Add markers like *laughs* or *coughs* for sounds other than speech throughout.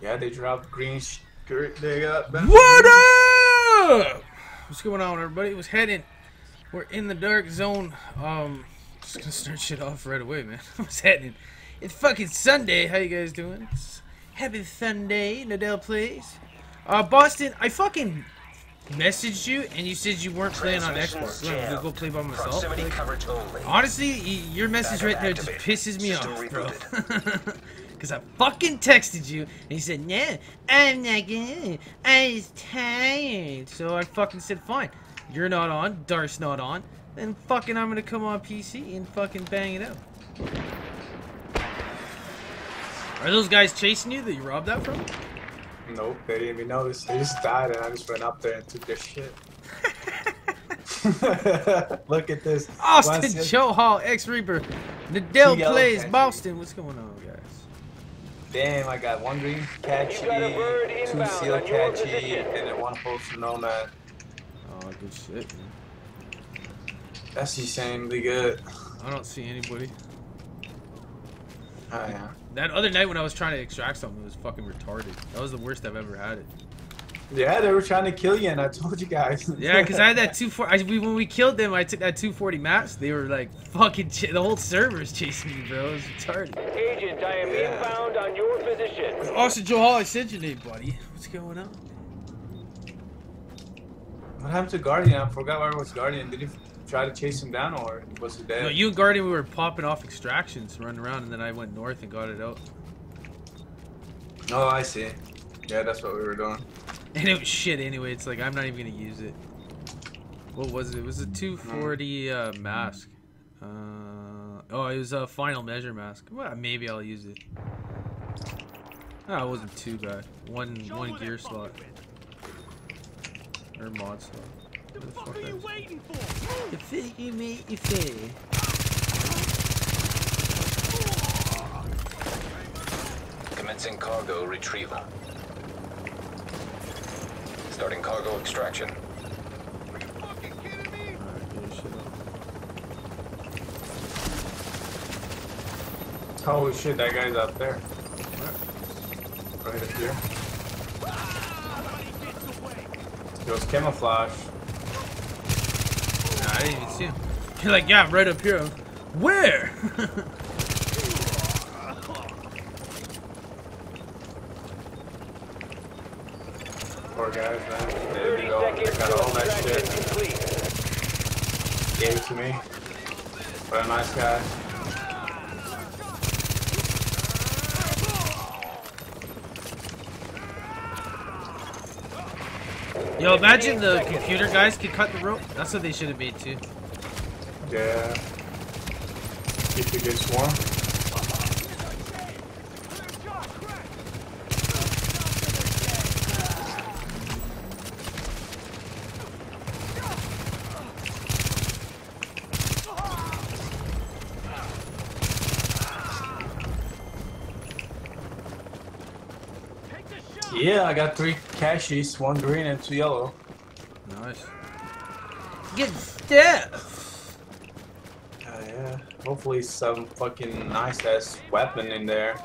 Yeah, they dropped green skirt. They got What up? What's going on, everybody? What's heading? We're in the dark zone. Um, just gonna start shit off right away, man. *laughs* What's happening? It's fucking Sunday. How you guys doing? It's happy Sunday, Nadell Plays. Uh, Boston, I fucking messaged you and you said you weren't playing on Xbox. I'm gonna go play by myself. Like, honestly, your message right there just pisses me off, bro. *laughs* rebooted. Cause I fucking texted you and you said, "No, I'm not gonna. I was tired." So I fucking said, "Fine, you're not on. Darth's not on. Then fucking I'm gonna come on PC and fucking bang it out." Are those guys chasing you that you robbed that from? Nope, they didn't even notice. They just died, and I just went up there and took their shit. *laughs* Look at this. Austin Joe Hall, X Reaper, Nadell plays. Boston. What's going on? Damn, I got one green catchy, got two seal on your catchy, position. and then one poster nomad. Oh, good shit. Man. That's insanely good. I don't see anybody. Oh, yeah. That other night when I was trying to extract something, it was fucking retarded. That was the worst I've ever had it. Yeah, they were trying to kill you, and I told you guys. *laughs* Yeah, because I had that *laughs* 240. I, we, when we killed them, I took that 240 maps. They were like fucking. Ch- the whole server is chasing me, bro. It was retarded. Agent, I am Yeah. inbound on your position. Austin Joe Hall, I sent your name, buddy. What's going on? What happened to Guardian? I forgot where was Guardian. Did he try to chase him down, or was he dead? No, you and Guardian, we were popping off extractions, running around, and then I went north and got it out. Oh, I see. Yeah, that's what we were doing. *laughs* And it was shit anyway. It's like I'm not even gonna use it. What was it? It was a 240 uh, mask. Uh, oh, it was a final measure mask. Well, maybe I'll use it. Oh, it wasn't too bad. One one gear slot or mod slot. What the fuck are you waiting for? The fuck you make you say? Commencing cargo retrieval. Starting cargo extraction. Alright, get your shit up. Holy shit, that guy's up there. Right up here. It was camouflage. Nah, I didn't even see him. *laughs* You're like, yeah, I'm right up here. Where? *laughs* Poor guys, man. They 30 didn't. They got all that shit. complete. Gave it to me. What a nice guy. Yo, imagine the computer guys could cut the rope. That's what they should have made too. Yeah. Keep the good swarm. Yeah, I got three cashies, one green and two yellow. Nice. Good stuff. Oh, yeah. Hopefully some fucking nice ass weapon in there.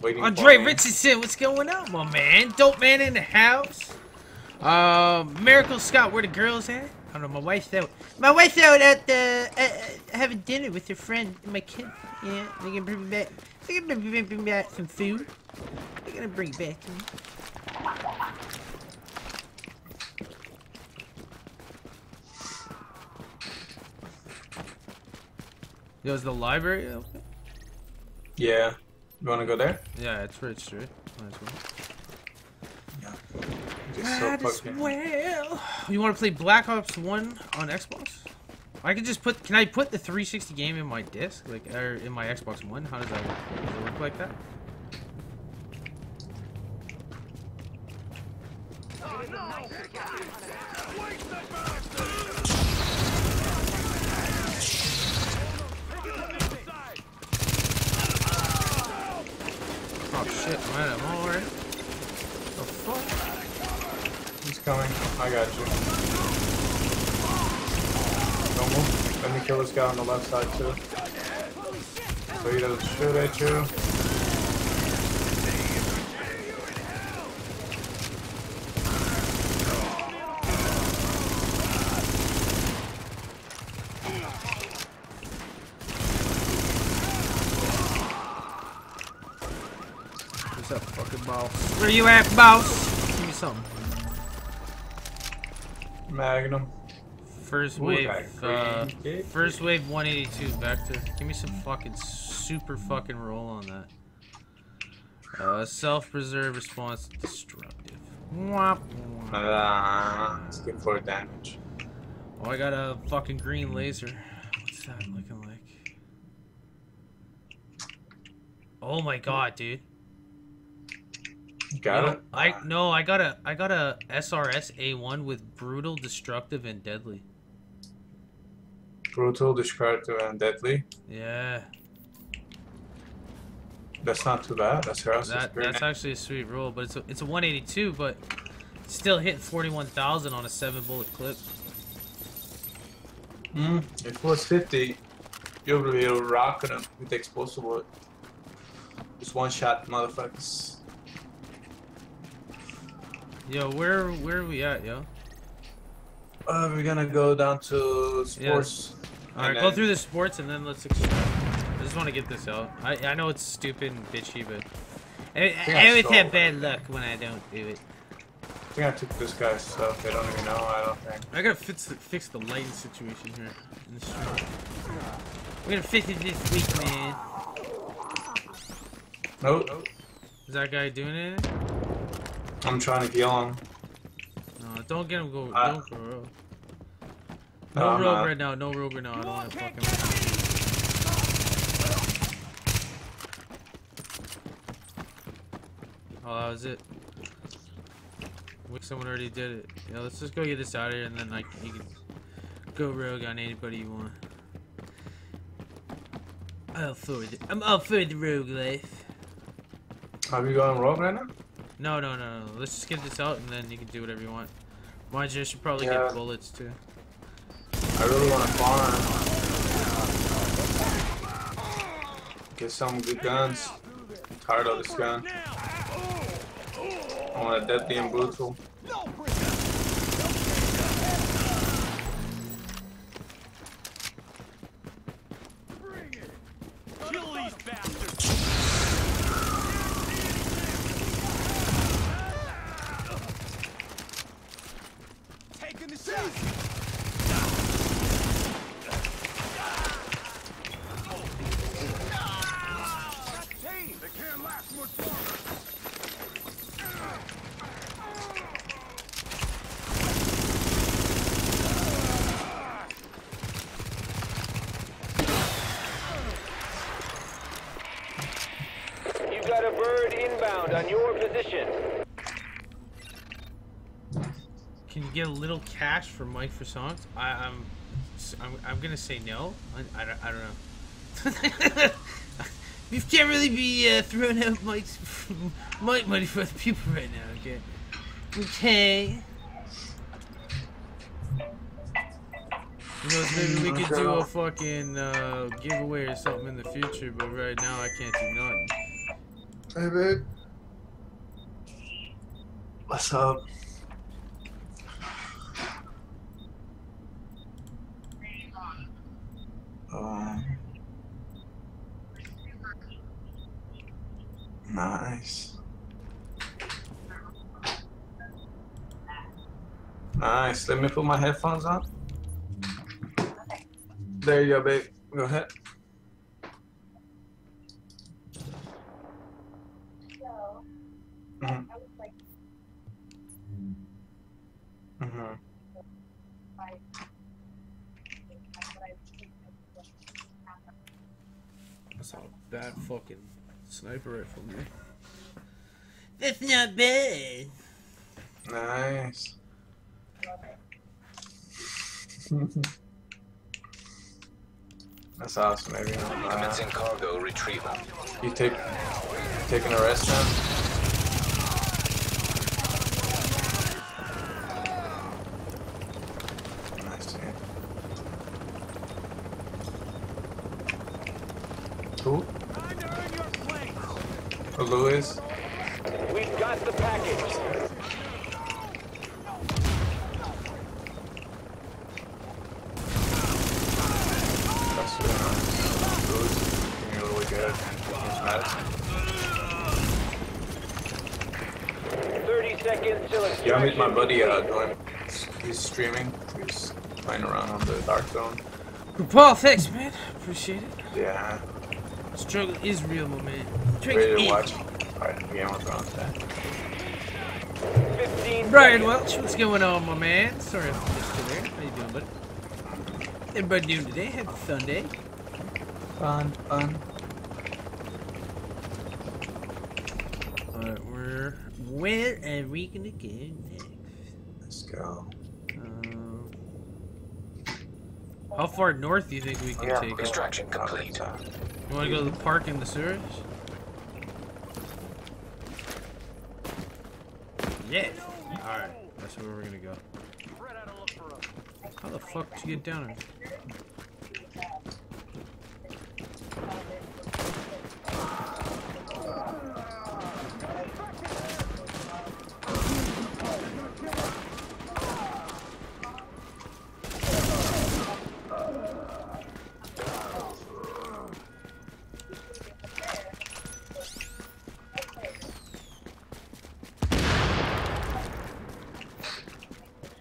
Waiting Andre for. Richardson, what's going on, my man? Dope man in the house. Um, Miracle Scott, where the girls at? I don't know. My wife's out. My wife's out at the uh, uh, having dinner with her friend and my kid. Yeah, they're gonna bring me back. They're gonna bring, bring me back some food. They're gonna bring it back to me. Yo, is the library open? Yeah. You wanna go there? Yeah, it's rich, right? Might as well. Just so Might as fucking. well. You want to play Black Ops 1 on Xbox? I can just put. Can I put the 360 game in my disc, like, or in my Xbox One? How does that work? Does it work like that? Oh shit, I'm alright. The fuck? He's coming. I got you. Move. Let me kill this guy on the left side too. So he doesn't shoot at you. What's up, fucking boss? Where you at, boss? Give me something. Magnum. First wave, that uh, first wave 182 vector. Give me some fucking super fucking roll on that. Uh, self-preserve response destructive. Womp, womp. Uh, let's get for damage. Oh, I got a fucking green laser. What's that looking like? Oh my god, dude. *laughs* Got it. I no, I got a I got a SRS A1 with brutal, destructive, and deadly. Brutal, destructive, and deadly. Yeah, That's not too bad. That's her that that's actually a sweet roll, but it's a, it's a 182, but still hitting 41,000 on a seven bullet clip. Mm, if it was 50, you'll be rocking them with the explosive bullet. Just one shot, motherfuckers. Yo, where where are we at, yo? Uh, we're gonna go down to sports. All right, and go then- through the sports and then let's extract. I just want to get this out. I I know it's stupid and bitchy, but I, I I always have bad luck when I don't do it. I think I took this guy's stuff. They don't even know. I don't think. I gotta fix the, fix the lighting situation here in the stream. We're gonna fix it this week, man. Nope. Is that guy doing it? I'm trying to heal him. No, don't get him go. Uh, don't go rogue. No, I'm rogue not. right now. No rogue right now. I don't want to fucking. Oh, that was it. Wish someone already did it. Yeah, let's just go get this out of here, and then like you can go rogue on anybody you want. I'll forward it. I'm all for the rogue life. Are we going rogue right now? No, no, no, no. Let's just get this out, and then you can do whatever you want. Mind you, I should probably Yeah. get bullets too. I really want to farm. Get some good guns. Tired of this gun. I want a deadly and brutal. Kill these bastards! Taking the shot! Team, they can't last much longer. You got a bird inbound on your position. Can you get a little cash for Mike for songs? I, I'm, I'm, I'm gonna say no. I, I, don't, I don't know. *laughs* you can't really be uh, throwing out Mike's *laughs* Mike money for other people right now. Okay. Okay. You know, maybe we could do a fucking uh, giveaway or something in the future, but right now I can't do nothing. Hey, babe. What's up? Um, nice. Nice. Let me put my headphones on. There you go, babe. Go ahead. Mhm. Mhm. That's a bad fucking sniper rifle, man. That's not bad. Nice. That's awesome, maybe. Commencing cargo retrieval. you take taking a rest now? Nice. Yeah. Who? Time to earn your place! Oh, Louis? We've got the package. That's really nice. Louis is doing really good and he's medicine. seconds till Yeah, I met my extraction. buddy uh, doing. He's streaming. He's playing around on the Dark Zone. Paul, thanks, man. Appreciate it. Yeah, Struggle is real, my man. ready to Drink watch. Alright, Game of Thrones. Then. 15 Brian. Welch, what's going on, my man? Sorry I missed you there. How you doing, bud? Everybody doing today? Happy Sunday. Fun, fun. Alright, we're... Where are we gonna go next? Let's go. Um, how far north do you think we can Yeah, take it? Extraction complete. You wanna go to the park in the sewers? Yeah. Alright, that's where we're gonna go. How the fuck did you get down there?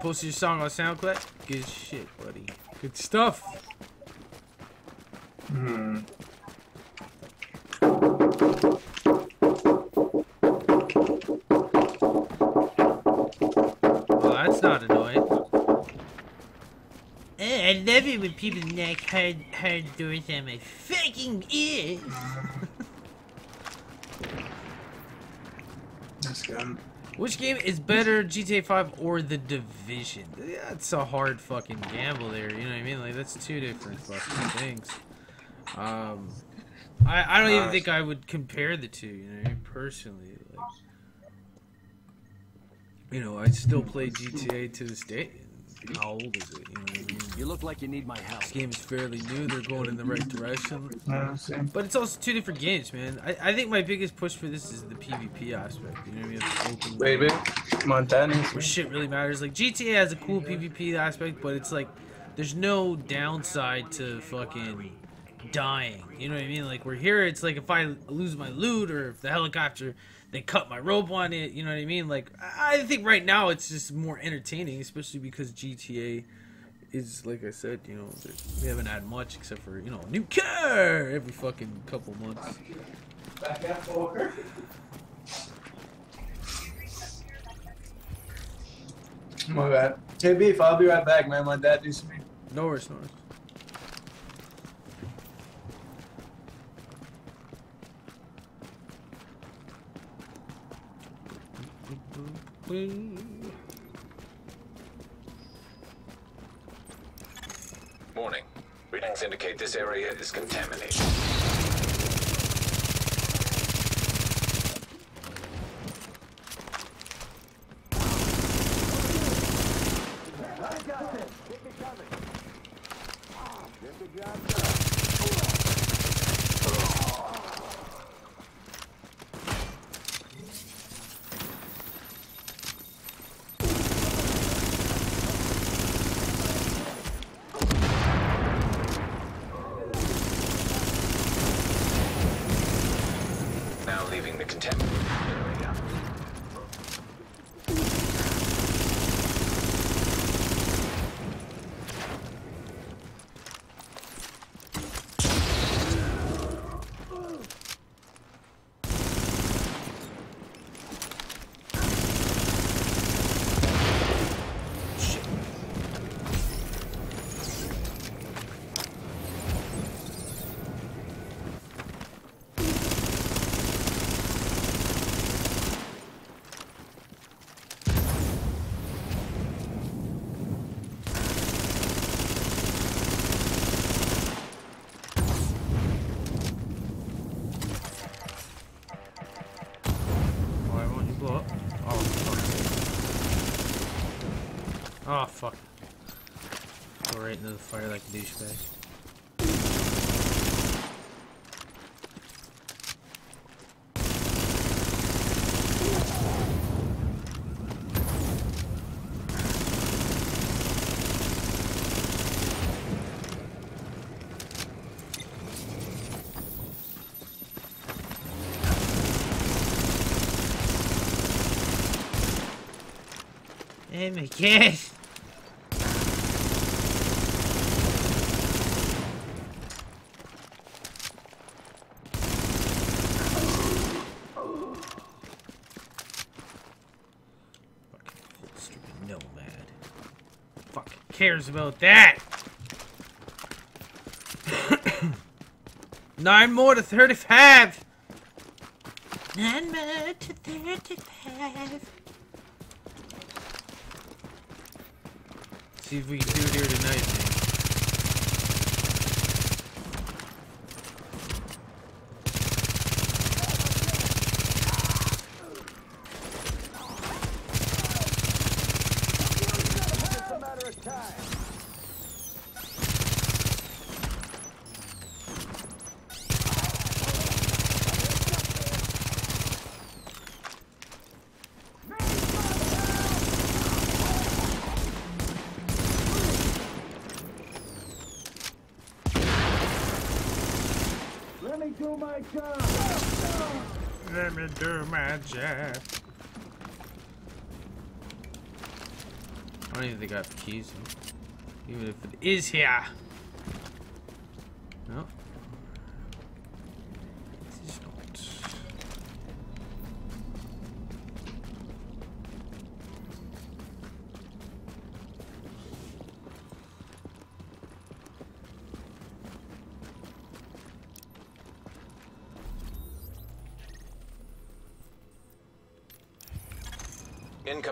Posted your song on SoundCloud? Good shit, buddy. Good stuff. Hmm. Well, that's not annoying. Eh, I love it when people knock hard, hard doors on my fucking ears. *laughs* That's good. Which game is better, GTA 5 or The Division? That's a hard fucking gamble there, you know what I mean? Like, that's two different fucking things. Um, I, I don't even think I would compare the two, you know, what I mean? personally. Like, you know, I still play GTA to this day. How old is it? You know what I mean? You look like you need my help. This game is fairly new. They're going in the right direction. Yeah. But it's also two different games, man. I, I think my biggest push for this is the PvP aspect. You know what I mean? It's open Baby, Montana. where shit really matters. Like GTA has a cool PvP aspect, but it's like there's no downside to fucking dying. You know what I mean? Like we're here, it's like if I lose my loot or if the helicopter they cut my rope on it. You know what I mean? Like I I think right now it's just more entertaining, especially because GTA is like I said, you know, we haven't had much except for you know new car every fucking couple months. Back and forth. My bad. Hey Beef, I'll be right back, man. My dad needs me. No worries, no worries. Morning. Readings indicate this area is contaminated. Now Oh, fuck. Go right into the fire like a douchebag. Damn it, yes! Cares about that. *coughs* Nine more to 35. Nine more to 35. See if we can do it here tonight, man. Let me do my job. I don't even think I have keys. Even if it is here. No. It is not.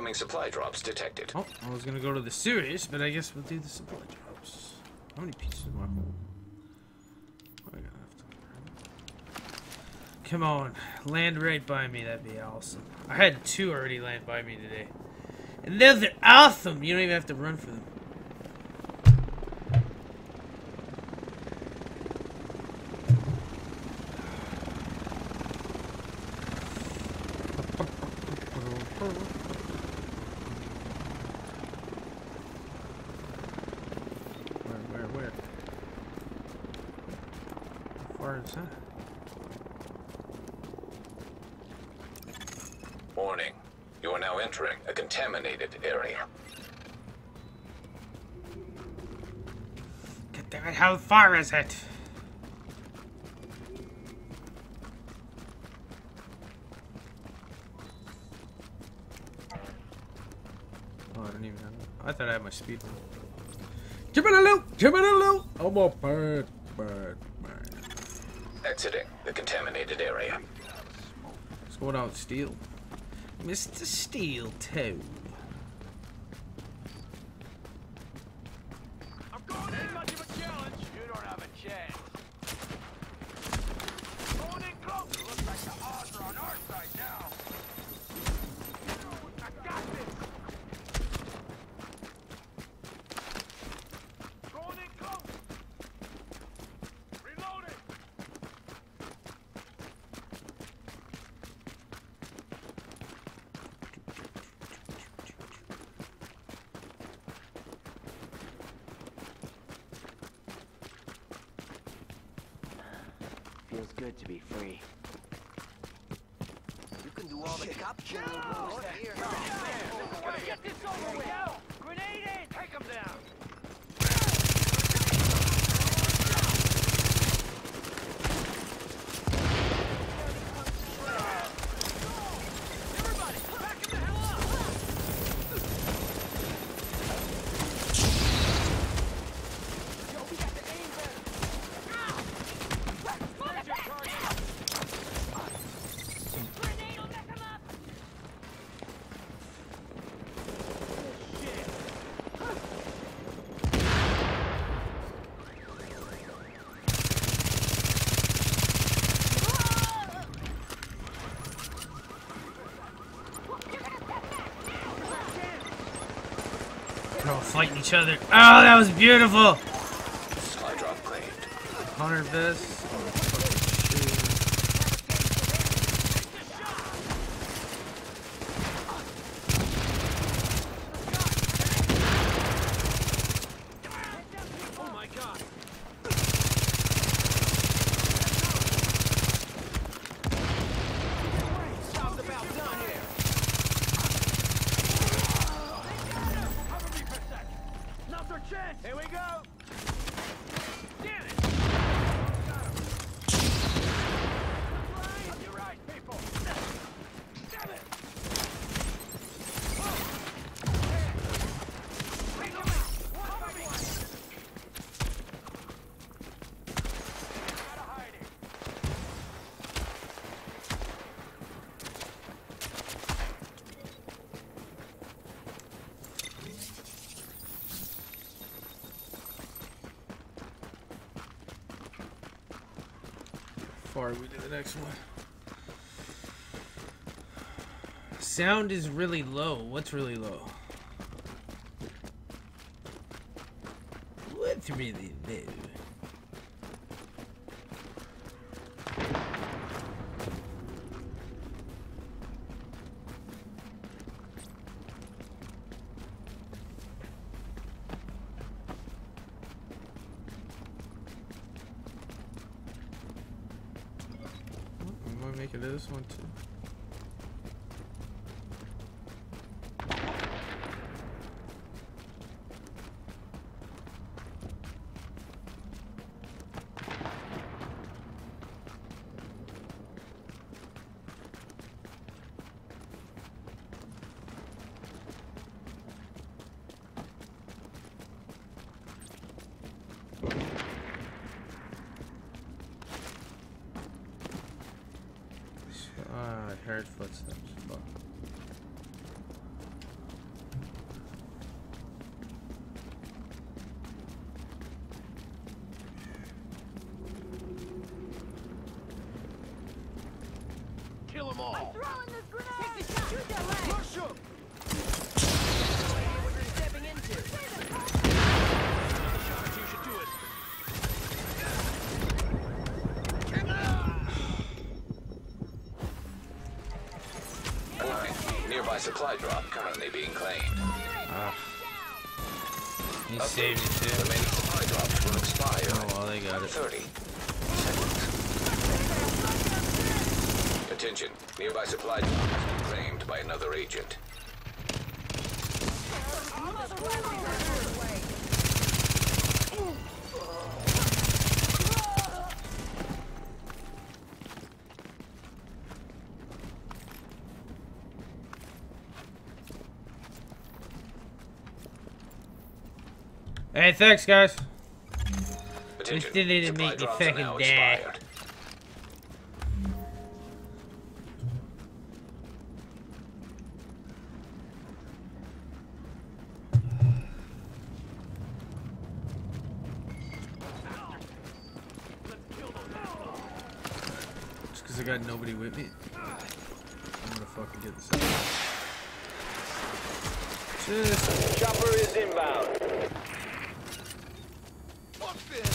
Incoming supply drops detected. Oh, I was gonna go to the sewers, but I guess we'll do the supply drops. How many pieces am I to- Come on, land right by me. That'd be awesome. I had two already land by me today, and they're awesome. You don't even have to run for them. Where, where, where? How far is that? Warning. You are now entering a contaminated area. God damn it, is it? Oh, I don't even have I thought I had my speed. Give it a loot! Give it a loot! I'm a bird, bird, bird. Exiting the contaminated area. What's going on with Steel? Mr. Steel Toe. I'm going in much of a challenge. You don't have a chance. Going in close. It looks like the odds are on our side now. I got this. Going in close. Reloading. Feels good to be free. You can do all the cop killing No! moves here. Gotta get this over with. Grenade in. Take him down. Everybody, back him the hell up. Yo, we got the aim better. There's your target. They're all fighting each other. Oh, that was beautiful! Supply drop claimed. Hunter vest. Oh my god. Job's about done here. far are we to the next one? Sound is really low. What's really low? What's really low? I'm gonna make it to this one too. Ah, Footsteps. Fuck. Kill them all. Supply drop currently being claimed. Ah. He saved me too. Remaining supply drops will expire Oh, well, they got it. 30 seconds. Attention. Nearby supply drop has been claimed by another agent. Hey, thanks, guys. Attention. still didn't supply make me fucking die. expired. Just because I got nobody with me. I'm gonna fucking get this out. Just Chopper is inbound. Fuck this.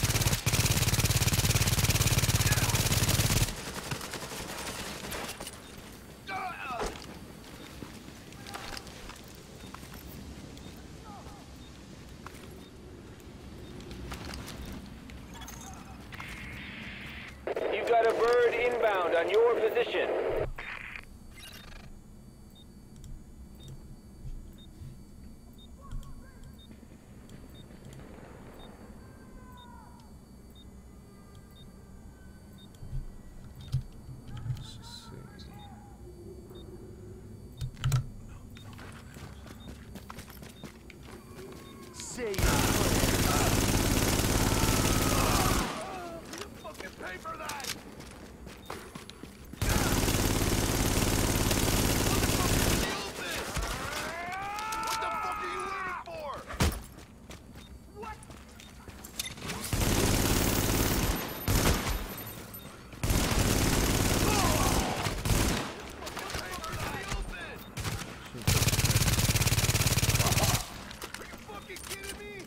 Ah! You've got a bird inbound on your position. let's just see. Say Fucking pay for that. What the fuck are you waiting for? What? Are you fucking kidding me?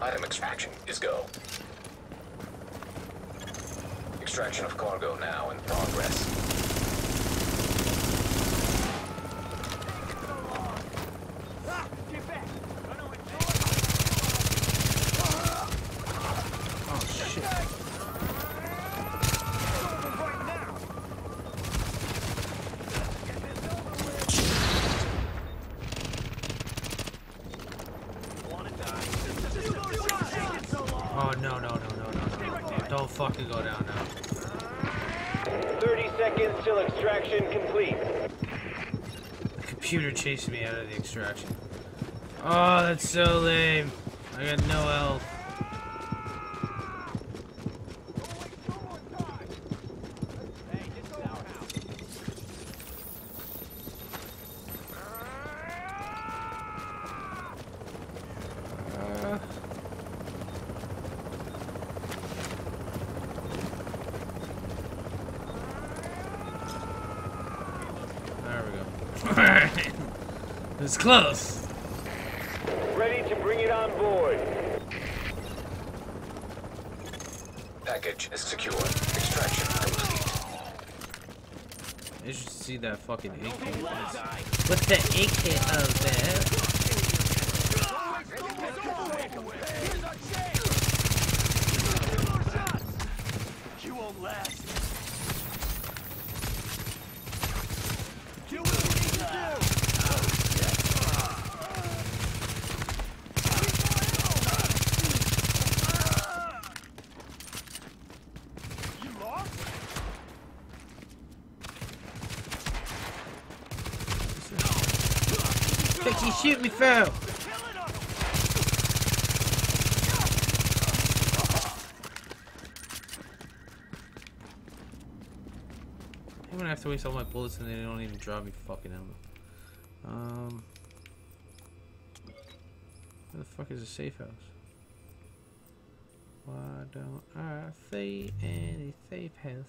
Item extraction is go. Extraction of cargo now in progress. Get back! I know it. Oh shit. right now! Wanna die? You don't shot taking so long! Oh no no no no no no! no. Don't fucking go down now. 30 seconds till extraction complete. The computer chasing me out of the extraction. Oh, that's so lame. I got no health. It's close. Ready to bring it on board. Package is secure. Extraction complete. You should see that fucking AK. What's the AK of that? You won't last. Do what we need to do. You lost? Fuck you shoot me, fell. I'm gonna have to waste all my bullets and they don't even drop me fucking ammo. Um, where the fuck is the safe house? Why don't I see any safe houses?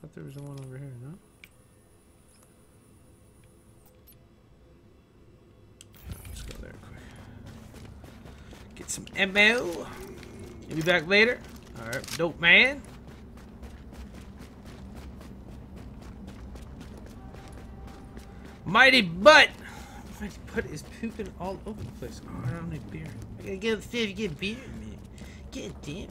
thought there was one over here, no? Let's go there quick. Get ammo. You'll be back later. Alright, dope man. Mighty butt! Mighty butt is pooping all over the place. I don't need beer. I gotta get to get beer, man. God damn it.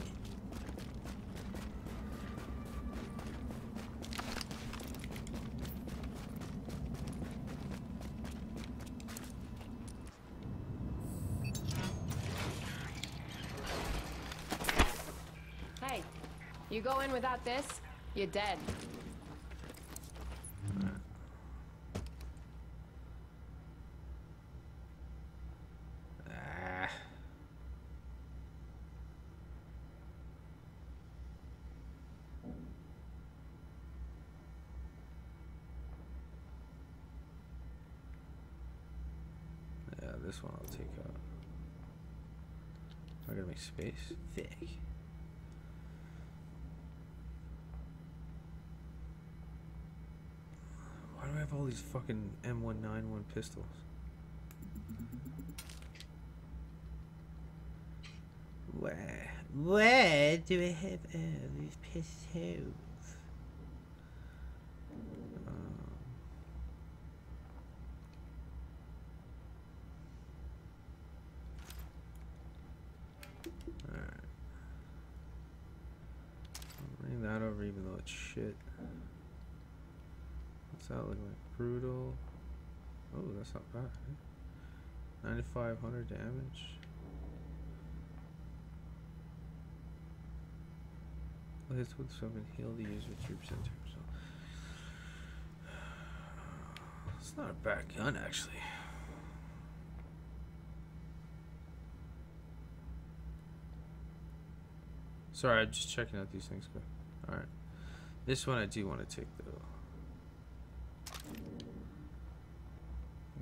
Hey, without this, you're dead. Ah. Yeah, this one I'll take out. I gotta make space. Thick. Why do I have all these fucking M191 pistols? Where? Where do I have all these pistols? Um, Alright. I'll bring that over even though it's shit. That look like? Brutal. Oh, that's not bad. eh? 9,500 damage. Hits with something heal the user 3% term. So it's not a bad gun actually. Sorry, I'm just checking out these things. All right, this one I do want to take though.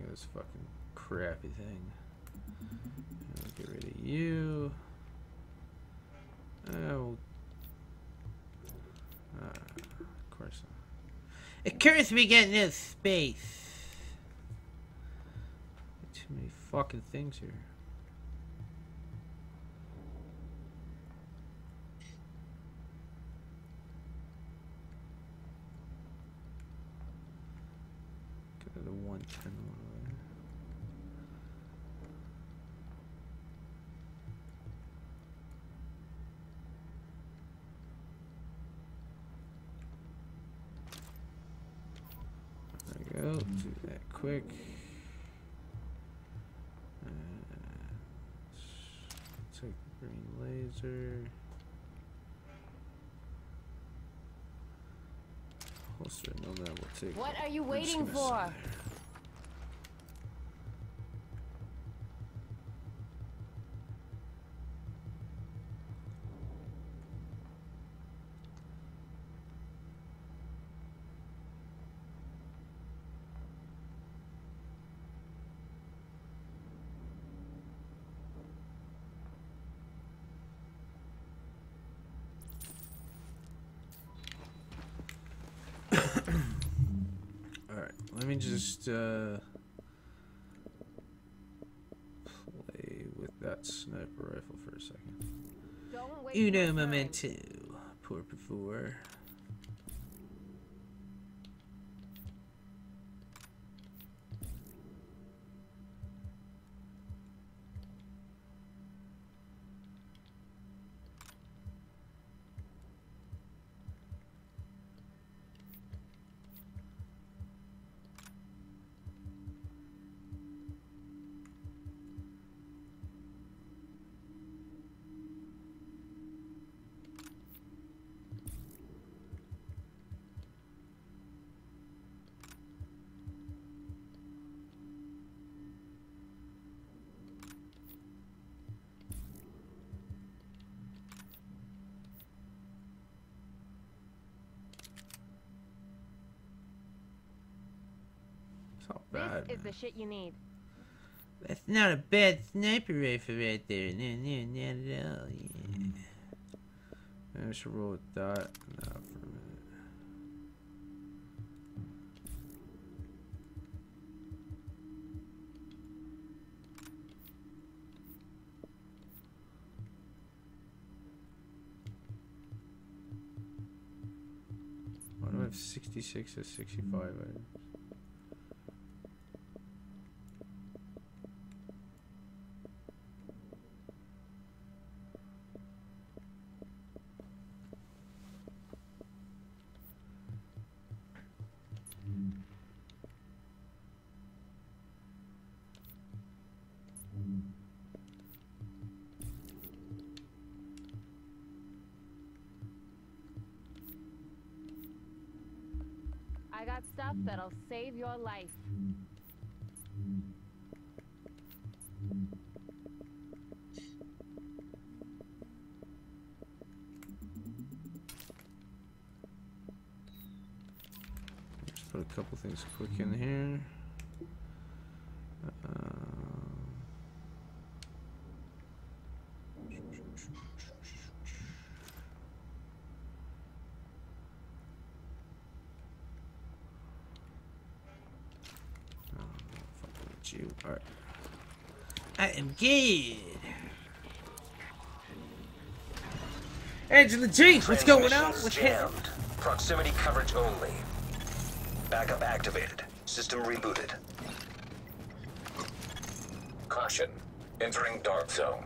This fucking crappy thing. We'll get rid of you. Oh, uh, of course not. Of course we get no space. Too many fucking things here. To the 110 one. over there. There we Oh, go. Do that quick. Uh, and take the green laser. Holster, no, that will take. What are you waiting for? Just uh, play with that sniper rifle for a second. Uno momento, por favor. It's not The shit you need. That's not a bad sniper rifle right there. No, no, not at all. Yeah. I should roll with that. Now for a minute. Why do I have 66 or 65 items? I got stuff that'll save your life. Just put a couple things quick in here. Um, oh, no, fucking with you. All right. I am good. Angela G, what's going on? Transmissions What's happening? jammed. Proximity coverage only. Backup activated. System rebooted. Caution. Entering dark zone.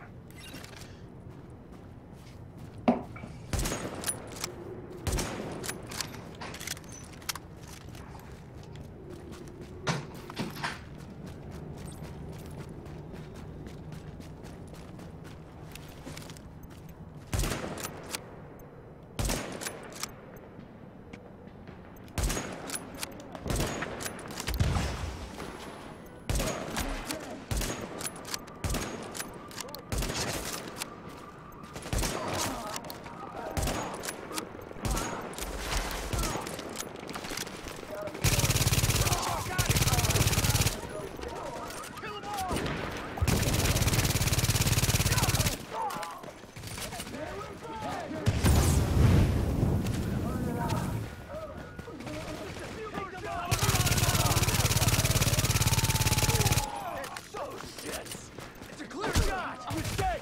It's a clear shot! You stay!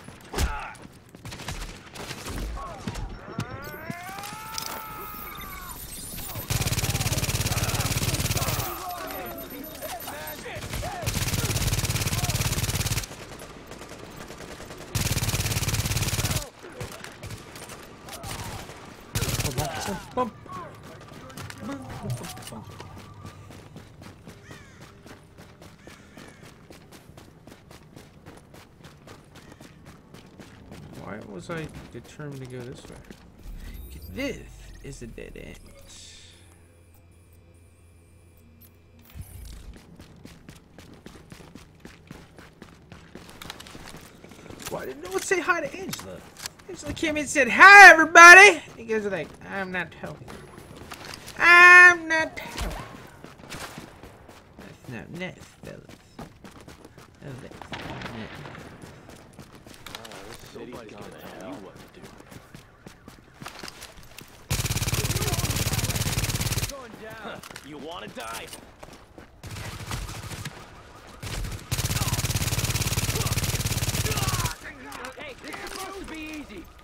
Bump. Why was I determined to go this way. This is a dead end. Why did no one say hi to Angela? Angela came in and said, Hi, everybody! You guys are like, I'm not helping. I'm not helping. That's not nice, You wanna die? Hey, this is supposed to be easy.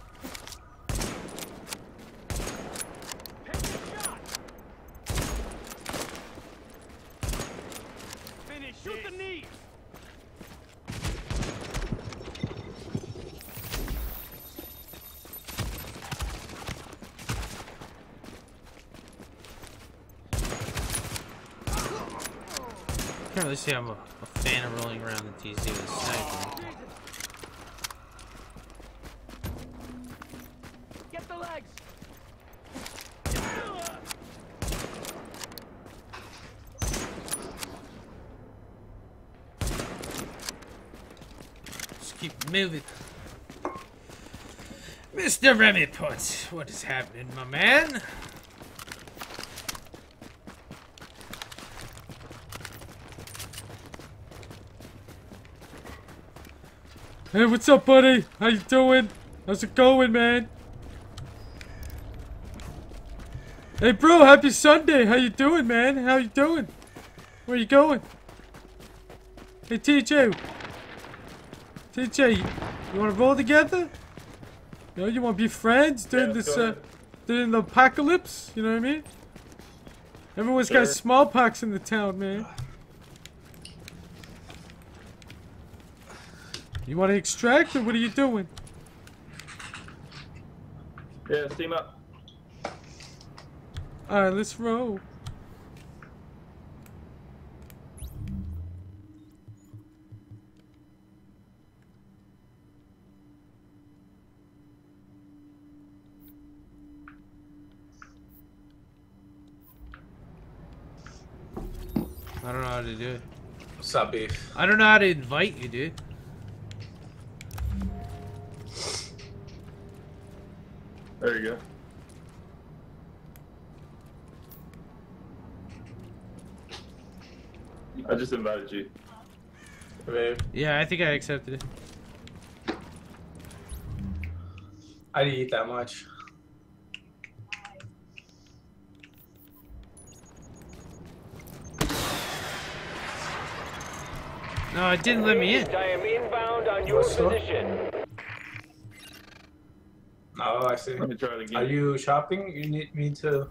Really I'm a, a fan of rolling around the DZ with a sniper. Get the legs. Just keep moving. Mr. Remy Put, what is happening, my man? Hey, what's up, buddy? How you doing? How's it going, man? Hey, bro, happy Sunday. How you doing, man? How you doing? Where you going? Hey, TJ. TJ, you want to roll together? You know, you want to be friends during Yeah, this, uh, during the apocalypse? You know what I mean? Everyone's got smallpox in the town, man. You want to extract, or what are you doing? Yeah, steam up. All right, let's roll. I don't know how to do it. What's up, beef? I don't know how to invite you, dude. There you go. I just invited you. Babe, Yeah, I think I accepted it. I didn't eat that much. No, it didn't let me in. I am inbound on your What's up? position. Oh, I see. Let me try it again. Are you shopping? You need me to.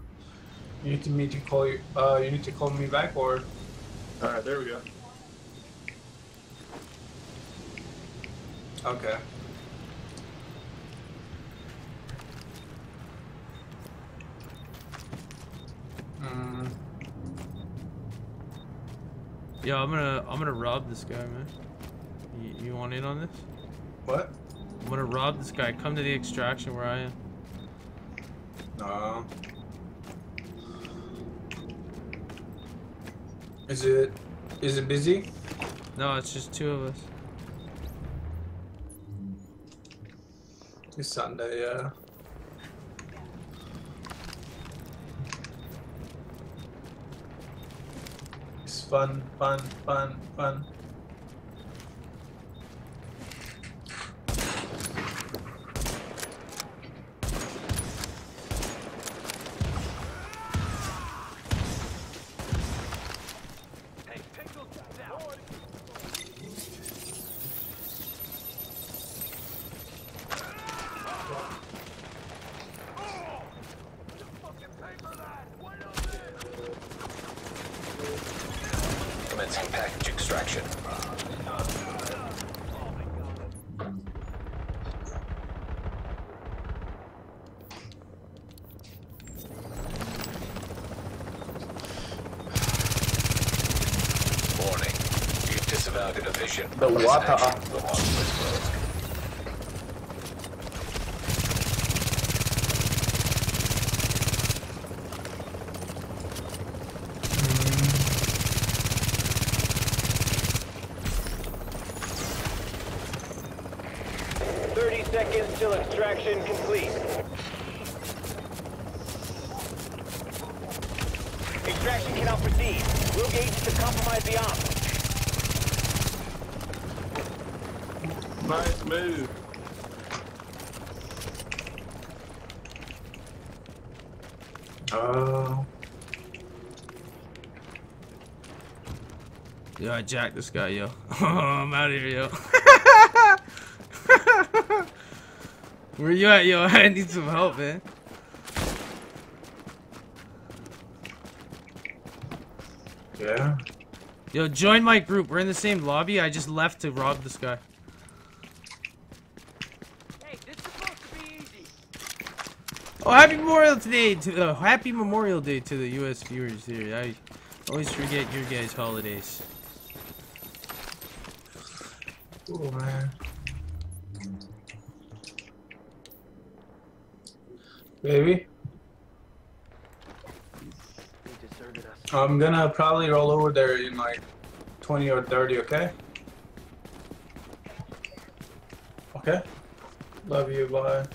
You need me to call you. Uh, you need to call me back, or All right, there we go. okay. Mm, Yo, I'm gonna I'm gonna rob this guy, man. You, you want in on this? what? I'm gonna rob this guy. Come to the extraction where I am. No. Is it? Is it busy? No, it's just two of us. It's Sunday, yeah. It's fun, fun, fun, fun. Commencing package extraction. Warning. You've disavowed a division. The This water action up. will mark this world. Thirty seconds till extraction complete. Extraction cannot proceed. We'll gauge to compromise the op. Nice move. Oh. Yo, I jacked this guy, yo. *laughs* I'm out of here, yo. *laughs* Where you at, yo? *laughs* I need some help, man. Yeah. Yo, join my group. We're in the same lobby. I just left to rob this guy. Hey, this is supposed to be easy. Oh, happy Memorial Day to uh, Happy Memorial Day to the U.S. viewers here. I always forget your guys' holidays. Oh man. Baby. I'm gonna probably roll over there in like 20 or 30, okay? Okay. Love you. Bye.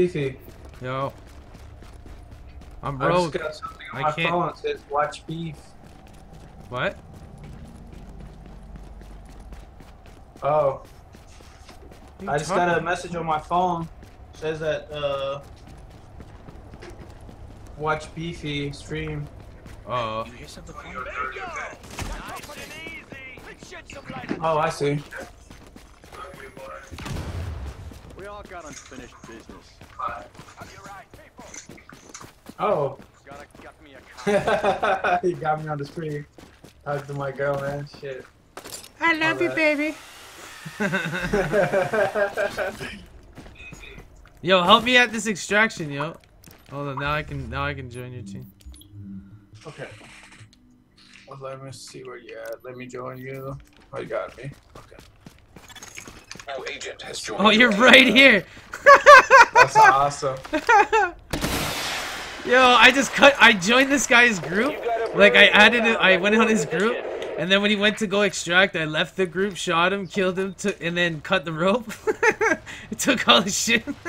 Easy. Yo. I'm I just broke. got something on I my can't- phone that says watch beef. What? Oh, I just got a message on my phone. Says that uh watch beefy stream. Oh. Nice and easy. Let's shed some light. Oh, I see. We all got unfinished business. Have you right, people? Oh, Gotta get me a he got me on the screen. Talk to my girl, man. Shit. I love you, Alright. baby. *laughs* Yo, help me at this extraction, yo. Hold on, now I can now I can join your team. okay. Well, let me see where you at. Let me join you. Oh, you got me. Okay. New agent has joined. Oh, you're right team. here. *laughs* That's awesome. *laughs* Yo, I just cut. I joined this guy's group. You got a Like I added it. I went on his group, and then when he went to go extract, I left the group, shot him, killed him, took, and then cut the rope. *laughs* took all his shit. *laughs*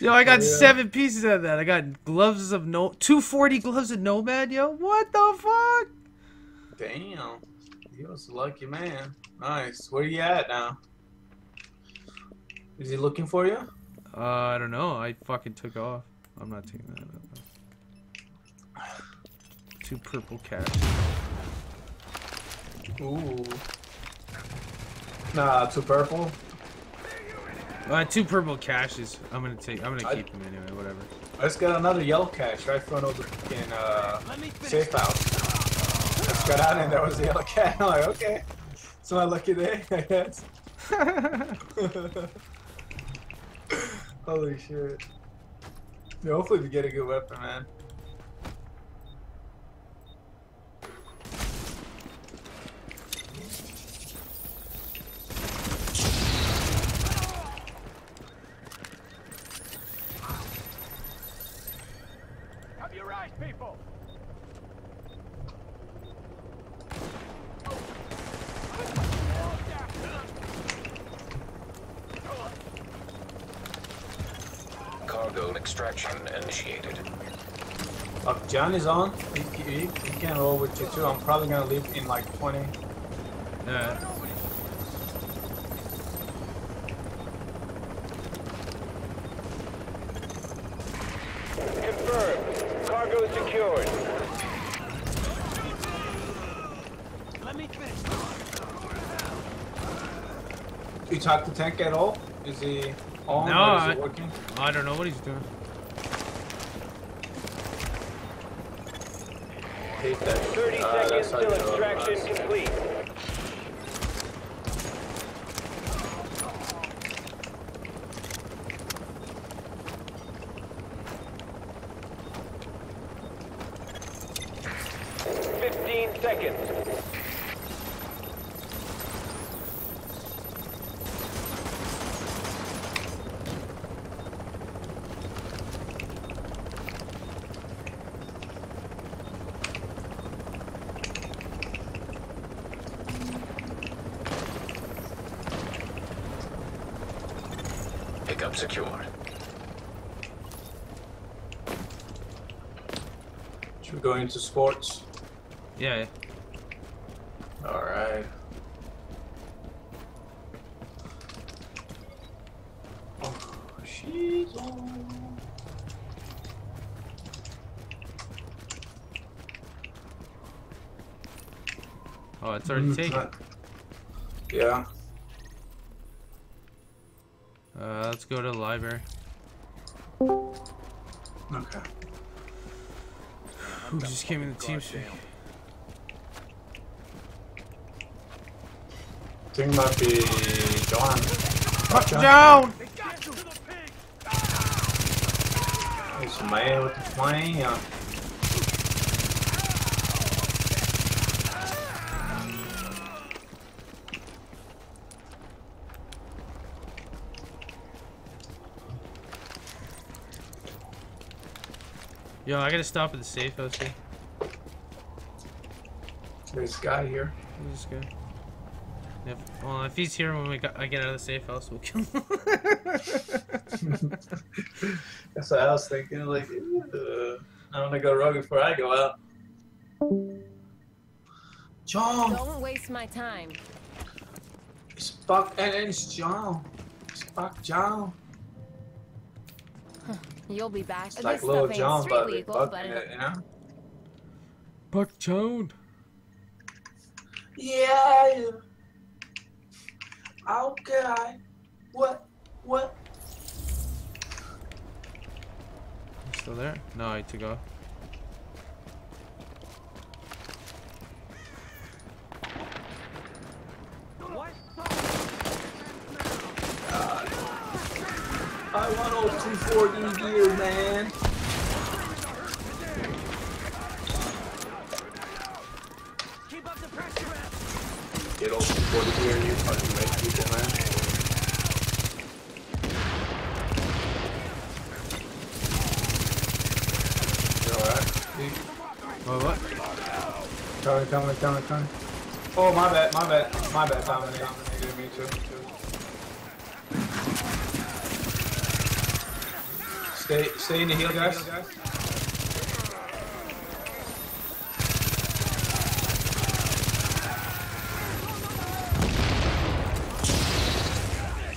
yo, I got Yeah. seven pieces out of that. I got gloves of no, 240 gloves of Nomad. Yo, what the fuck? Damn. He was a lucky man. Nice. Where you at now? Is he looking for you? Uh, I don't know. I fucking took off. I'm not taking that. Up. Two purple cache. Ooh. Nah, too purple. Uh, two purple caches. I'm gonna take. I'm gonna I- keep them anyway. Whatever. I just got another yellow cache right in front of the fucking uh, Let me finish. safe house. I just got out and there was the yellow cache. *laughs* I'm like, okay. It's my lucky day, I guess. *laughs* Holy shit. Yeah, hopefully we get a good weapon, man. Uh, is on. He, he, he can roll with you too. I'm probably gonna leave in like 20. Yeah. Confirmed. Cargo secured. Let me finish. You talk to Tank at all? Is he on No, or is I- it working? I don't know what he's doing. That. 30 Uh, seconds till extraction complete. into sports? Yeah. All right. Oh, she's on. Oh, it's already mm, taken. Uh, yeah. Uh, let's go to the library. Okay. Who just came in the TeamSpeak? Think might be John. Fuck down! It's a man with the flame. Yo, I gotta stop at the safe house here. There's a guy here. Who's this guy? If, well, if he's here when we got, I get out of the safe house, we'll kill him. *laughs* That's what I was thinking. Like, uh, I want to go rogue before I go out. John, Don't waste my time. it's fuck, and it's John. It's fuck John. You'll be back. It's like this little stuff ain't John, street but we legal, fucking but it, you know. Buck Toad. Yeah. Okay. What? What? Still there? No, I took off. I want old 240 gear, man. Keep up the pressure, man. Get old 240 gear, you fucking make people, man. You alright? Oh, what? Coming, coming, coming, coming. Oh, my bad, my bad, my bad, Dominic. Dominic, me too. Stay, stay in the heel, guys.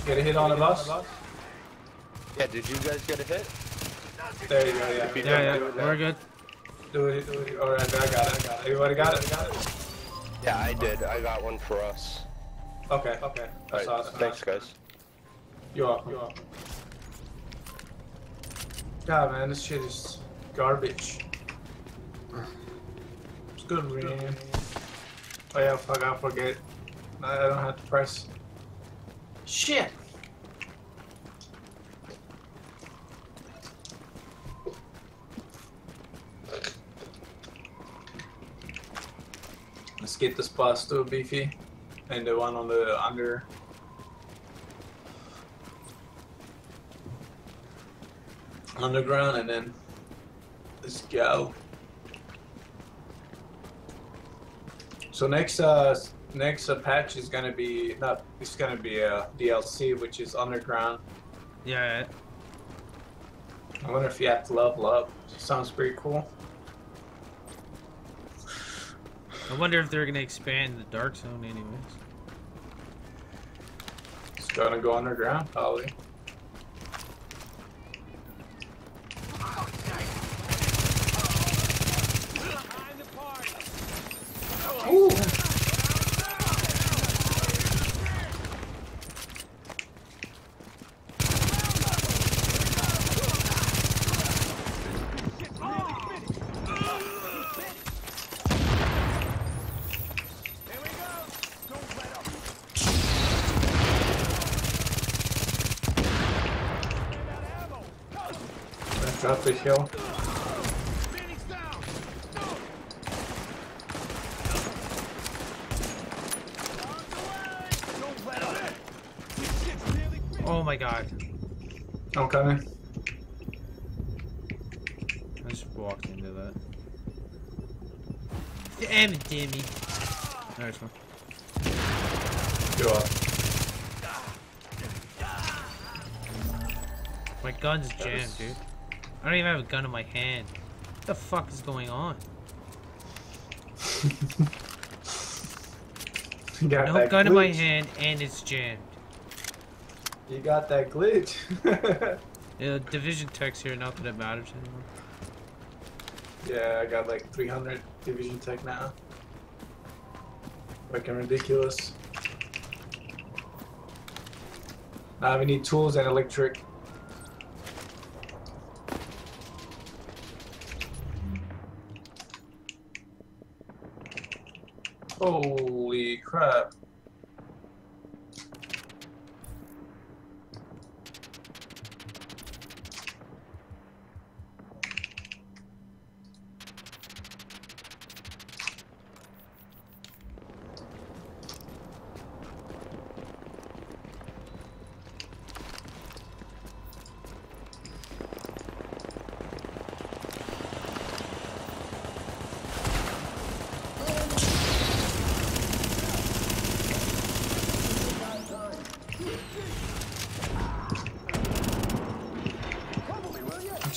Get a hit on the bus. Yeah, did you guys get a hit? There you go, yeah. You Yeah, yeah, do it, we're good. Do it, do it. Alright, I got it, I got it. Everybody got it? Got it? Yeah, I did. I got one for us. Okay, okay. That's Alright, awesome. thanks guys. You're welcome. You're welcome. God, man, this shit is garbage. It's good, man. Oh yeah, fuck, I forget. I don't have to press. Shit! Let's get this to beefy. And the one on the under underground and then let's go. So next uh next uh, patch is gonna be not it's gonna be a DLC which is underground. Yeah, I wonder if you have to level up. Sounds pretty cool. I wonder if they're gonna expand the dark zone anyways. It's gonna go underground probably. Ooh. Let's drop this hill. Oh my god. I'm coming. I just walked into that. Damn it, Dimmy. Nice one. Go up. My gun's jammed, dude. I don't even have a gun in my hand. What the fuck is going on? *laughs* Got No gun in my hand and it's jammed. You got that glitch. *laughs* Yeah, division tech's here, not that it matters anymore. Yeah, I got like 300 division tech now. Fucking ridiculous. Now we need tools and electric. Holy crap.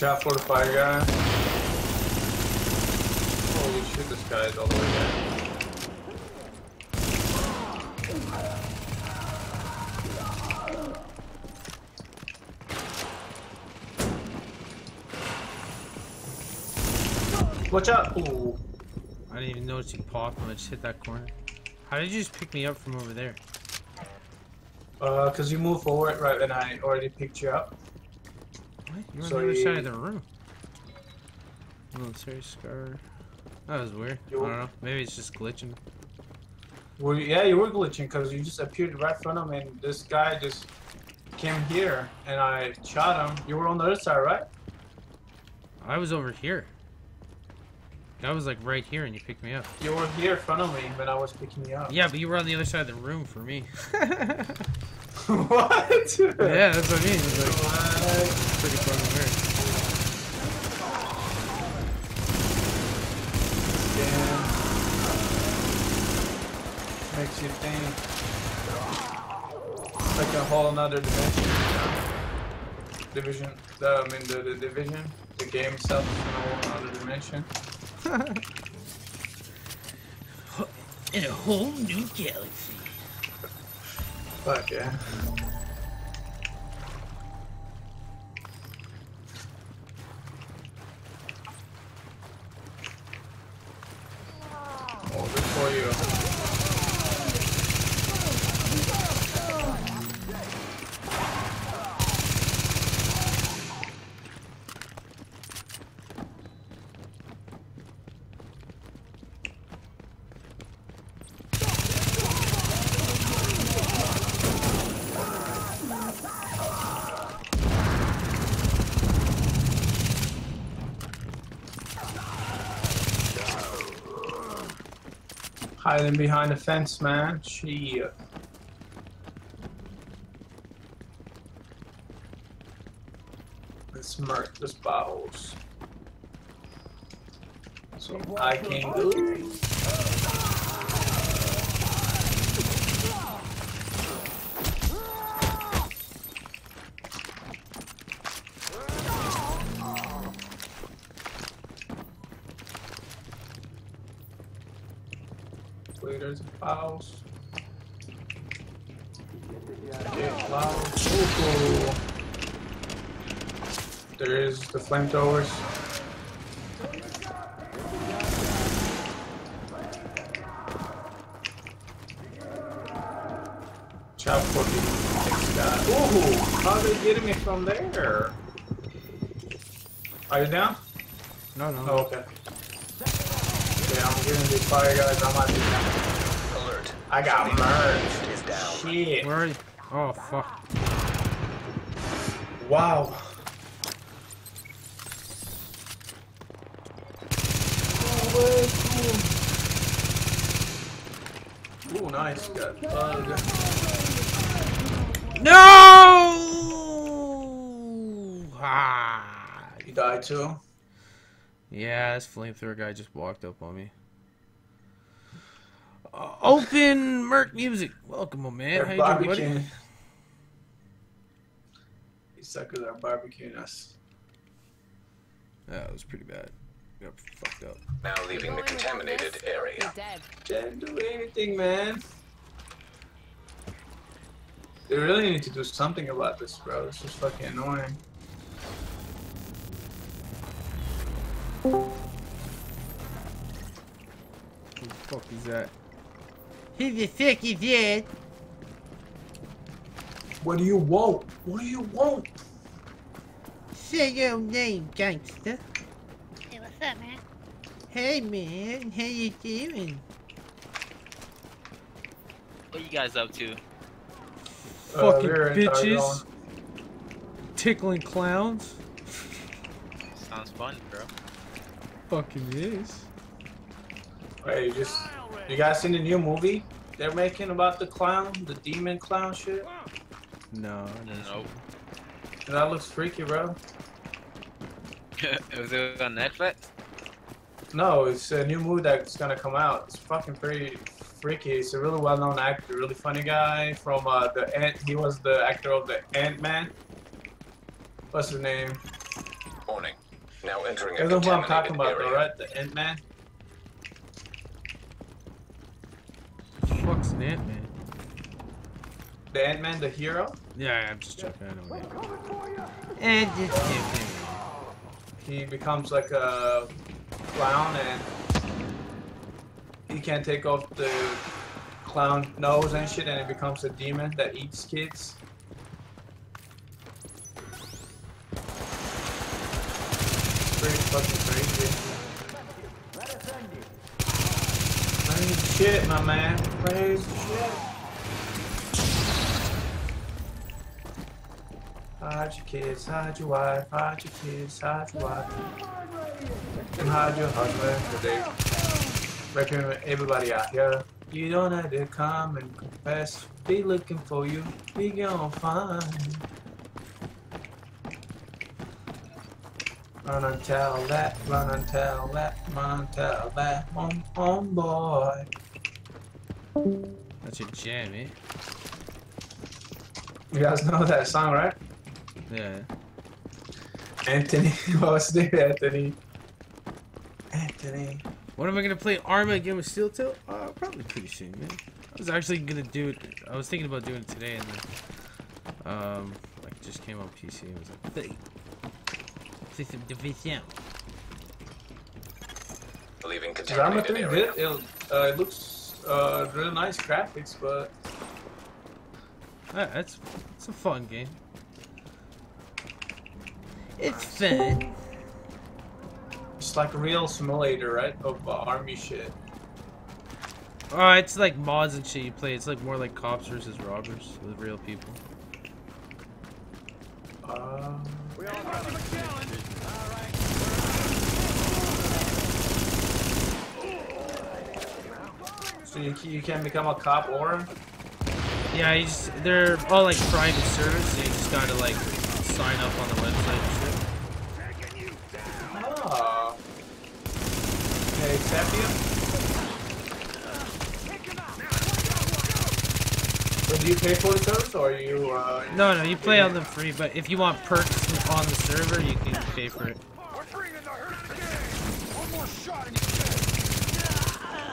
Watch out for guy. Holy shit, this guy is all the way down. Watch out! Ooh. I didn't even notice you popped when I just hit that corner. How did you just pick me up from over there? Uh, cause you moved forward right when I already picked you up. What? You were on the other side of the room. Oh, Military scar. That was weird. I don't know. Maybe it's just glitching. Well, yeah, you were glitching because you just appeared right in front of me and this guy just came here and I shot him. You were on the other side, right? I was over here. I was like right here and you picked me up. You were here in front of me when I was picking you up. Yeah, but you were on the other side of the room for me. *laughs* *laughs* what? yeah, that's what I mean. Pretty fucking weird. Damn. Makes you think. It's like a whole another dimension. Division. The, I mean, the, the division. The game itself is in a whole another dimension. *laughs* In a whole new galaxy. Fuck yeah. Oh, good for you. Hiding behind the fence, man. Shit. Let's murk this bottles. So I can't go. Leaders and files. Get files. Ooh. There is the flamethrowers. Chop for the next guy. Ooh, how are they getting me from there? Are you down? No, no. Oh, okay. Yeah, I'm getting these fire guys. I might be down. Alert. I got merged. Is down. Shit. Where are you? Oh, fuck. Wow. Ooh, nice. Got bug. No! Ah. You died too? Yeah, this flamethrower guy just walked up on me. Uh, open Merc Music. Welcome, my man. They're How you doing, buddy? barbecuing. These suckers are barbecuing us. That was pretty bad. Got fucked up. Now leaving the contaminated area. You're dead. Didn't do anything, man. They really need to do something about this, bro. It's just fucking annoying. Who the fuck is that? Who the fuck is that? What do you want? What do you want? Say your name, gangster. Hey, what's up, man? Hey, man. How you doing? What you guys up to? Uh, Fucking we're bitches. Tickling clowns. Sounds fun, bro. Fucking is. Hey, you just you guys seen the new movie they're making about the clown, the demon clown shit? No. Nope. That looks freaky, bro. *laughs* Was it on Netflix? No, it's a new movie that's gonna come out. It's fucking pretty freaky. He's a really well-known actor, really funny guy from uh, the Ant. He was the actor of the Ant Man. What's his name? Warning. Now entering a You know who I'm talking contaminated about, though, right? The Ant Man. Fuck's an ant man. The Ant Man, the hero. Yeah, I'm just joking. I know what And just joking. He becomes like a clown, and he can't take off the clown nose and shit, and it becomes a demon that eats kids. Pretty fucking crazy. Shit, my man. Crazy shit. Hide your kids, hide your wife, hide your kids, hide your wife. And hide your husband, raping everybody out here. You don't have to come and confess. Be looking for you, we gon' find. Run and tell that, run and tell that, run and tell that, home, home boy. That's your jam, eh? You guys know that song, right? Yeah. Anthony, *laughs* what's the name, Anthony? Anthony. When am I gonna play Arma again with Steel Toe? Uh, probably pretty soon, man. I was actually gonna do it. I was thinking about doing it today, and then, um, like just came on PC. and I was like, play, play some Division. Leaving Cause Arma contaminated 3 area. did, it, uh, it looks uh, really nice graphics, but that's it's a fun game. It's fun. It's like a real simulator, right? Of uh, army shit. Oh, it's like mods and shit you play. It's like more like cops versus robbers with real people. Uh, We all got a so you, you can become a cop or Yeah, you just, they're all like private servers, so you just gotta like sign up on the website and shit. oh. They accept you? So do you pay for the service or are you? Uh, No, no, you play on them free, but if you want perks on the server, you can pay for it.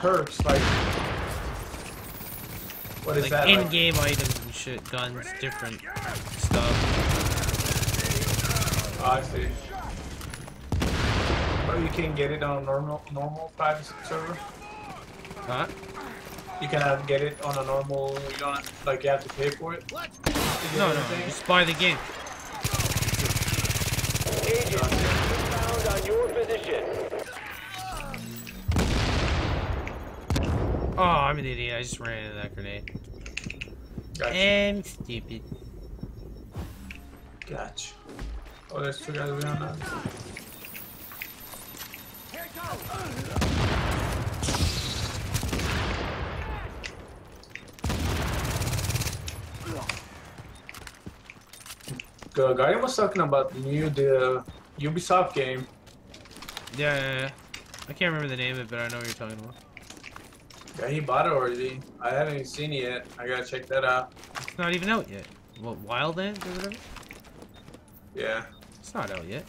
perks like what is like that? like? in-game items and shit, guns, different stuff. Oh, I see. But you can get it on a normal normal private server. Huh? You can have, get it on a normal. You don't have, like you have to pay for it. No, no, just buy the game. Found on your position. Oh, I'm an idiot. I just ran into that grenade. Gotcha. I'm stupid. Gotcha. Oh, there's two guys behind us. The Guardian was talking about the new the Ubisoft game. Yeah, yeah, yeah. I can't remember the name of it, but I know what you're talking about. Yeah, he bought it already. I haven't even seen it yet. I gotta check that out. It's not even out yet. What, Wildlands or whatever? Yeah. It's not out yet.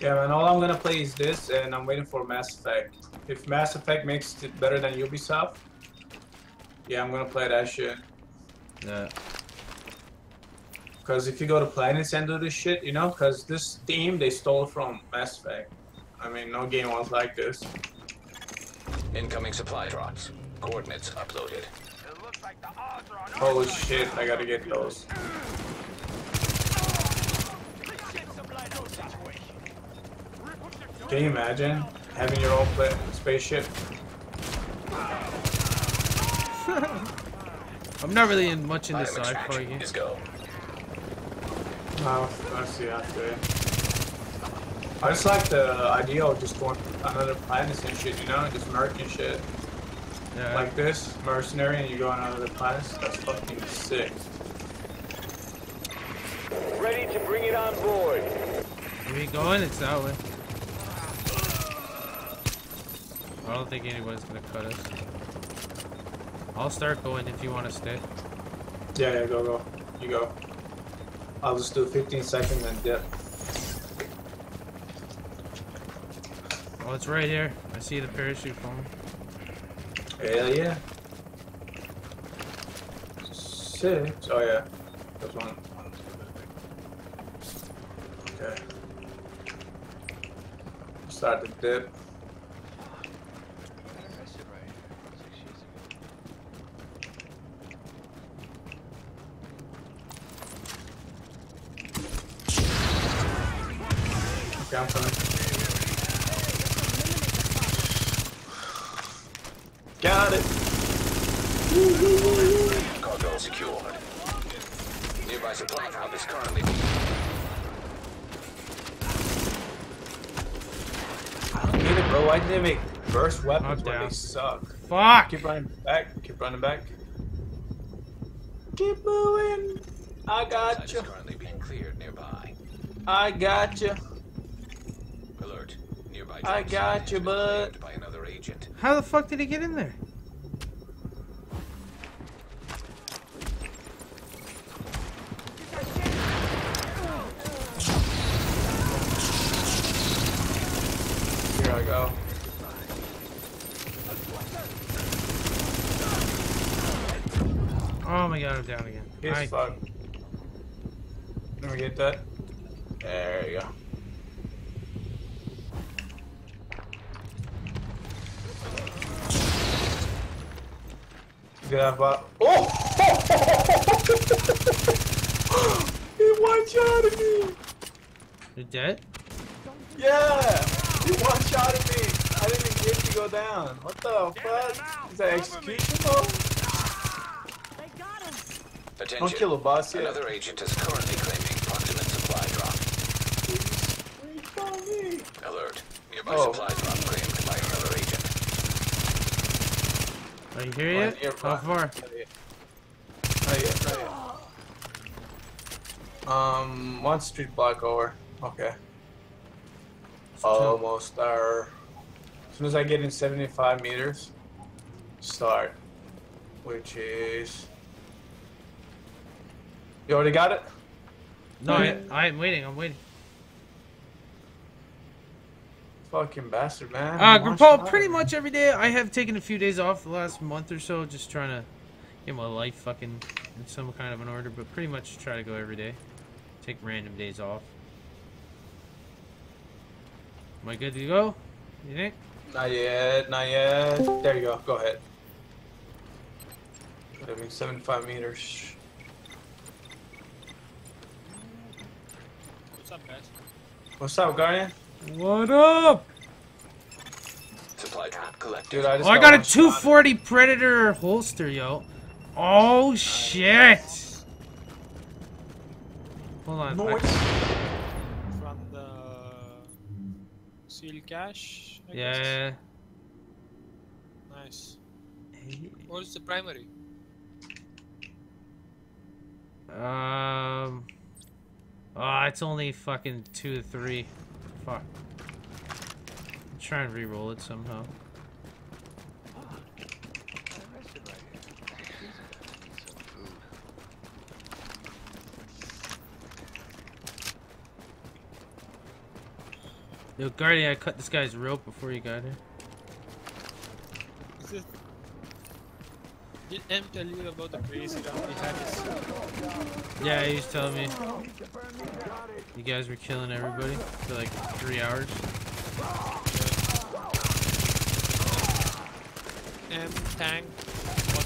Yeah, man. All I'm gonna play is this, and I'm waiting for Mass Effect. If Mass Effect makes it better than Ubisoft, yeah, I'm gonna play that shit. Yeah. Because if you go to planets and do this shit, you know, because this theme they stole from Mass Effect. I mean, no game was like this. Incoming supply drops. Coordinates uploaded. Holy shit, I gotta get those. Can you imagine having your own spaceship? *laughs* I'm not really in much into Item sci-fi extraction games. is go. Oh, I see after it. I just like the idea of just going another planet and shit, you know, just murking shit. Yeah. Like this, mercenary, and you go on another planet. That's fucking sick. Ready to bring it on board. Where you going? It's that way. I don't think anyone's gonna cut us. I'll start going if you want to stay. Yeah, yeah, go, go. You go. I'll just do 15 seconds and dip. Oh, it's right here. I see the parachute phone. Hell yeah. Six. Oh yeah. That's one. Okay. Start the dip. Okay, I'm coming. Got it. Cargo secured. Nearby supply drop is currently I don't get it, bro. Why did they make burst weapons down. they suck? Fuck! Keep running back. Keep running back. Keep moving. I got you. currently being cleared nearby. I got you. Alert. Nearby I got you, has bud. By another agent. How the fuck did he get in there? Here I go. Oh my god, I'm down again. He's I- fucked. Let me get that. There you go. Get that bot. Oh! *laughs* he one shot at me! You're dead? Yeah! He one shot at me! I didn't even get to go down. What the fuck? Is that execution mode? Attention. Don't kill a boss yet. Another agent is currently claiming proximate supply drop. Alert. Nearby Oh. supply drop claimed by another agent. Are you here yet? How far? Not yet, not yet. Um, one street block over. Okay. Almost there. As soon as I get in 75 meters, start. Which is. You already got it? No, I, yeah. I'm waiting. I'm waiting. Fucking bastard, man. Uh, One Grapal, shot. pretty much every day. I have taken a few days off the last month or so, just trying to get my life fucking in some kind of an order, but pretty much try to go every day. Take random days off. Am I good to go? You think? Not yet, not yet. There you go. Go ahead. Living 75 meters. What's up, Guardian? What up? Supply drop collected. Dude, I just Oh, I got a one shot. 240 Predator holster, yo. Oh shit! Hold on. I- From the seal cache. I guess? yeah. Nice. What's the primary? Um. Oh, it's only fucking two to three. Fuck. Try and re-roll it somehow. Yo, Guardian, I cut this guy's rope before you got here. Is it? Did M tell you about the crazy round we had this Yeah, he was telling me. You guys were killing everybody for like three hours. M tank was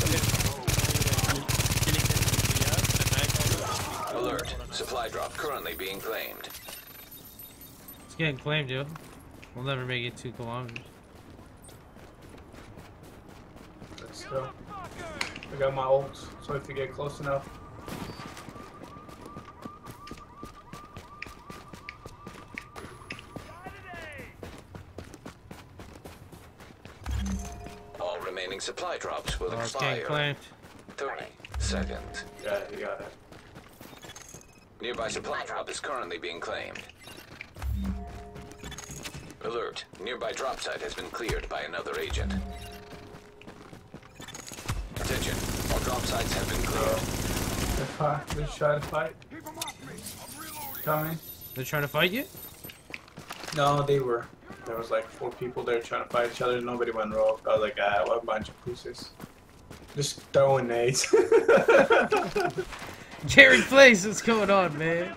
killing killing them for years, and I got Alert. Supply drop currently being claimed. It's getting claimed, yo. We'll never make it two kilometers. Let's go. I got my ults, so if you get close enough. All remaining supply drops will Oh, it's getting expire. claimed. 30 seconds. Yeah, you got it. Nearby supply drop is currently being claimed. Alert. Nearby drop site has been cleared by another agent. All drop sites have been cleared. They're, fi- they're trying to fight. Coming. They're trying to fight you? No, they were. There was like four people there trying to fight each other. Nobody went rogue. I was like, ah, what a bunch of pussies. Just throwing nades. *laughs* Jared Place, what's going on, man?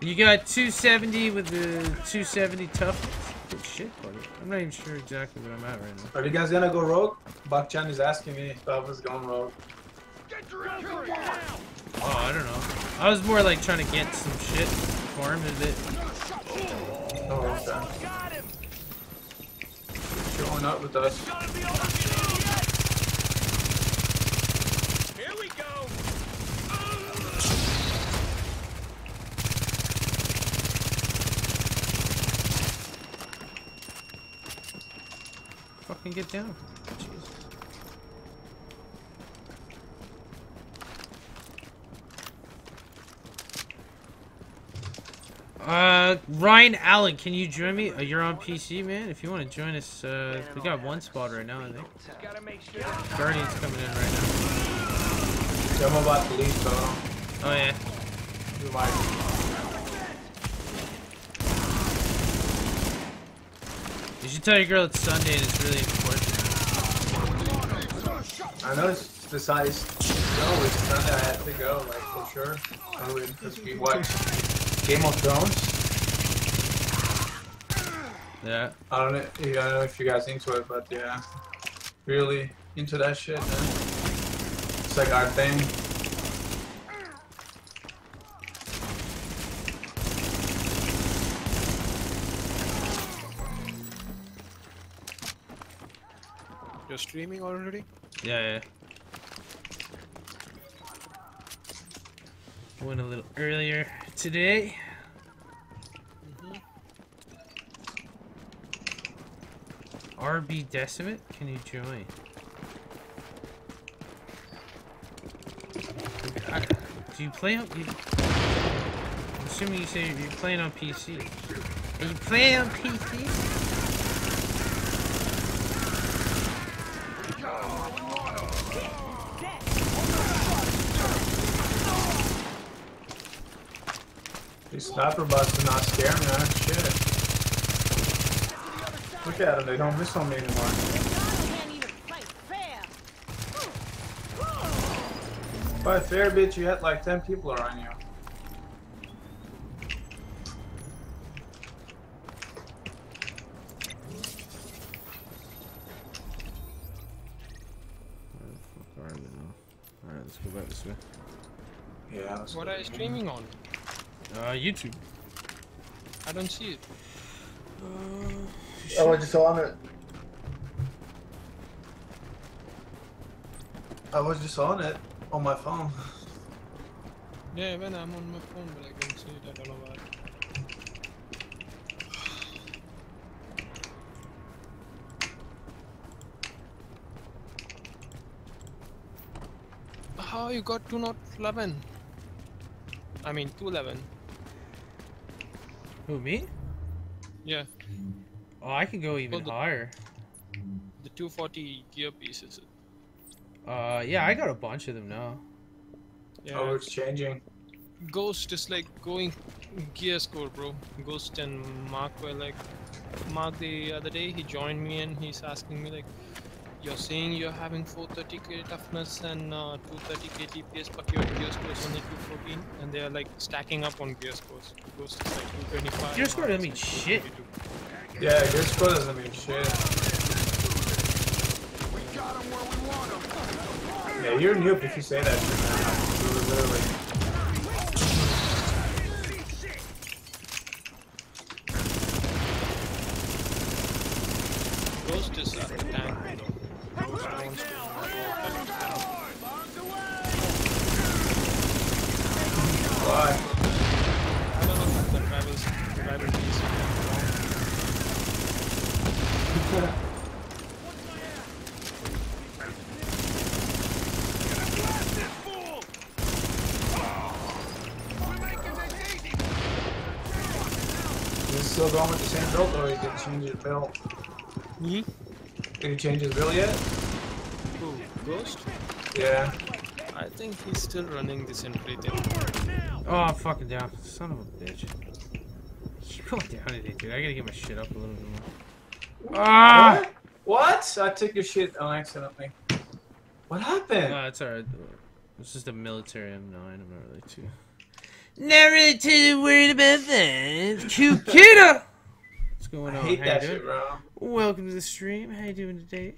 You got 270 with the 270 toughness? Good shit, buddy. I'm not even sure exactly where I'm at right now. Are you guys gonna go rogue? Bakchan is asking me if I was going rogue. Oh, I don't know. I was more like trying to get some shit for him, is it? Oh, okay. Showing up with us. Fucking get down. Jesus. Uh, Ryan Allen, can you join me? Uh, you're on PC, man. If you want to join us, uh, we got one spot right now, I think. Guardian's coming in right now. Yeah, I'm about to leave, so Oh yeah. You should tell your girl it's Sunday and it's really important. I know it's besides. No, it's Sunday. I have to go, like for sure. Oh, because we watch Game of Thrones. Yeah. I don't know. yeah, I don't know if you guys into it, but yeah, really into that shit, man. It's like our thing. You're streaming already? Yeah, yeah. Went a little earlier today. Mm-hmm. RB Decimate, can you join? Do you play on? You, I'm assuming you say you're playing on PC. Are you playing on PC? These sniper bots do not scare me, man. Shit. Look at them. They don't miss on me anymore. By fair, bitch, you had like 10 people around you. Alright, let's go back this way. Yeah. let's What go. are you streaming on? Uh, YouTube. I don't see it. Oh, I was just on it. I was just on it on my phone. Yeah, when I'm on my phone, but I can see it. I don't know why. How you got two not eleven? I mean two eleven. Who, me? Yeah, Oh, I can go even Well, the- higher. the two forty gear pieces. Uh, yeah, I got a bunch of them now. Yeah. Oh, it's changing. Ghost is like going gear score, bro. Ghost and Mark were like, Mark the other day he joined me and he's asking me like, you're saying you're having 430k toughness and uh, 230k DPS, but your gear score is only 214, and they are like stacking up on gear scores. Ghost is like 225. Gear score doesn't mean shit. Yeah, gear score doesn't mean shit. Yeah, you're a noob if you say that shit now. Literally. Ghost is at the tank though. Ghost wants to Why? I don't know if the rivals, rivalries Is he still going with the same build or he did change his build? Hmm? Did he change his build yet? Who? Ghost? Yeah. I think he's still running the sentry thing. Oh, I'm fucking down. Son of a bitch. Keep going down today, dude. I gotta get my shit up a little bit more. Ah! What? What? I took your shit on accidentally. What happened? No, it's alright. It's just a military M9. I'm not really too. Not really too worried about that. Kukita! What's going I on? hate How that shit, bro. Welcome to the stream. How you doing today?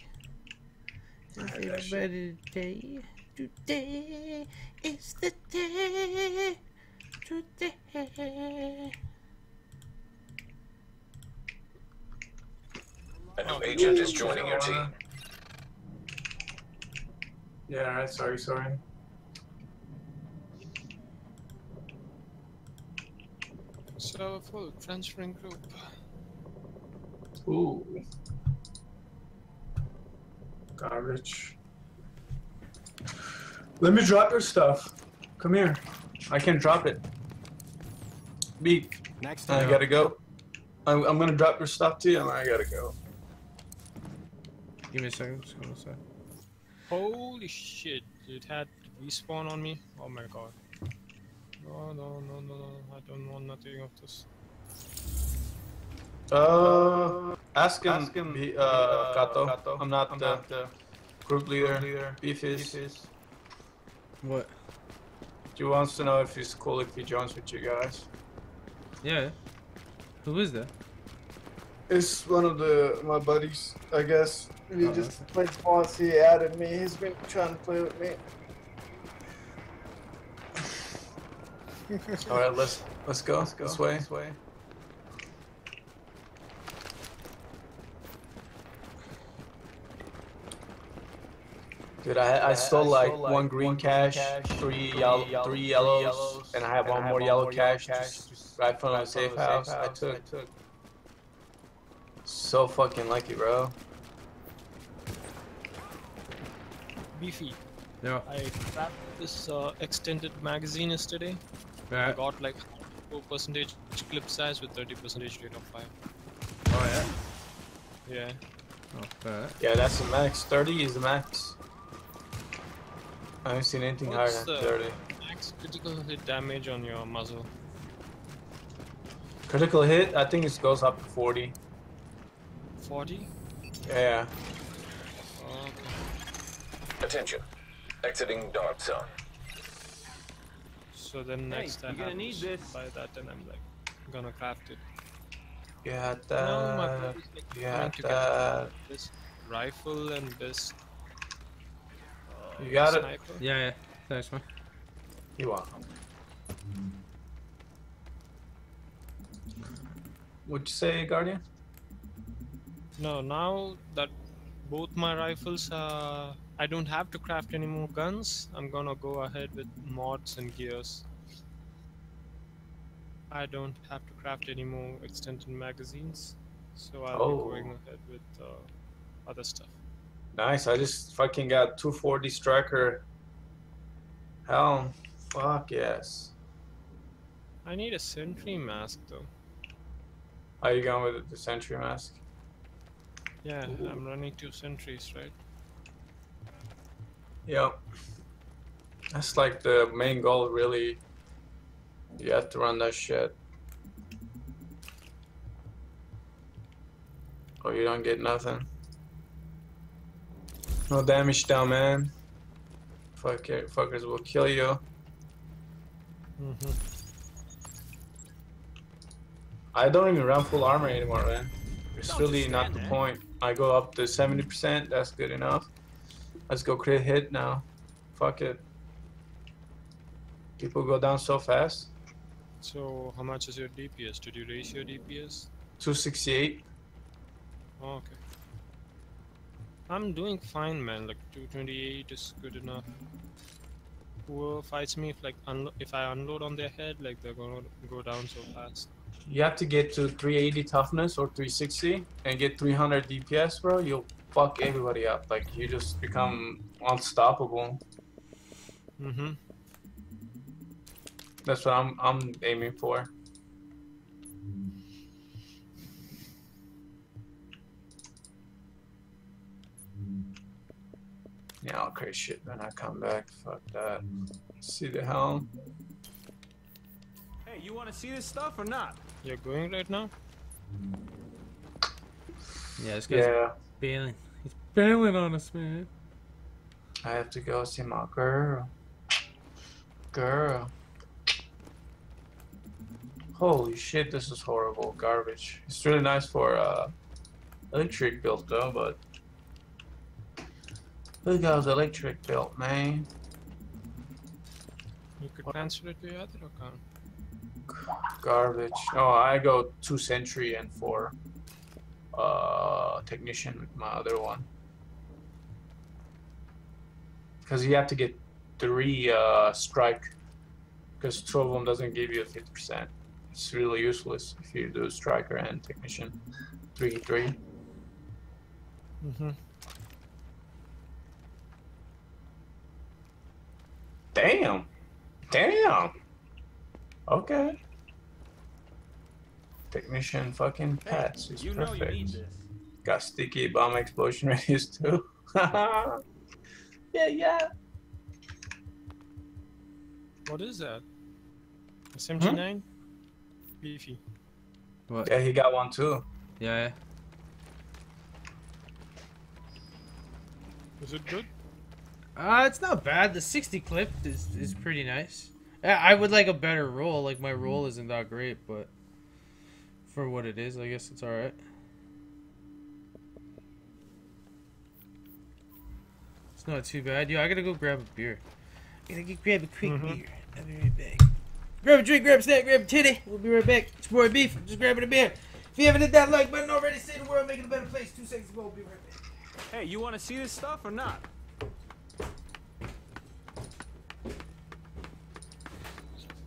How's hate that shit. everybody today? Today is the day. Today. A new agent is joining your team. Yeah, alright, sorry, sorry. So full transferring group. Ooh. Garbage. Let me drop your stuff. Come here. I can't drop it. Beak. Next time. I gotta go. I'm, I'm gonna drop your stuff to you and I gotta go. Give me a second. Just go inside. Holy shit! It had respawn on me. Oh my god. No, no, no, no, no. I don't want nothing of this. Uh, ask him, ask him be, uh, Kato. I'm not the, the group leader. Beef is. What? He wants to know if he's cool if he joins with you guys. Yeah. Who is that? It's one of the my buddies, I guess. He Oh, just played once. He added me. He's been trying to play with me. All right, let's let's go. Let's go. This way. This way. Dude, I, I stole like one green cache, three yellow, three yellows, and I have one more yellow cache just right from the safe house. I took. So fucking lucky, bro. Beefy. Yeah. I grabbed this uh, extended magazine yesterday. I got like 4% clip size with 30% rate of fire. Oh yeah. Yeah. Not. Yeah, that's the max. 30 is the max. I haven't seen anything What's higher than 30. max critical hit damage on your muzzle? Critical hit, I think it goes up to 40. 40? Yeah. Okay. Attention. Exiting dark zone. So then Hey, next I you're gonna have need to this. buy that and I'm like gonna craft it. Yeah, No, my that. brother's like Yeah, that. this rifle and this You got it? Yeah, yeah. Thanks, man. You want. What'd you say, Guardian? No, now that both my rifles are I don't have to craft any more guns, I'm gonna go ahead with mods and gears. I don't have to craft any more extended magazines, so I'll Oh. be going ahead with uh, other stuff. Nice, I just fucking got 240 striker. Hell, fuck yes. I need a sentry mask though. Are you going with the sentry mask? Yeah, Ooh. I'm running two sentries, right? Yep. That's like the main goal, really. You have to run that shit. Or you don't get nothing. No damage down, man. Fuck it, fuckers will kill you. Mm-hmm. I don't even run full armor anymore, man. It's Don't really not the there. point. I go up to 70%, that's good enough. Let's go crit hit now. Fuck it. People go down so fast. So how much is your DPS? Did you raise your DPS? 268. Oh, okay. I'm doing fine, man. Like 228 is good enough. Whoever fights me, if like unlo- if I unload on their head, like they're gonna go down so fast. You have to get to 380 toughness or 360 and get 300 DPS, bro. You'll fuck everybody up. Like, you just become unstoppable. Mm-hmm. That's what I'm I'm aiming for. Yeah, I'll create shit when I come back. Fuck that. See the helm. Hey, you want to see this stuff or not? You're going right now? Yeah, this guy's Yeah, bailing. He's bailing on us, man. I have to go see my girl. Girl. Holy shit, this is horrible garbage. It's really nice for uh, electric build though, but look goes electric belt, man. You could transfer it to your other account. Garbage. Oh, I go two sentry and four uh technician with my other one. Because you have to get three uh strike. Because two of them doesn't give you a fifty percent. It's really useless if you do striker and technician. Three three. Mm-hmm. Damn. Damn. Okay. Technician fucking pets is you know perfect. you need this. Got sticky bomb explosion *laughs* radius too. *laughs* yeah, yeah. What is that? Hmm? SMG9? Beefy. What? Yeah, he got one too. Yeah. Is it good? Uh, it's not bad. The 60 clip is, is pretty nice. I I would like a better roll. Like, my roll isn't that great, but for what it is, I guess it's alright. It's not too bad. Yo, I gotta go grab a beer. I gotta go grab a quick Mhm. beer. I'll be right back. Grab a drink, grab a snack, grab a titty. We'll be right back. It's your boy Beef. Just grabbing a beer. If you haven't hit that like button already, say the world, make it a better place. Two seconds ago, we'll be right back. Hey, you want to see this stuff or not?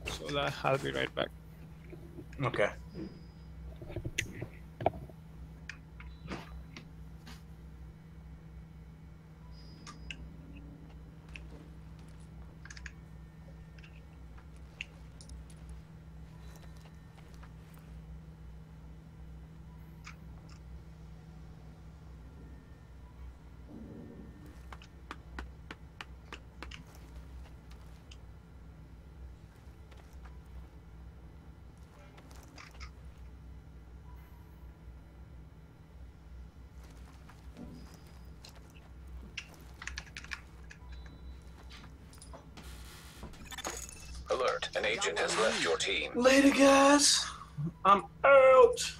So that I'll be right back. Okay. Alert, an agent has left your team. Later, guys. I'm out.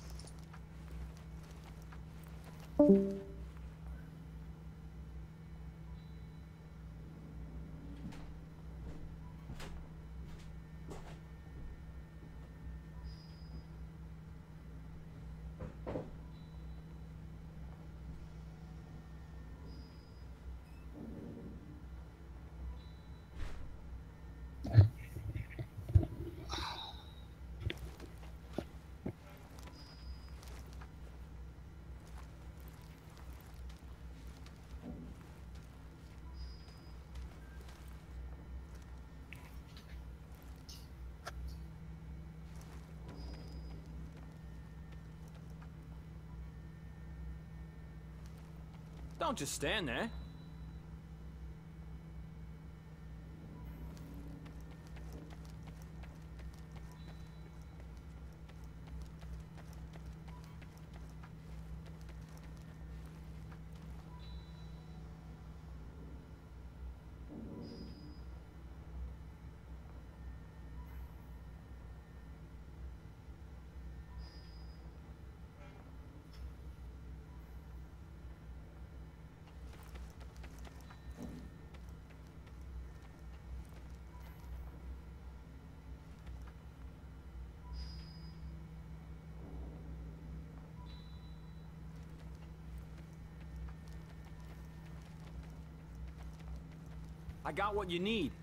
Just stand there. Got what you need.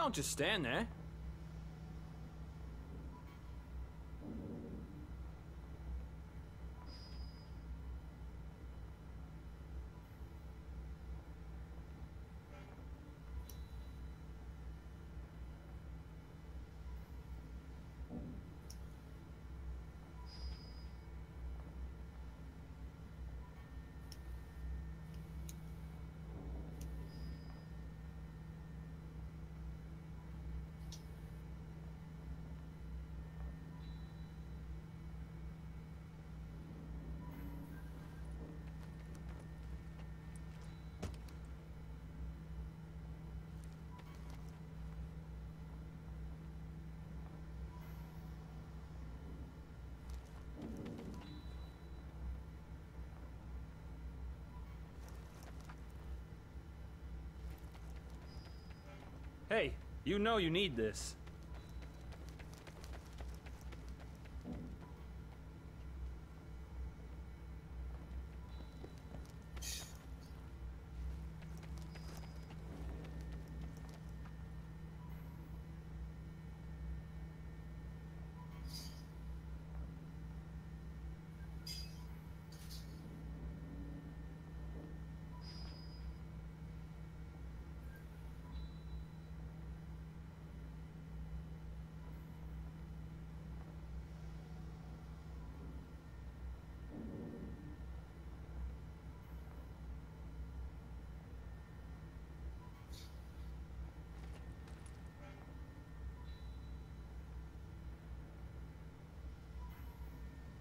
Don't just stand there. Hey, you know you need this.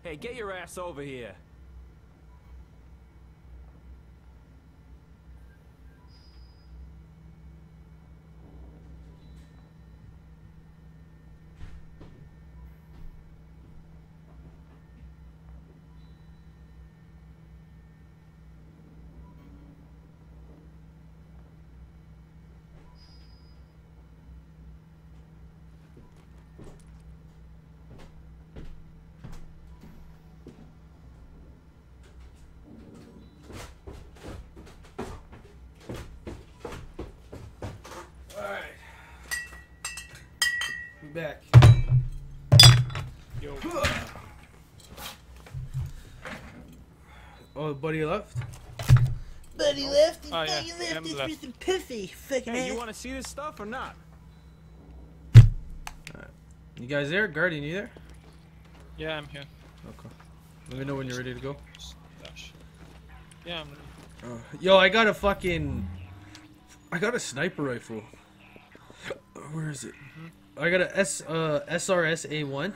Hey, get your ass over here. Alright. We back. Yo. Oh, buddy left? Buddy left. Oh, yeah. Buddy left. Em This left. was a puffy. Fucking Hey, ass. you want to see this stuff or not? You guys there? Guardian, you there? Yeah, I'm here. Okay. Let me know when you're ready to go. Yeah, I'm ready. Uh, yo, I got a fucking. I got a sniper rifle. Where is it? I got a S uh SRS A1.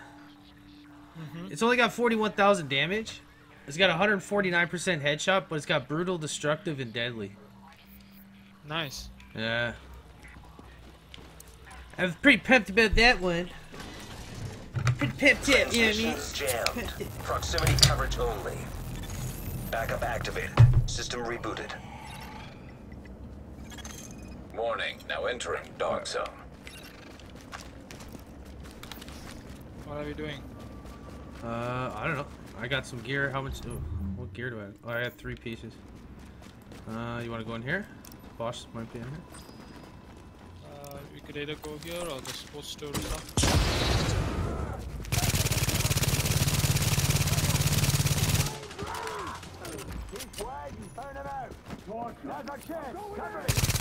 Mhm. It's only got 41,000 damage. It's got 149% headshot, but it's got brutal, destructive, and deadly. Nice. Yeah. I was pretty pumped about that one. Pretty pumped up, you know what I mean? Jammed. Proximity coverage only. Backup activated. System rebooted. Warning, now entering dark zone. What are we doing? Uh, I don't know. I got some gear. How much? Oh, what gear do I have? Oh, I have three pieces. Uh, you want to go in here? Boss might be in here. Uh, we could either go here or the sports store is up. Keep wide and burn him out. Now's our chance. Cover it.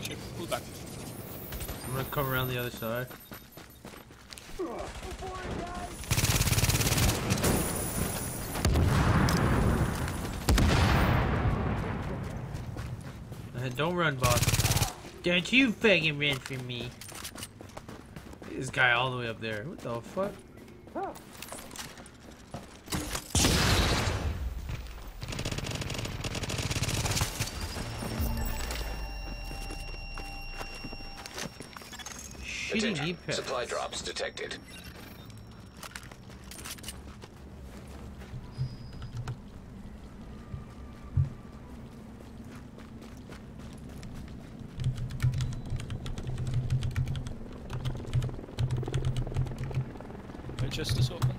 Pull back. I'm gonna come around the other side. Uh, Don't run, boss. Don't you fucking run from me. This guy all the way up there. What the fuck? Attention. pads. Supply drops detected. My chest is open.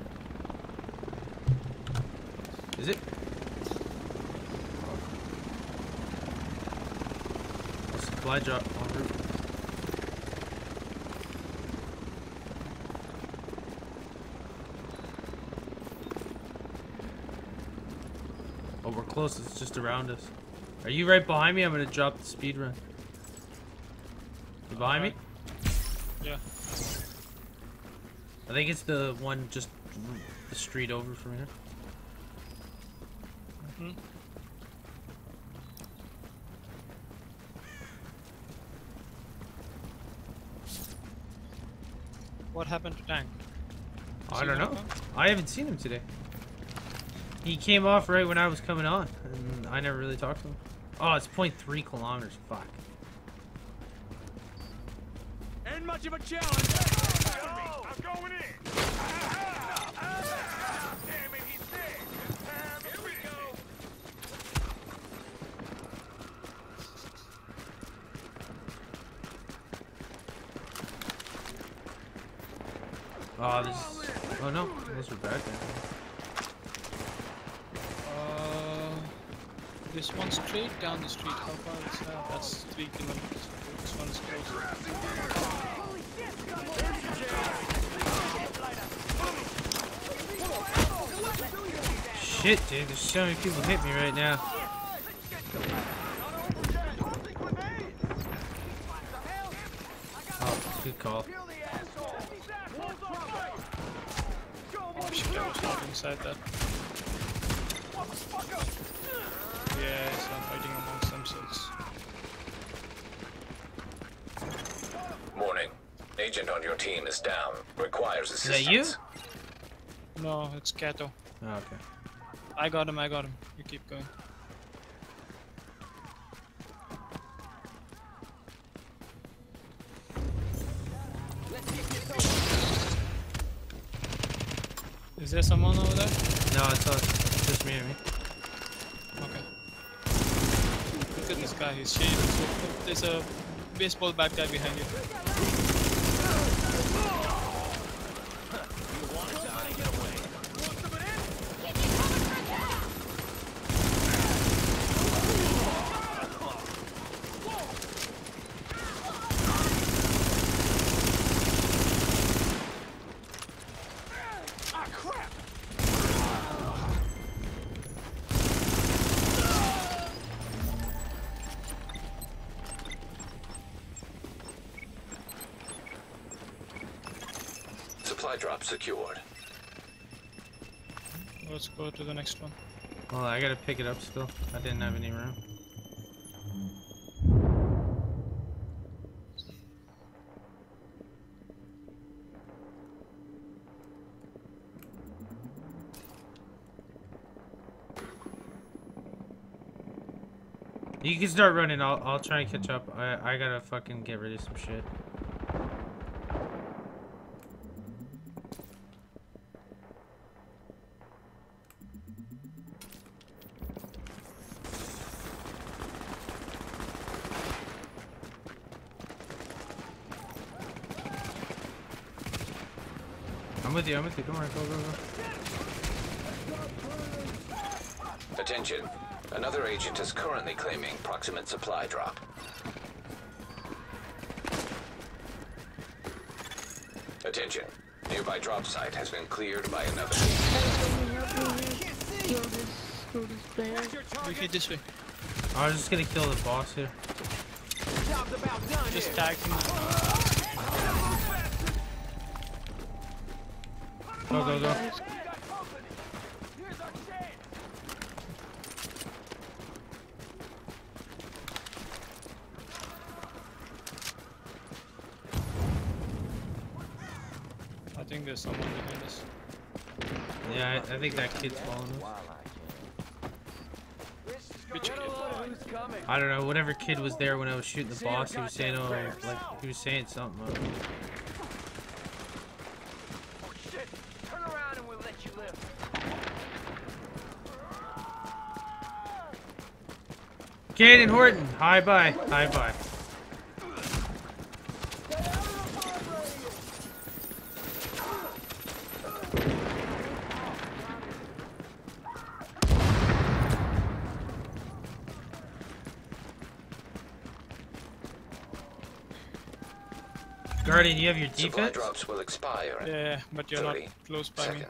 Is it? Supply drop en route. Oh, we're close. It's just around us. Are you right behind me? I'm gonna drop the speed run. You behind me? Yeah. I think it's the one just the street over from here. hmm What happened to Tank? I don't know. I haven't seen him today. He came off right when I was coming on, and I never really talked to him. Oh, it's 0.3 kilometers. Fuck. Ain't much of a challenge. Oh, I'm going in. Damn it, he's dead. Here we go. Oh, this. Oh no, those are bad guys. Uh, this one straight down the street. How far is that? That's three kilometers. This one is closer. Shit, dude. There's so many people hit me right now. Oh, good call. Oh shit, I was not inside that. Yeah, so I'm fighting amongst themselves. Warning. Agent on your team is down. Requires that assistance. you? No, it's Kato. Oh, okay. I got him, I got him. You keep going. Is there someone over there? No, it's us. It's just me and me. Okay. Look at this guy, he's shaded. So there's a baseball bat guy behind you. Next one. Well, I gotta pick it up still. I didn't have any room. You can start running. I'll I'll try and catch up. I I gotta fucking get rid of some shit. I'm with you. I'm with you. Don't worry. Go go go. Attention. Another agent is currently claiming proximate supply drop. Attention. Nearby drop site has been cleared by another agent. We hit this way. I was just gonna kill the boss here. job's about done Just tag him. Go, go, go. I think there's someone behind us. Yeah, I, I think that kid's following us. I don't know. Whatever kid was there when I was shooting the boss, he was saying, oh, like he was saying something. uh, Oh shit! Turn around and we'll let you live. Caden Horton, hi bye, hi bye. Guardian, you have your defense? Supply drops will expire Yeah, but you're not close by me.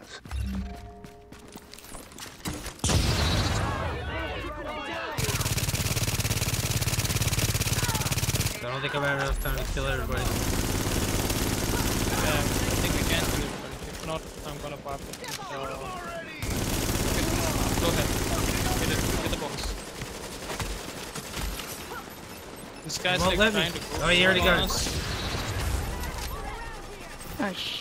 I don't think I've had enough time to kill everybody. Yeah, I think we can kill everybody. If not, I'm gonna pop it. with, Uh... Okay. Go ahead. Hit it. Hit the box. This guy's like let trying to go Oh, he already for got it. us. Gosh.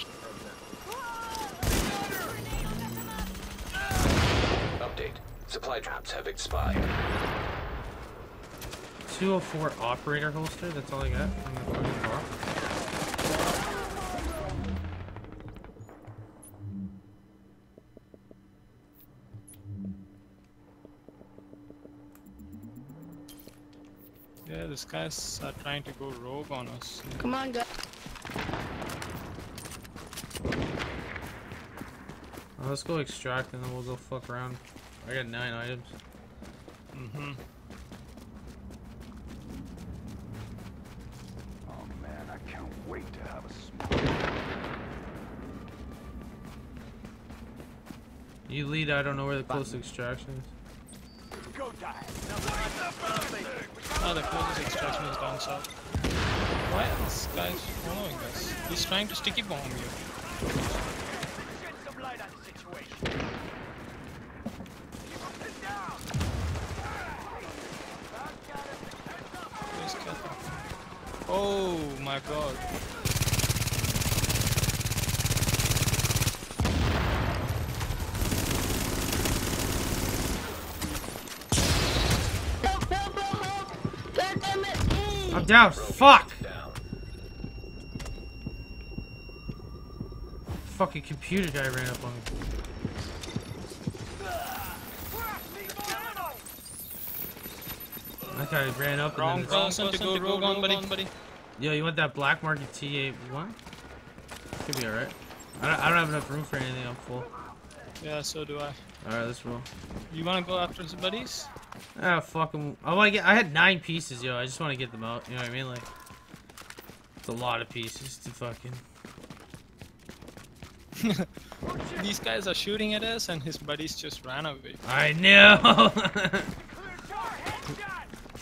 204 operator holster, that's all I got from the fucking box. Yeah, this guy's uh, trying to go rogue on us. Come on, guys. Well, let's go extract and then we'll go fuck around. I got nine items. Mm-hmm. Oh man, I can't wait to have a smoke. You lead, I don't know where the closest extraction is. Go die. Oh, the closest extraction is down south. Why are these guys following us? He's trying to sticky bomb you. Shed some light on the situation. Please kill him. Oh my god. Down. Fuck. Fucking computer guy ran up on me. That guy ran up Wrong and then person to go rogue on, buddy. buddy. Yo, you want that black market T81? Could be alright. I don't, I don't have enough room for anything. I'm full. Yeah, so do I. Alright, let's roll. You wanna go after his buddies? Ah, fuck 'em. I want to get. I had nine pieces, yo. I just want to get them out. You know what I mean? Like, it's a lot of pieces to fucking. *laughs* These guys are shooting at us and his buddies just ran away. I know. *laughs*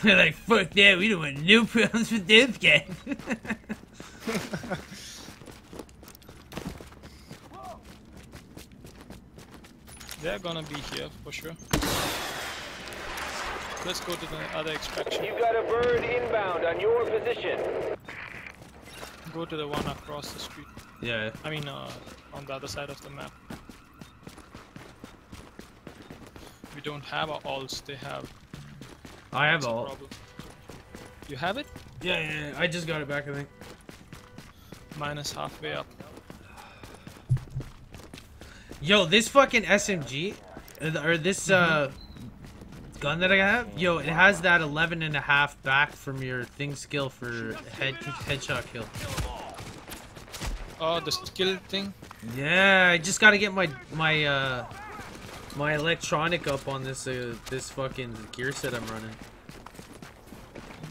They're like, fuck that. We don't want no *laughs* problems with this guy. They're gonna be here for sure. Let's go to the other extraction. You've got a bird inbound on your position. Go to the one across the street. yeah. I mean, uh, on the other side of the map. We don't have our alts, they have. I have That's all. problem. You have it? Yeah, yeah, yeah. I just got it back. I think. Minus halfway up. Yo, this fucking SMG, uh, or this uh, gun that I have, yo, it has that 11 and a half back from your thing skill for head headshot kill. Oh, the skill thing? Yeah, I just gotta get my my uh my electronic up on this uh, this fucking gear set I'm running.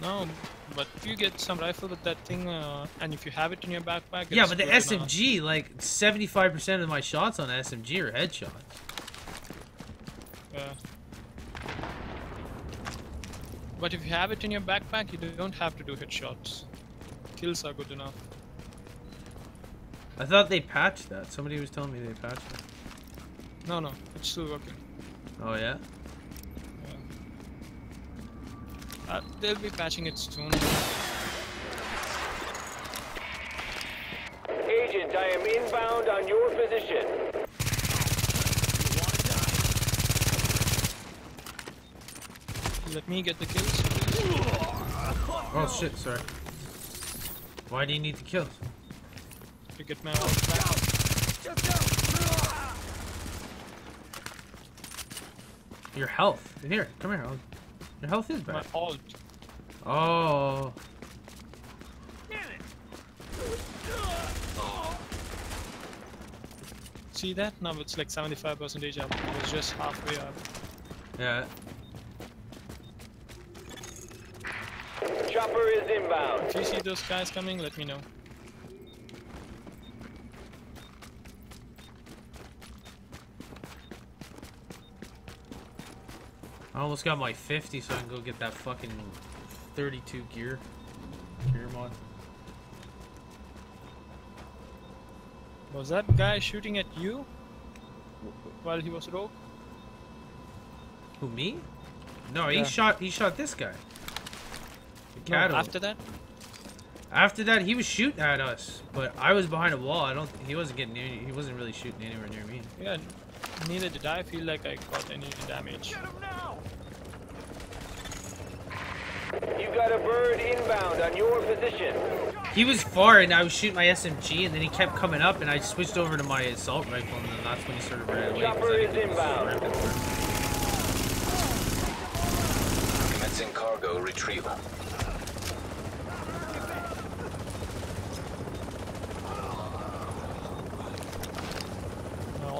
No, but if you get some rifle with that thing, uh, and if you have it in your backpack, Yeah, but the. SMG, like 75% of my shots on SMG are headshots. Yeah. But if you have it in your backpack, you don't have to do headshots. Kills are good enough. I thought they patched that. Somebody was telling me they patched it. No, no, it's still working. Oh yeah. Uh, they'll be patching it soon. Agent, I am inbound on your position. Let me get the kills. Oh shit, sorry. Why do you need the kills? To get my ult back. Your health. Here, come here. Your health is My back. ult. Oh. See that? Now it's like 75% up. It was just halfway up. Yeah. Chopper is inbound. If you see those guys coming, let me know. I almost got my 50 so I can go get that fucking 32 gear. Gear mod. Was that guy shooting at you? While he was rogue? Who me? No, he shot he shot this guy. The No, after that? After that, he was shooting at us, but I was behind a wall. I don't. He wasn't getting. Any, he wasn't really shooting anywhere near me. Yeah, neither did I feel like I got any damage. You got a bird inbound on your position. He was far, and I was shooting my SMG, and then he kept coming up, and I switched over to my assault rifle, and then that's when he started running away. Chopper is think it was inbound. Commencing cargo retrieval.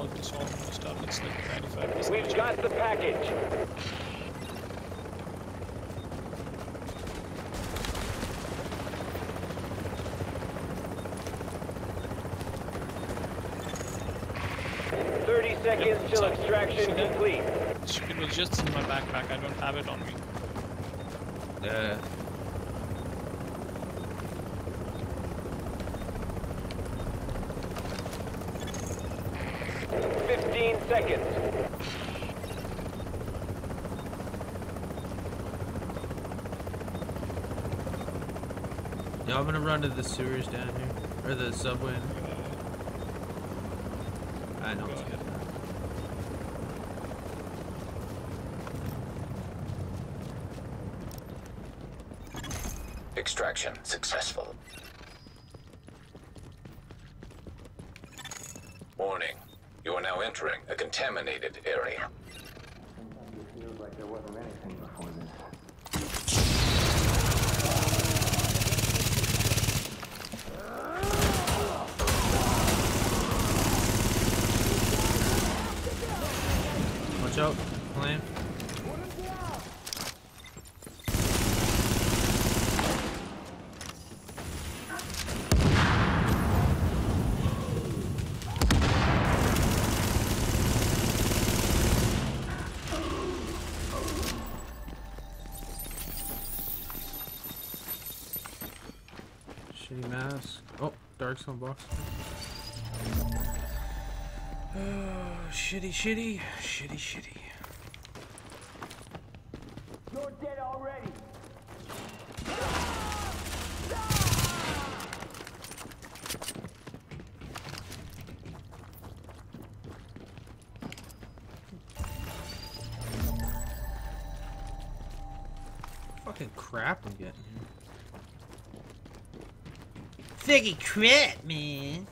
My ult is almost up. It's like 95%. We've got the package. Thirty seconds till extraction complete. It was just in my backpack. I don't have it on me. Yeah. Seconds. Yeah, I'm gonna run to the sewers down here, or the subway. I know it's good. Extraction successful. Warning. You are now entering a contaminated area. Dark box. Oh, *sighs* shitty, shitty, shitty, shitty. Fucking crap, man.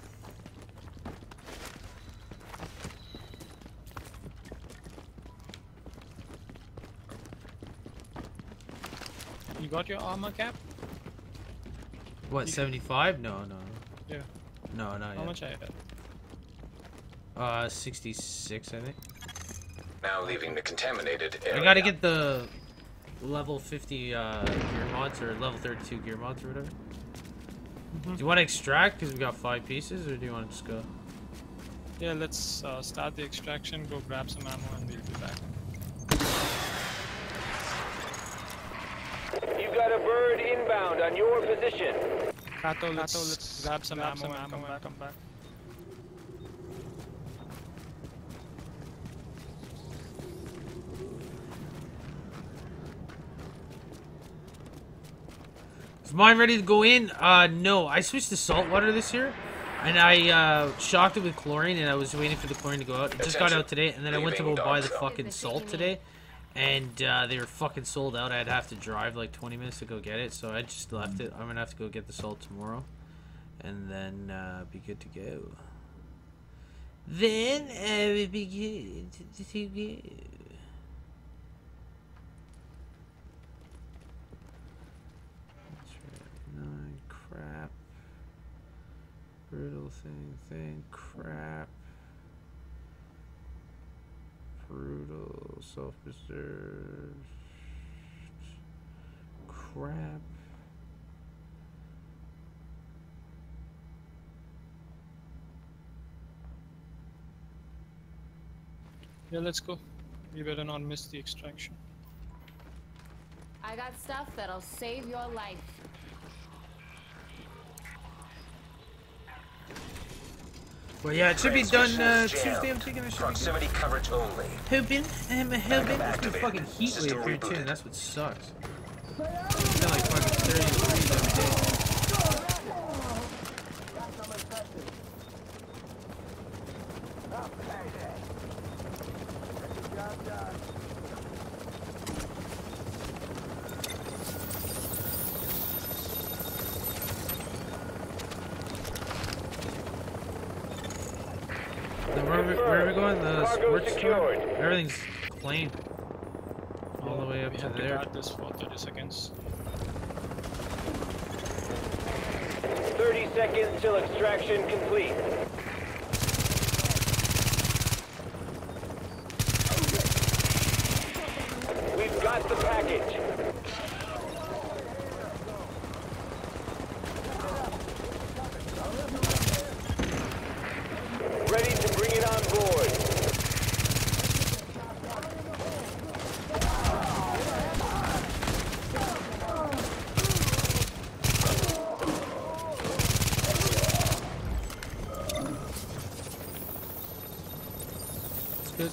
You got your armor cap? What, 75? No, no. Yeah. No, not How yet. much I had? Uh, 66, I think. Now leaving the contaminated area. I gotta get the level 50 uh, gear mods, or level 32 gear mods, or whatever. Do you want to extract, because we got five pieces, or do you want to just go? Yeah, let's uh, start the extraction, go grab some ammo, and we'll be back. You got a bird inbound on your position. Kato, let's, let's grab some ammo and come back. Come back. Mine ready to go in? Uh, no. I switched to salt water this year, and I uh, shocked it with chlorine, and I was waiting for the chlorine to go out. It just got out today, and then I went to go buy the fucking salt today, and uh, they were fucking sold out. I'd have to drive like 20 minutes to go get it, so I just left it. I'm gonna have to go get the salt tomorrow, and then uh, be good to go. Then I will be good to go. Nine crap. Brutal thing, thing, crap. Brutal, self preserved. Crap. Yeah, let's go. We better not miss the extraction. I got stuff that'll save your life. Well, yeah, it should be done uh, Tuesday. I'm thinking it should Proximity coverage only. hoping. I'm a hoping. It's been fucking heat wave here too, and that's what sucks. It's been like fucking 30 degrees every day. Then where, are we, where are we going? The Cargo sports store? secured. Everything's claimed. All the way up we to have there. guard this for 30 seconds. 30 seconds till extraction complete. We've got the package. Ready to bring it on board. It's good.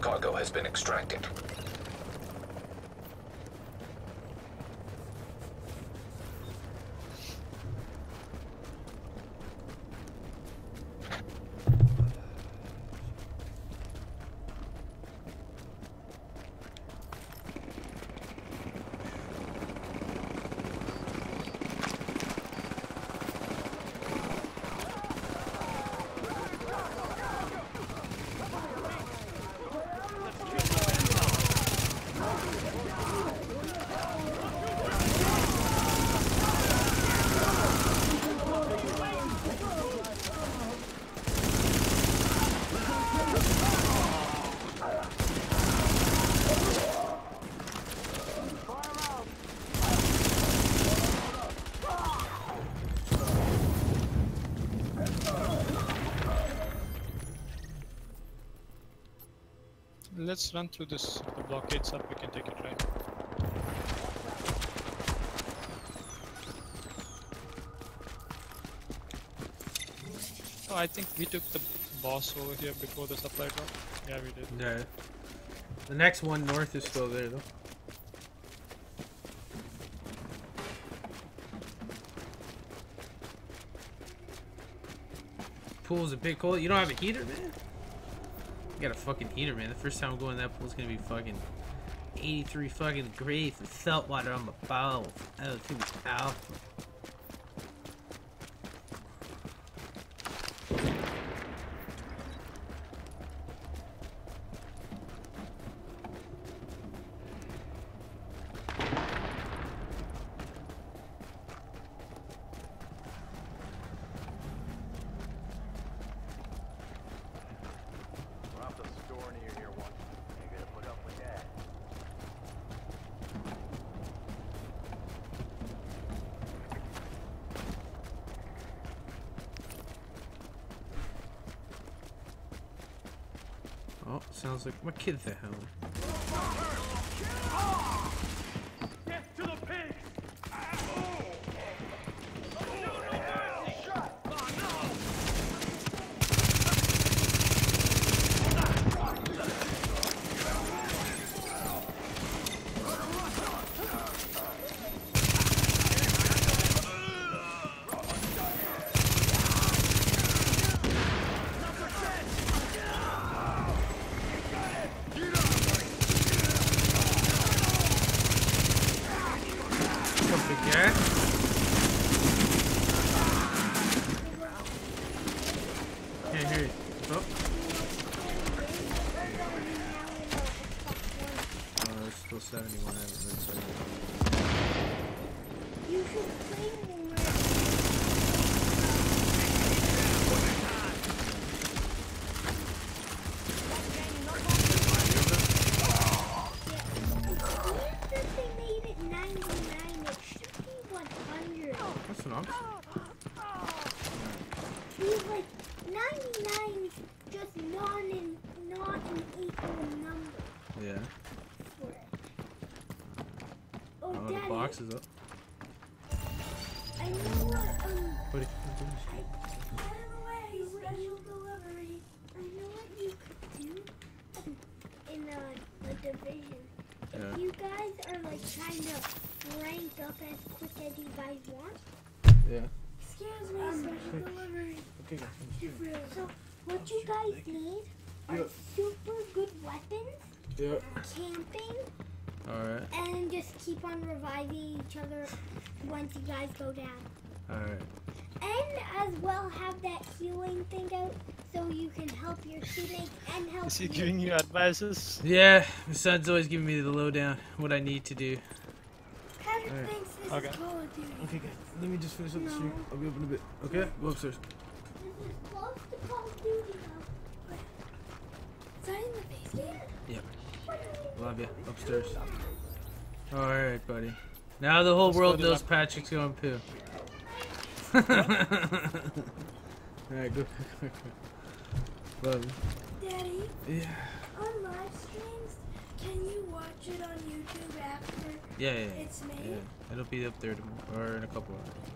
Cargo has been extracted. Let's run through this. If the blockade's up, we can take it right. Oh, I think we took the boss over here before the supply drop. Yeah, we did. Yeah. The next one north is still there though. Pool's a bit cold. You don't have a heater, man? You got a fucking heater, man. The first time I'm going that pool's gonna be fucking 83 fucking degrees with salt water on my balls. Oh, it's gonna be powerful. We're off the store near here once. You gotta put up with that. Sounds like my kid's at home. Yeah? Can't hear you. Oh. Oh, there's still 71. I haven't read 71. You should play more. If they made it 99, it should be 100. That's what I'm saying. Because like 99 is just not an not an equal number Yeah. for it. Oh, Oh, the Daddy, box is up. I know what um. What do you- I don't know what you special delivery. I know what you could do um, in a, a division. Yeah. If you guys are like trying to rank up as quick as you guys want. Yeah. Excuse me, special delivery. Okay, guys. So, what you guys need are Yeah. super good weapons, Yeah. camping, Alright. and just keep on reviving each other once you guys go down. Alright. And as well have that healing thing out so you can help your teammates and help Is he you. giving you advices? Yeah, my son's always giving me the lowdown, what I need to do. Patrick Alright. thinks this Okay. is Call of Duty. Okay, guys, let me just finish up the stream. I'll be up in a bit. Okay? Go upstairs. This is close to Call of Duty now. Is that in the base game? Yep. Love you. Upstairs. Alright, buddy. Now the whole Let's world knows the- Patrick's going poo. *laughs* Alright, go. Love you. Daddy, Yeah. on live streams, can you watch it on YouTube after Yeah, yeah, yeah. it's made? Yeah. It'll be up there tomorrow, or in a couple hours.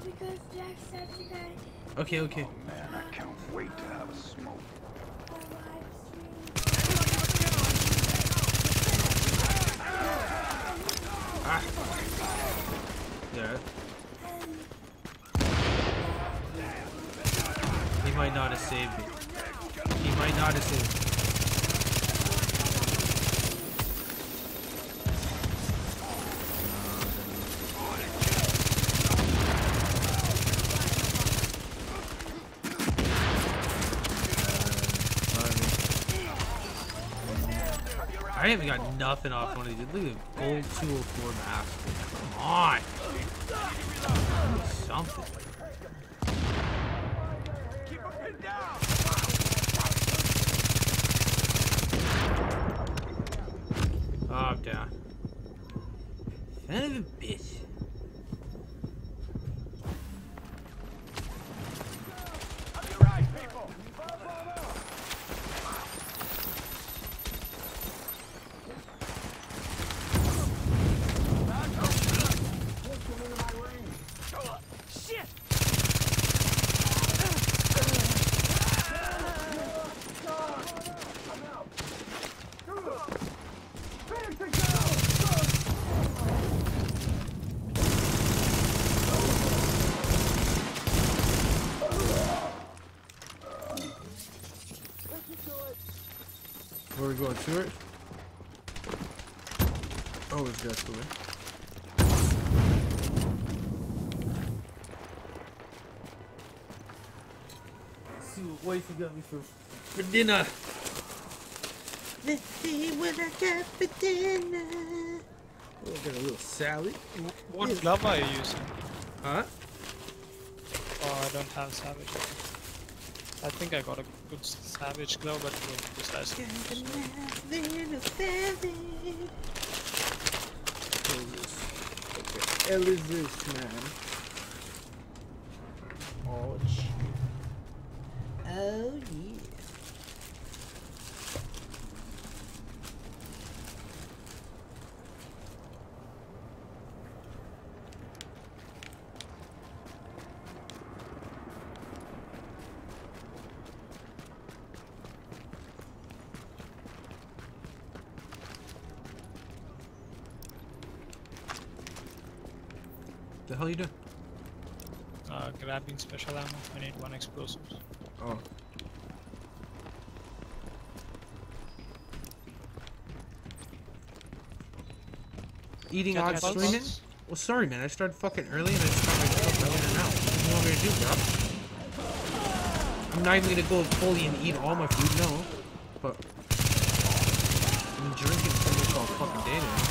No, because Jack said you guys Okay, okay. Man, I can't wait to have a smoke. Ah. Yeah. He might not have saved it. He might not have saved it. Haven't got nothing off one of these. Look at the gold 204 mask. Come on. Something. Oh, I'm down. Son of a bitch. Shit! Where we going, Stuart? Oh, it's got the way. see what wifey got me for for dinner. Let's see what I got for dinner. Oh, I got a little salad. What glove are you using? Huh? Oh, I don't have savage. I think I got a good savage glove, but this last one. Little savage. What is this? Okay. Hell is this, man? Oh, shit. Oh, yeah. The hell you doing? Grabbing special ammo. I need one explosive. Oh. eating Cat odd apples? streaming? Well, sorry, man. I started fucking early and I just got my stuff earlier now. What do you want me to do, bro? I'm not even gonna go fully and eat all my food, no. But I'm drinking pretty much all fucking day now.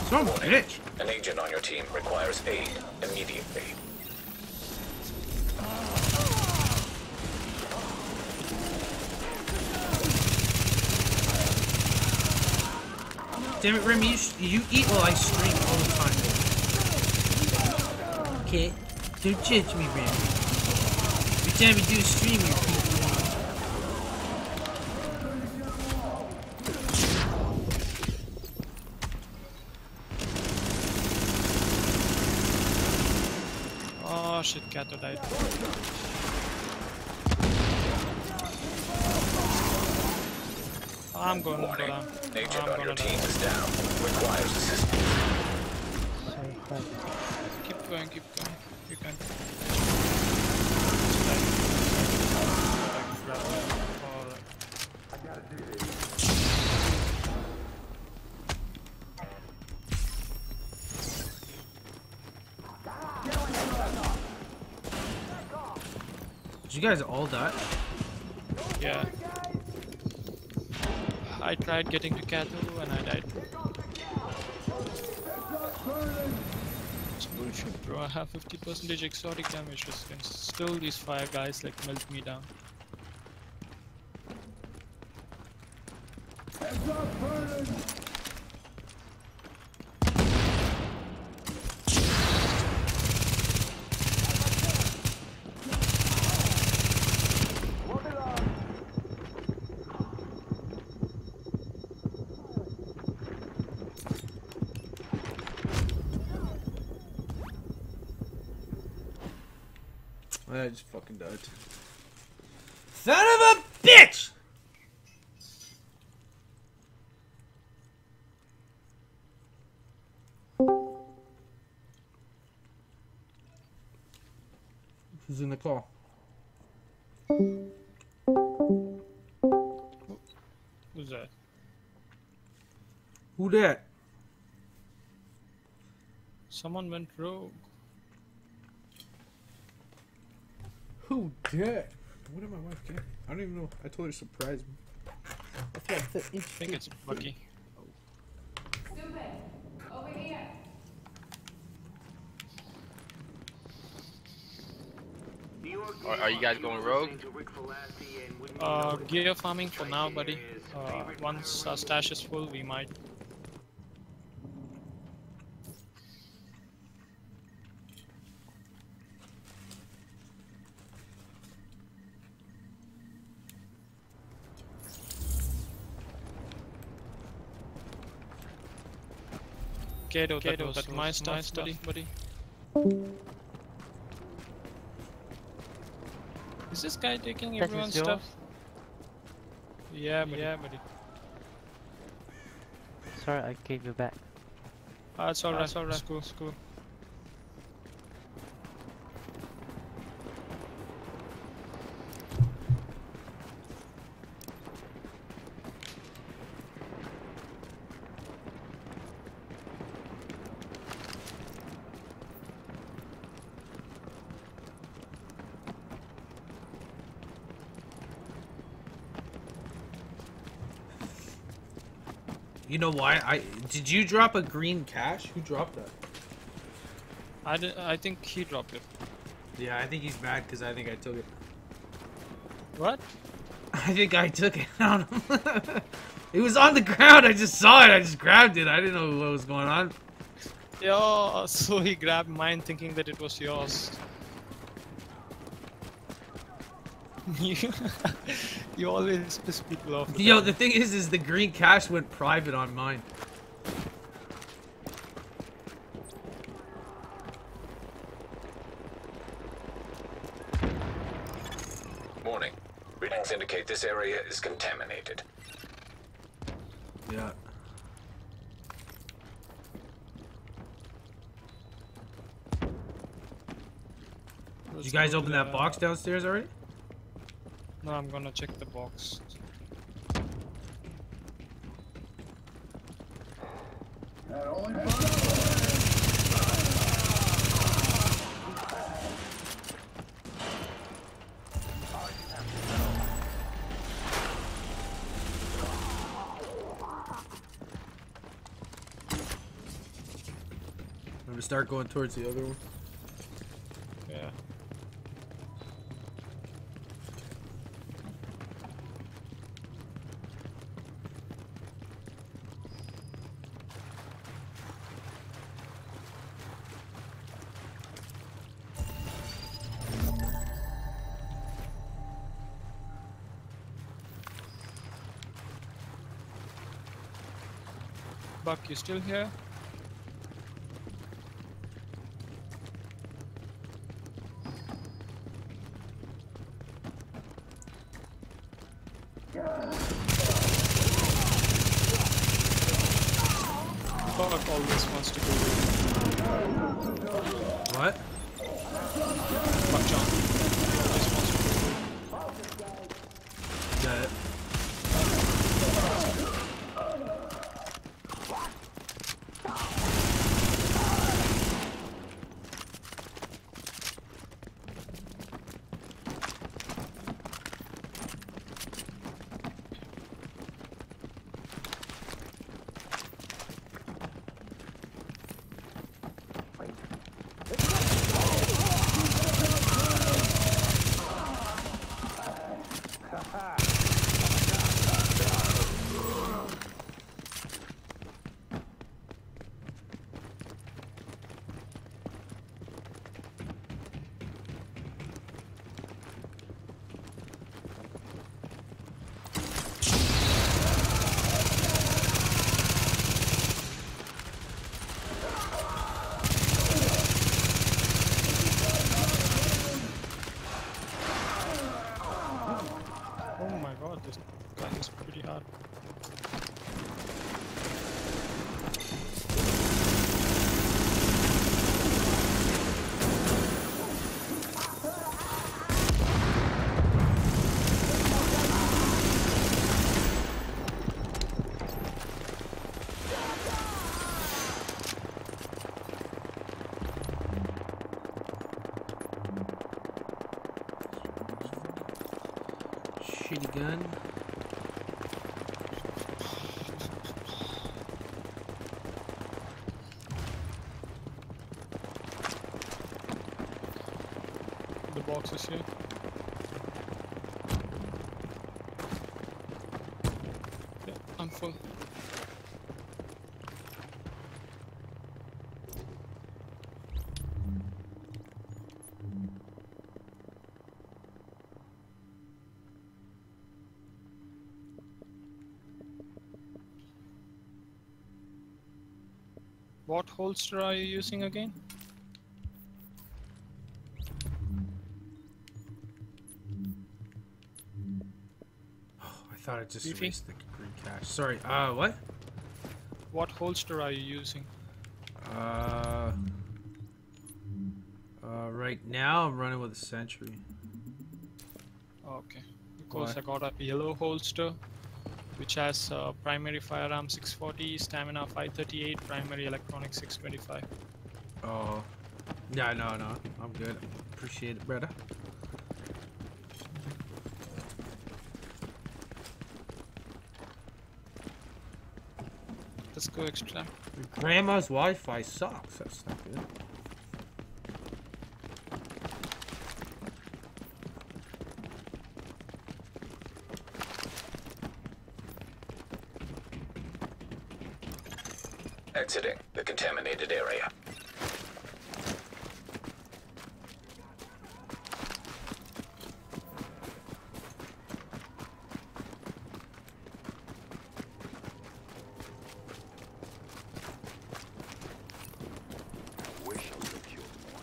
What's wrong with bitch? An agent on your team requires aid immediately. Damn it, Remy, you, you eat while I stream all the time. Okay? Don't judge me, Remy. Every time you do stream, you're eating. Oh shit, Kato died. I'm going to go Warning. down. Agent I'm on your gonna team die. is down. Requires assistance. Keep going, keep going. You can. Did you guys all die? Yeah. I tried getting to Kato and I died. It's bullshit, bro. I have 50% exotic damage resistance. Still, these five guys like melt me down. That? Someone went rogue. Who did? What did my wife get? I don't even know. I told her to surprise me. I thought I think it's Bucky. Stupid. Over here. Are, are you guys going rogue? Uh, gear farming for now, buddy. Uh, once our stash is full, we might. Kato, Kato, that my stuff, buddy, buddy. Is this guy taking That is everyone's stuff? Yeah, buddy. Yeah, buddy. Sorry, I gave you back. Ah, it's alright, it's alright. School, school. You know why? I did you drop a green cache? Who dropped that? I, di- I think he dropped it. Yeah, I think he's mad because I think I took it. What? *laughs* I think I took it him. *laughs* it was on the ground. I just saw it. I just grabbed it. I didn't know what was going on. Yeah, so he grabbed mine thinking that it was yours. *laughs* you, you always piss people off. Yo, the thing is, is the green cache went private on mine. Warning. Readings indicate this area is contaminated. Yeah. Did you guys open that box downstairs already? No, I'm gonna check the box. I'm gonna start going towards the other one. Buck, you still here? Buck always wants to go What? Buck John. He always wants to go Got it. Oh my god, this guy is pretty hard. Shitty gun. The box is here. Yeah, I'm full. What holster are you using again? I thought I just Beefy? erased the green cache. Sorry. Uh, what? What holster are you using? Uh, uh, right now I'm running with a sentry. Okay, because Why? I got a yellow holster which has uh, primary firearm 640, stamina 538, primary electronic 625. Oh, yeah, no, no, I'm good. Appreciate it, brother. Let's go extra. Your grandma's Wi-Fi sucks. That's not good. Exiting the contaminated area. Wish I would have killed more.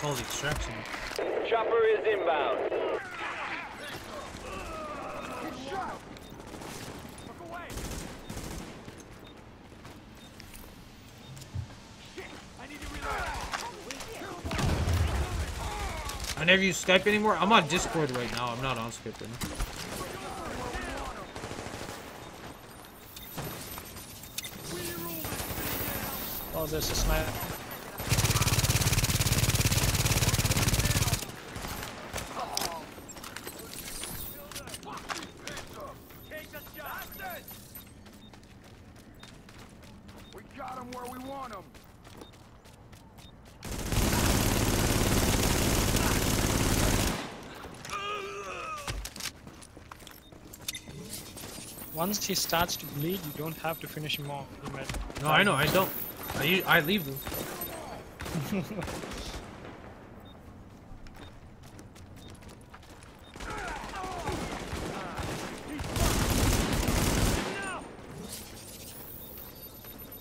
called extraction. Chopper is inbound. I never use Skype anymore. I'm on Discord right now. I'm not on Skype now. Oh, there's a sniper. We got him where we want him. Once he starts to bleed, you don't have to finish him off. No, I know. I don't. I, I leave them. *laughs*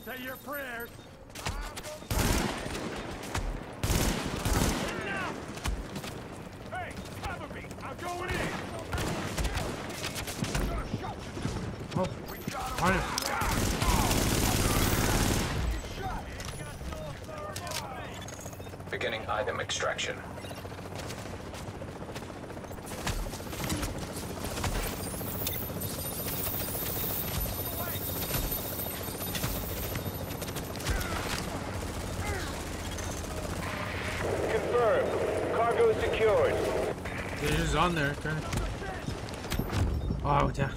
Say your prayers. Hey, cover me. I'm going in. Oh, darn it. Beginning item extraction. Confirmed. Cargo secured. They're just on there. Turn it. Oh, down.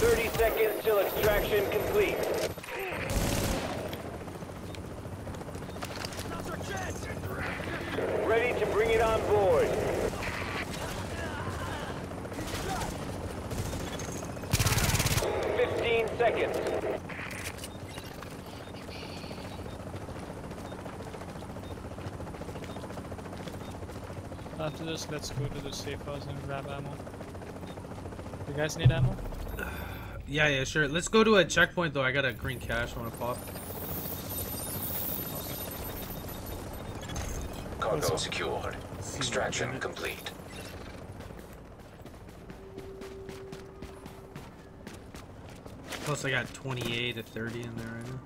Thirty seconds till extraction complete. Ready to bring it on board. Fifteen seconds. After this, let's go to the safe house and grab ammo. You guys need ammo? Yeah, yeah, sure. Let's go to a checkpoint though. I got a green cache I want to pop. Cargo secured. Extraction complete. Plus, I got 28 to 30 in there right now.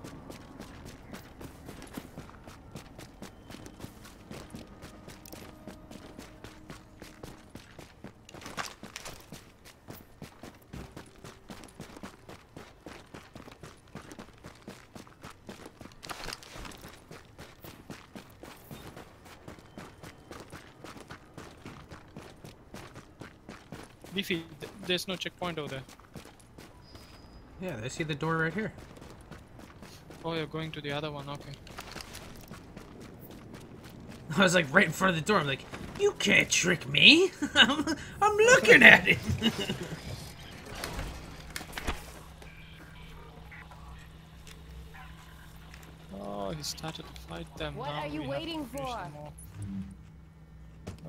Beefy, th- there's no checkpoint over there. Yeah, I see the door right here. Oh, you're going to the other one, okay. *laughs* I was like right in front of the door. I'm like, you can't trick me. *laughs* I'm, I'm looking at it. *laughs* Oh, he started to fight them. What now are you we have to waiting for? them.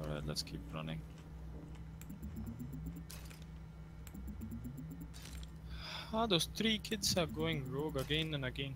Alright, let's keep running. Those three kids are going rogue again and again.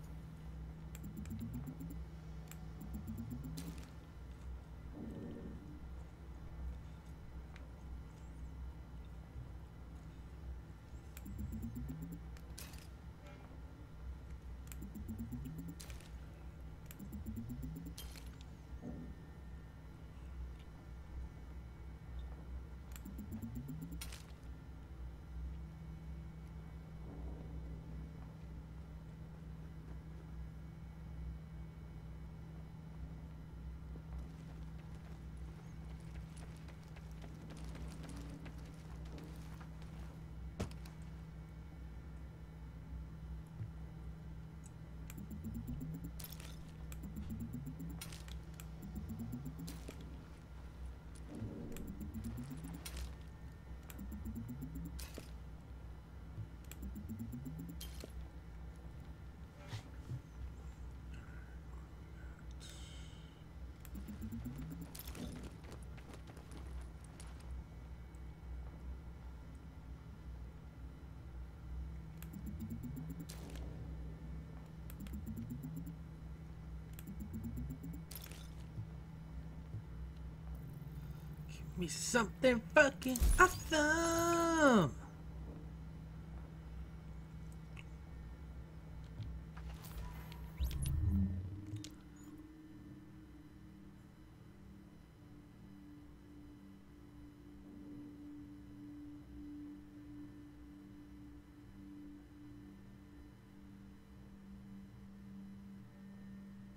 Something fucking awesome.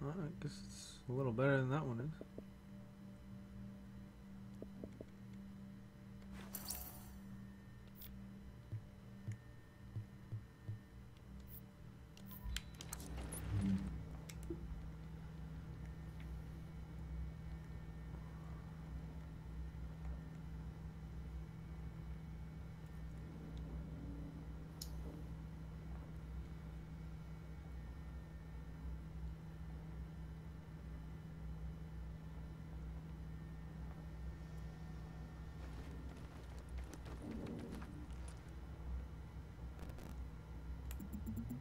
I guess it's a little better than that one is.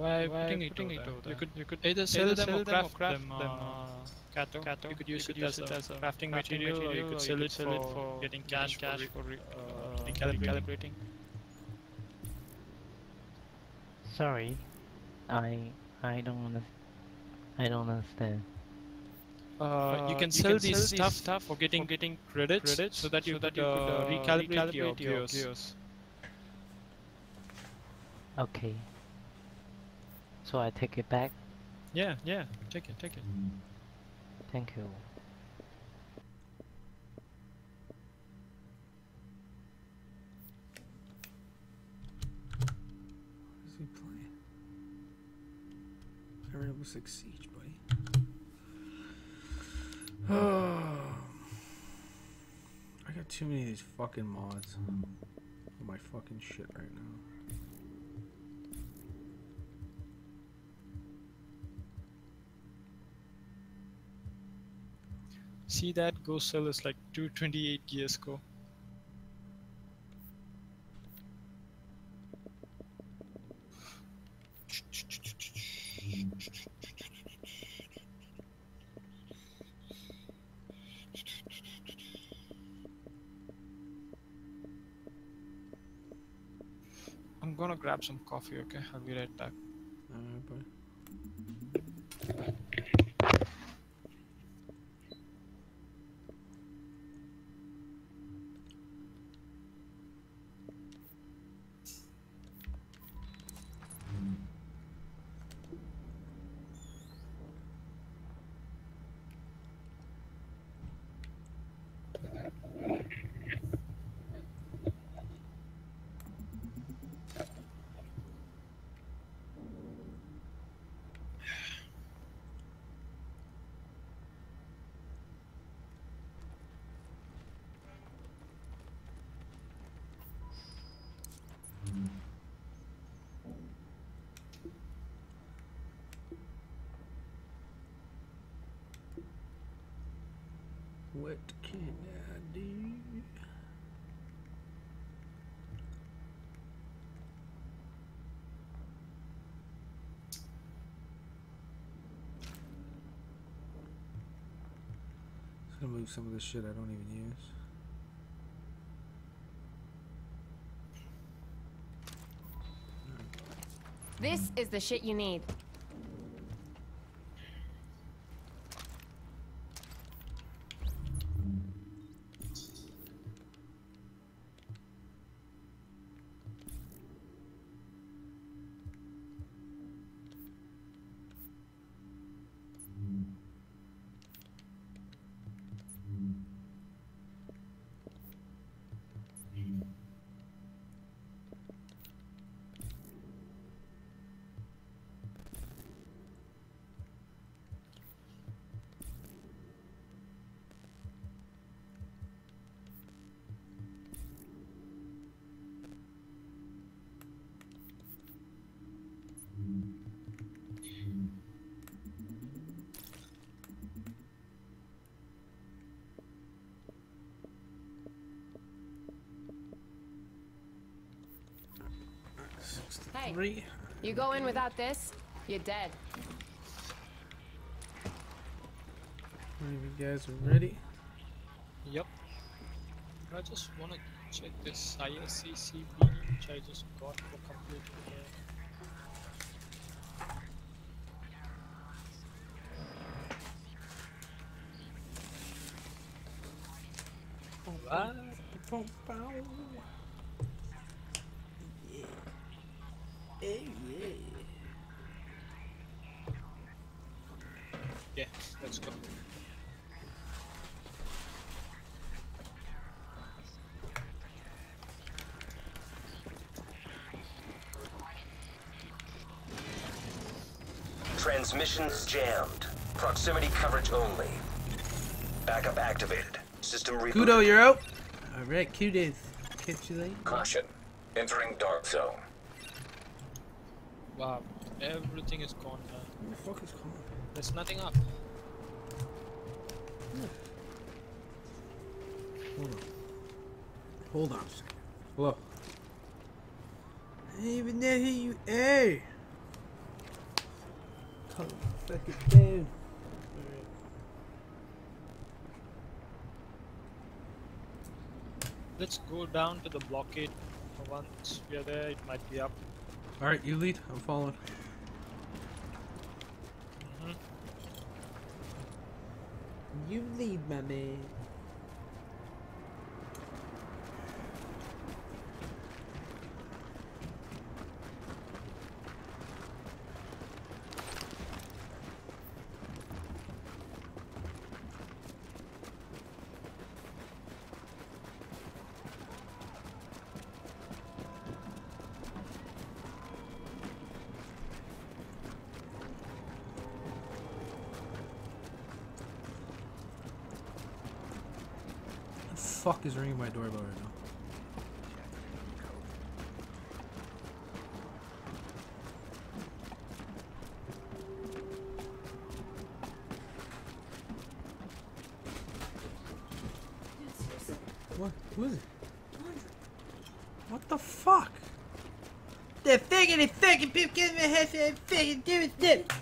Why putting it over there? You could you could either sell them or craft them. Uh, Kato. You could use it as a crafting material, or you could sell it for getting cash cash for uh, recalibrating. Sorry, I I don't under, I don't understand. Uh, you can sell these stuff, stuff for getting getting credits, so that you could uh, recalibrate your gears. Okay. So I take it back. Yeah, yeah. Take it, take it. Thank you. What is he playing? Rainbow Six Siege, buddy. Oh. I got too many of these fucking mods on my fucking shit right now. See that Go Cell is like 228 gears go. I'm gonna grab some coffee, okay? I'll be right back. Alright, buddy. What can I do? Just gonna move some of this shit I don't even use. This is the shit you need. Hey, three. you go in without this, you're dead. Any you guys are ready? Yep. I just wanna check this ISCCB which I just got for computer here. Alright. Yeah, let's go. Transmissions jammed. Proximity coverage only. Backup activated. System rebooted. Kudo, you're out. All right, Kudo. Catch you later. Caution. Entering dark zone. Wow, everything is gone now. Who the fuck is calling? There's nothing up. Hold on. Hold on a second. Hello. I didn't even know who you are. Calm the fuck down. Let's go down to the blockade. Once we are there, it might be up. All right, you lead. I'm following. Mhm. You lead, my man. The fuck is ringing my doorbell right now? What? Who is it? What the fuck? The fucking fucking people give me a head fucking do it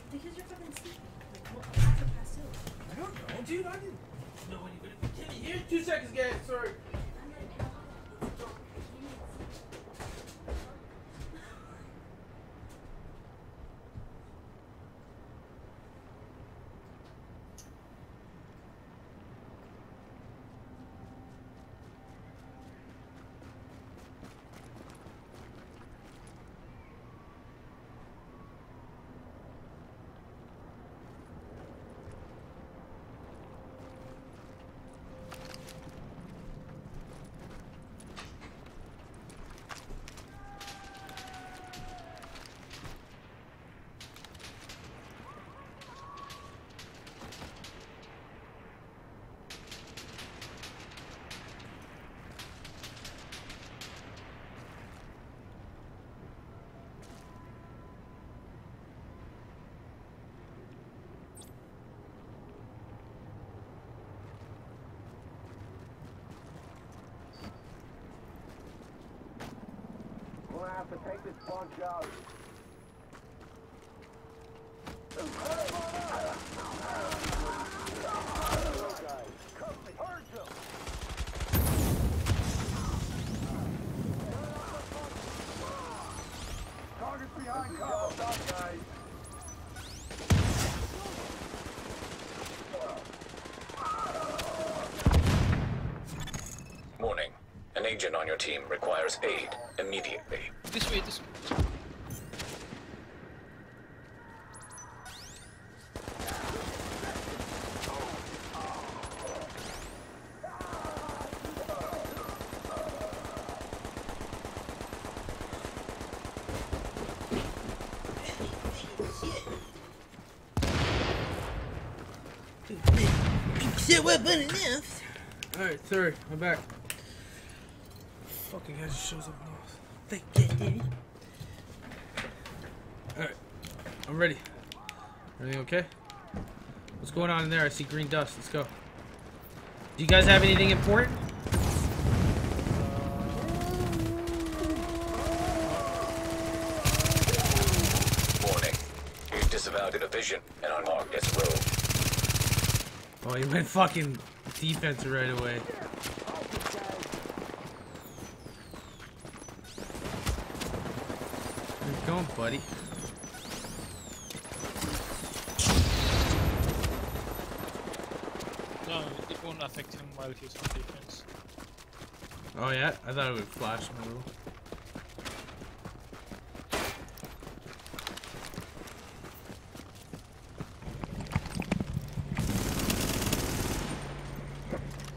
team requires aid immediately. This way, this way. Shit, what but enough? Alright, sorry. I'm back. Fucking guy just shows up north. Fuck that, dude. Alright. I'm ready. Everything okay? What's going on in there? I see green dust. Let's go. Do you guys have anything important? disavowed division and unmarked as rogue. Oh, he went fucking defense right away. Where you going, buddy? No, it won't affect him while he's on defense. Oh yeah, I thought it would flash him a little.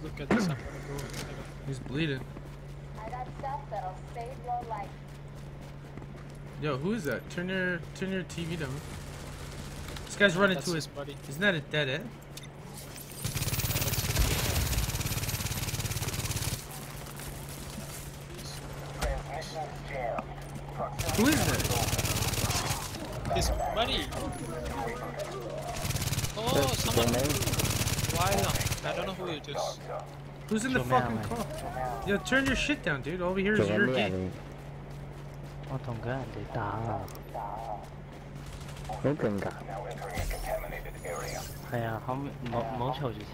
Look at this. I'm gonna go. He's bleeding. I got stuff that'll save your life. Yo, who is that? Turn your turn your TV down. This guy's running That's to his his. buddy. Isn't that a dead end? Who is that? His buddy. Oh, someone. Wild. I don't know who it is. Who's in the Show fucking out, car? Yo, turn your shit down, dude. All we hear is your 緊 던가는데 나 아야 한 멈춰주지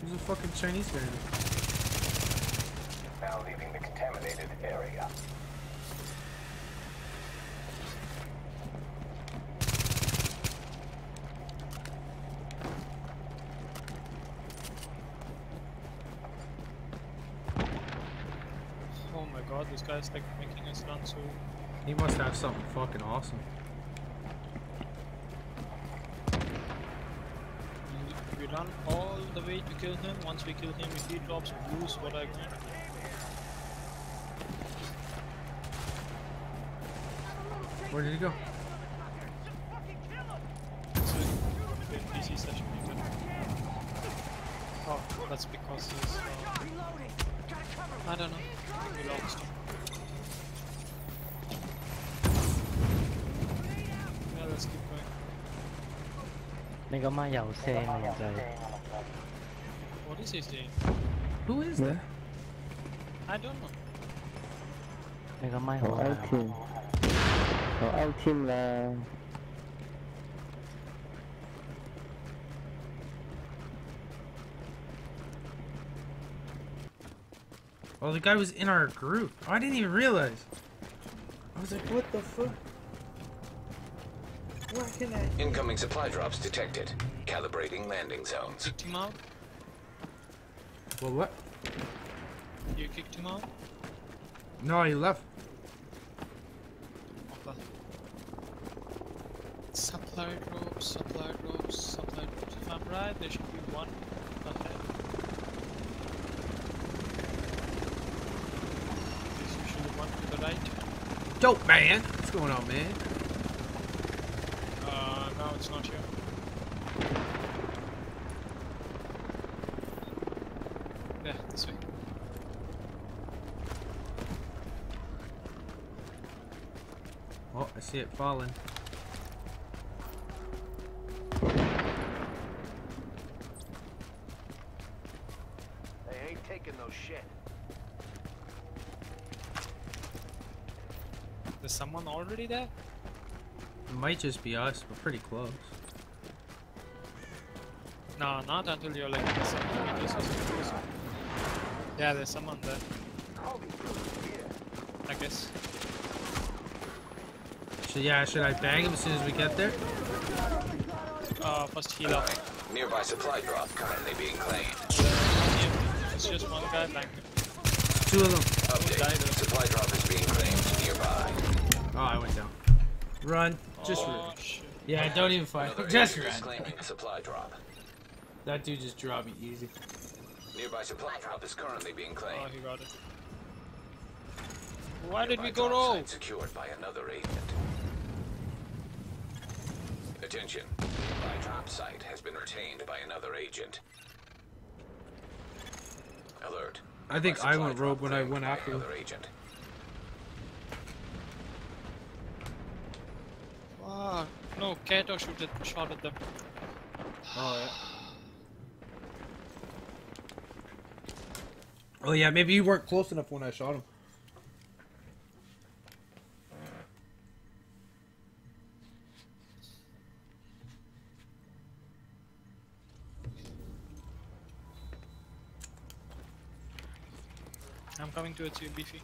He's a fucking Chinese man. Now leaving the contaminated area. Guy's like making us run so. He must have something fucking awesome. We run all the way to kill him. Once we kill him, if he drops blues, what I get. Where did he go? So, good PC session we can. Oh, that's because he's. Uh, I don't know. We lost him. Yeah, let's keep going. 你咁晚有声啊，就系 What is he saying? Who is 咩 that?？ I don't know. 你个麦好我 out 大。 team，我 out team 啦。 Oh, the guy was in our group. Oh, I didn't even realize. I was like, what the fuck? Why can I? Incoming supply drops detected. Calibrating landing zones. Kicked him out? Well, what? You kicked him out? No, he left. Okay. Supply drops, supply drops, supply drops. If I'm right, there should be one ahead. There's usually one to the right. Dope, man. What's going on, man? It's not here. Yeah, this way. Oh, I see it falling. Might just be us. We're pretty close. No, not until you're like 70 meters or something. closer. Yeah, there's someone there. I guess. Should, yeah, should I bang him as soon as we get there? Uh, first heal up. Nearby supply drop currently being claimed. It's just one guy back. Two of them. Update. Supply drop is being claimed nearby. Oh, I went down. Run. Just Oh, run. shit. Yeah, don't even fight. *laughs* Just agent run. supply drop. That dude just dropped me easy. Nearby supply drop is currently being Oh, claimed. he got it. Why did we go drop rogue? secured by another agent. Attention. Nearby drop site has been retained by another agent. Alert. I think Nearby I went rogue when I went after them. another agent. Fuck. No, Kato shot at them. Oh, yeah. Oh, yeah, maybe you weren't close enough when I shot him. I'm coming to a you, Beefy.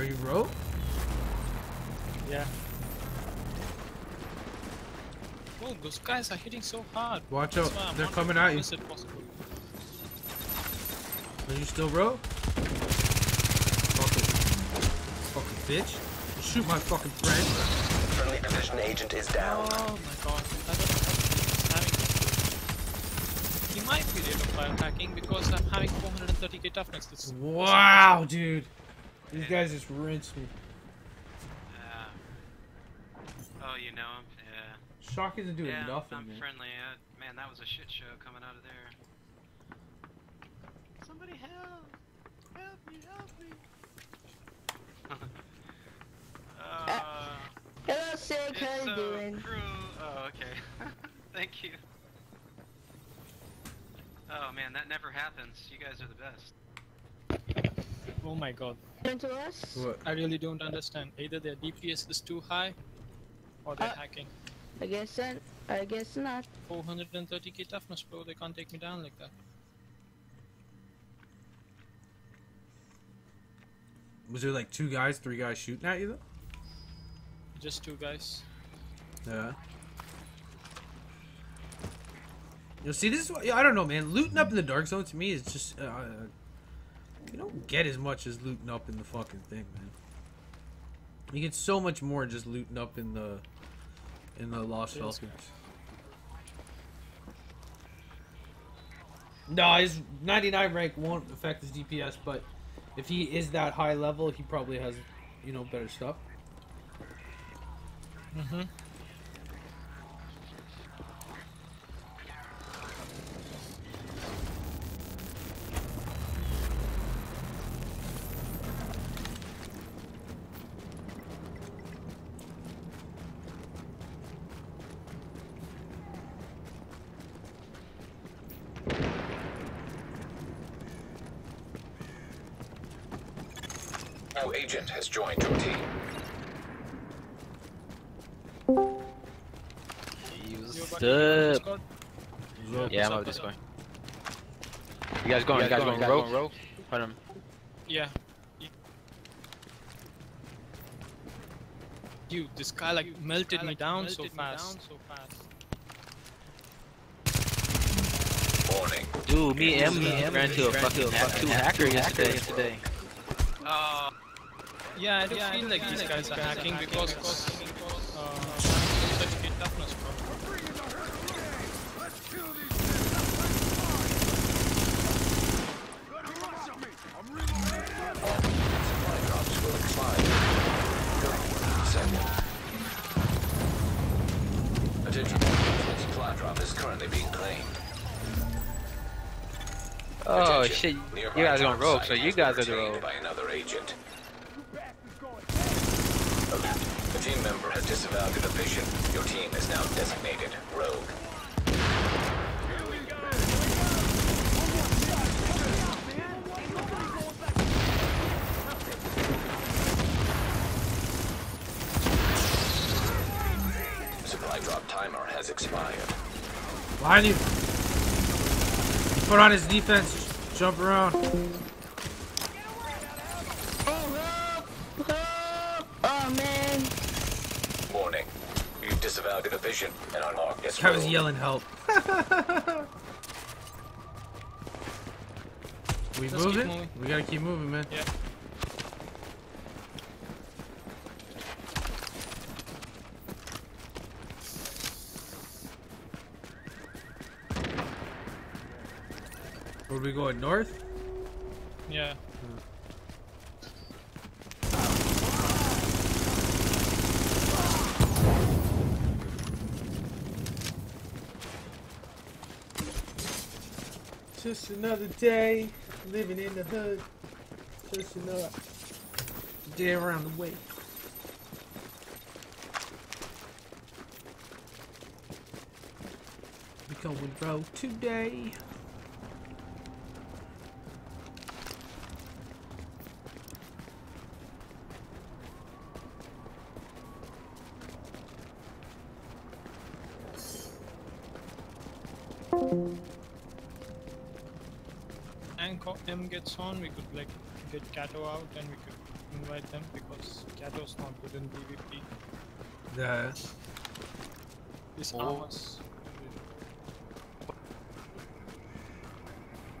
Are you rogue? Yeah. Oh, those guys are hitting so hard. Watch That's out, they're coming at how you. is it possible? Are you still rogue? Fucking, fucking bitch. You shoot my fucking friend. Friendly division agent is down. Oh my god, I don't know how he's having this. He might be rate of fire hacking because I'm having 430k toughness. This Wow, dude. These guys just rinsed me. Oh, you know him? Yeah. Shock isn't doing yeah, nothing, I'm man. friendly. Uh, man, that was a shit show coming out of there. Somebody help! Help me! Help me! *laughs* uh, Hello, Sig. How you uh, doing? Crew. Oh, okay. *laughs* Thank you. Oh man, that never happens. You guys are the best. Oh my god. Turn to us? What? I really don't understand. Either their DPS is too high or they're Uh, hacking. I guess not. I guess not. 430k toughness, bro. They can't take me down like that. Was there like two guys, three guys shooting at you though? Just two guys. Yeah. You see, this is what, yeah, I don't know, man. Looting up in the dark zone to me is just uh, uh, you don't get as much as looting up in the fucking thing, man. You get so much more just looting up in the in the Lost. Falcons. No, his 99 rank won't affect his DPS, but if he is that high level, he probably has, you know, better stuff. Mm-hmm. Yeah, I'm over Discord. You guys going? You guys going rogue? rogue? Put him. Yeah. Dude, this guy like melted me down so fast. so fast. Warning. Dude, me and me ran into a fucking two hacker yesterday. yesterday. Uh, yeah, I do feel like these guys are hacking because uh, you Nearby guys going drop rogue, so you guys are the rogue. by another agent. Alert. A team member has disavowed your division. Your team is now designated rogue. Supply drop timer has expired. Behind you. Put on his defense. Jump around. Oh man. Warning. You've disavowed your division and are marked as Guy was yelling help. *laughs* we Let's move it? moving. We gotta keep moving, man. Yeah. Where we going? North? Yeah. Just another day living in the hood. Just another day around the way. We going road today. And M gets on, we could like get Kato out and we could invite them because Kato's not good in PvP. The This Oh. armors.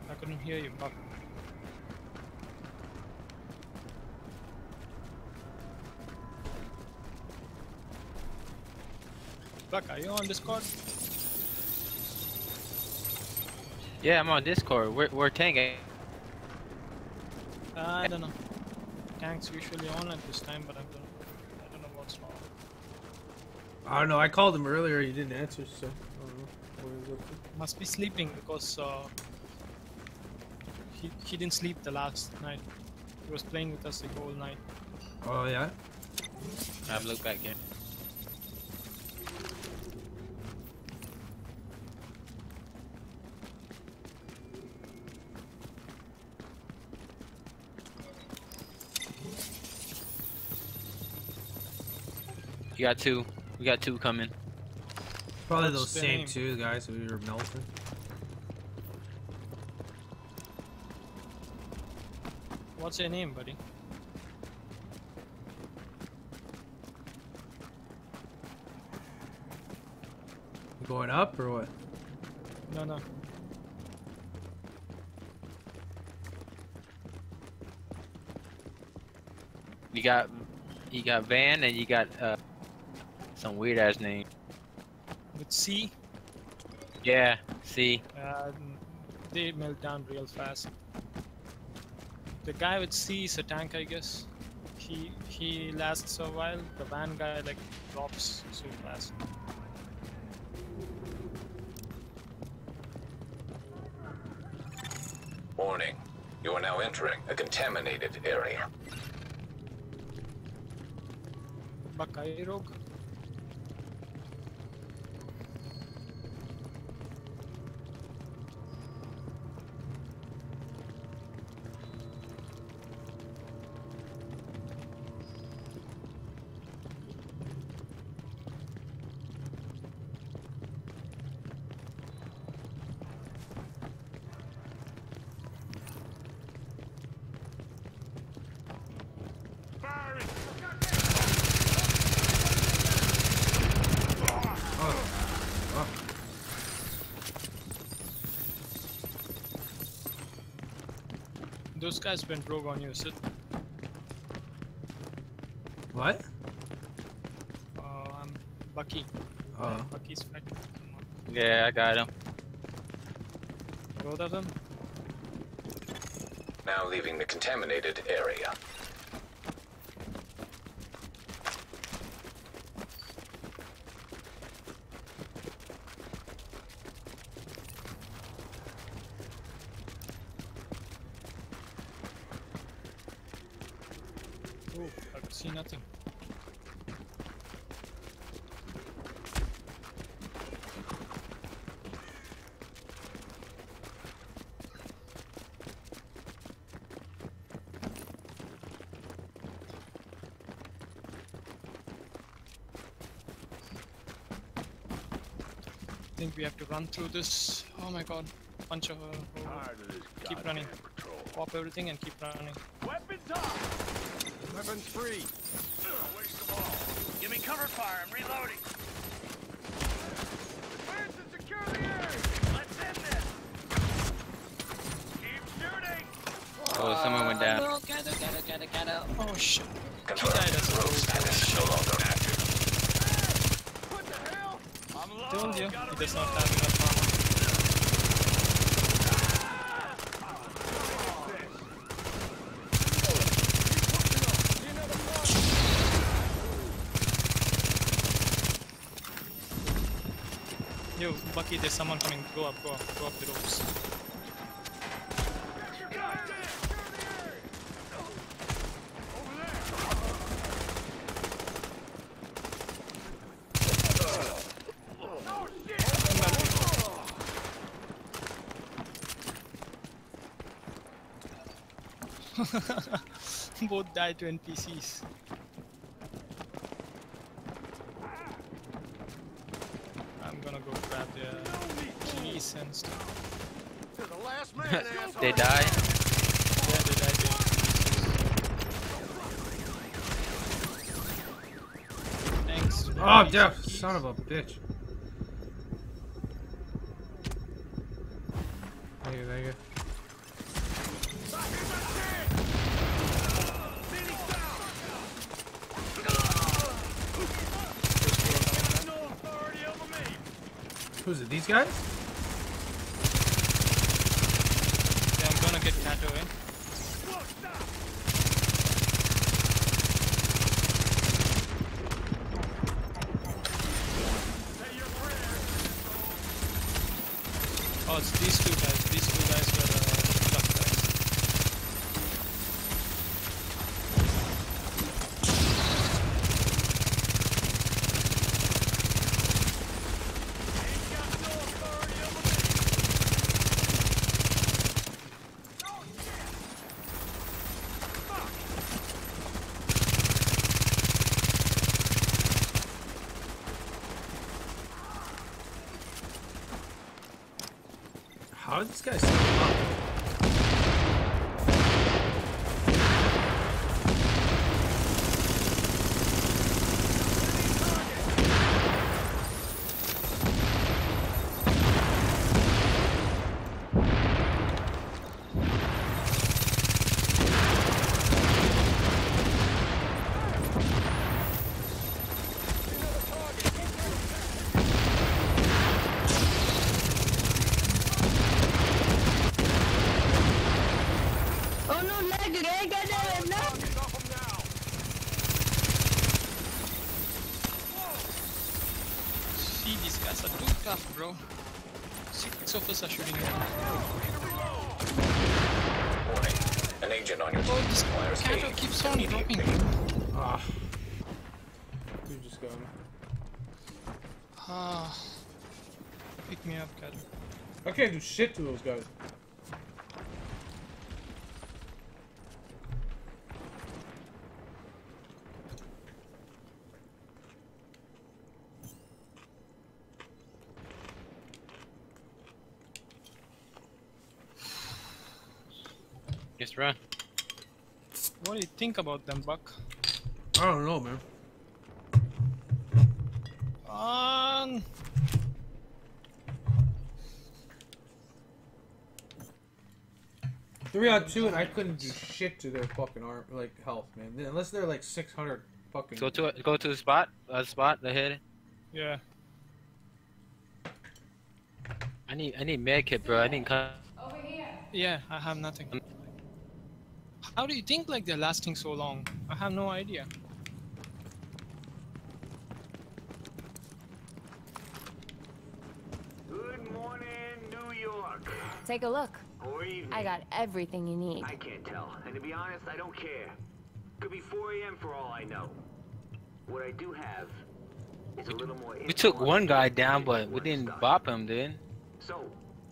I couldn't hear you, Buck. Buck, are you on Discord? Yeah, I'm on Discord. We're we're tanking. Uh, I don't know. Tank's usually on at this time, but I don't, I don't know what's wrong. I don't know. I called him earlier. He didn't answer, so I don't know what he was up to. Must be sleeping because uh, he he didn't sleep the last night. He was playing with us the whole night. Oh yeah. I've looked back here. You got two. We got two coming. Probably What's those the same two guys we were melting. What's your name, buddy? Going up or what? No, no. You got you got Van and you got uh some weird ass name. With C, Yeah, see. uh, they melt down real fast. The guy with C is a tank, I guess. He he lasts a while. The van guy like drops so fast. Warning. You are now entering a contaminated area. Bakai guys been rogue on you, Sid. What? Uh, I'm Bucky. Oh. Bucky's fighting. Yeah, I got him. Both of them? Now leaving the contaminated area. Oh, I see nothing. I think we have to run through this. Oh my god. Bunch of. Uh, keep running. Pop everything and keep running. Weapons up! Weapons free. Waste them all. Give me cover fire. I'm reloading. Where's the security area? Let's end this. Keep shooting. Oh, someone went down. Gather, gather, gather, gather. Oh shit. Confirmed. Rogue status no longer active. Told you, he does not have enough armor. Yo, Bucky, there's someone coming. Go up, go up, go up the ropes. *laughs* Both died to NPCs. I'm gonna go grab the keys. sense. To To the last man, asshole. they die. Yeah, they died. Death! Son of a bitch. Thank you, thank you. Who's it? These guys? Can't do shit to those guys. Just run. What do you think about them, Buck? I don't know, man. Um, Three on two, and I couldn't do shit to their fucking arm, like health, man. Unless they're like 600 fucking. Go to it. Go to the spot. Uh, spot The head. yeah. I need. I need med kit, bro. I need. Cut. Over here. Yeah, I have nothing. How do you think like they're lasting so long? I have no idea. Good morning, New York. Take a look. Or evening. I got everything you need. I can't tell. And to be honest, I don't care. Could be 4 a.m. for all I know. What I do have is a little more We took one guy down, but we didn't bop him, dude. So,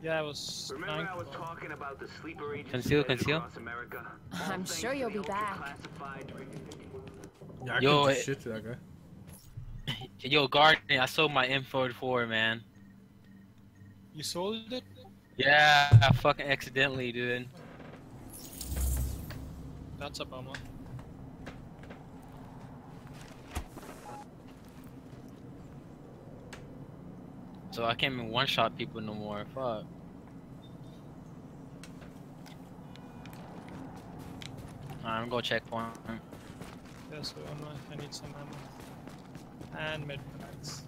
Yeah, I was. remember trying- I was talking about the sleeper agents Conceal, conceal. across America? I'm sure you'll be back. Yeah, I Yo, couldn't do it- shit to that guy. *laughs* Yo, Gardner, I sold my M44, man. You sold it? Yeah, I fucking accidentally, dude. That's a bummer. So I can't even one-shot people no more. Fuck. Alright, I'm gonna check point. Yeah, so am I. I need some ammo. And med packs.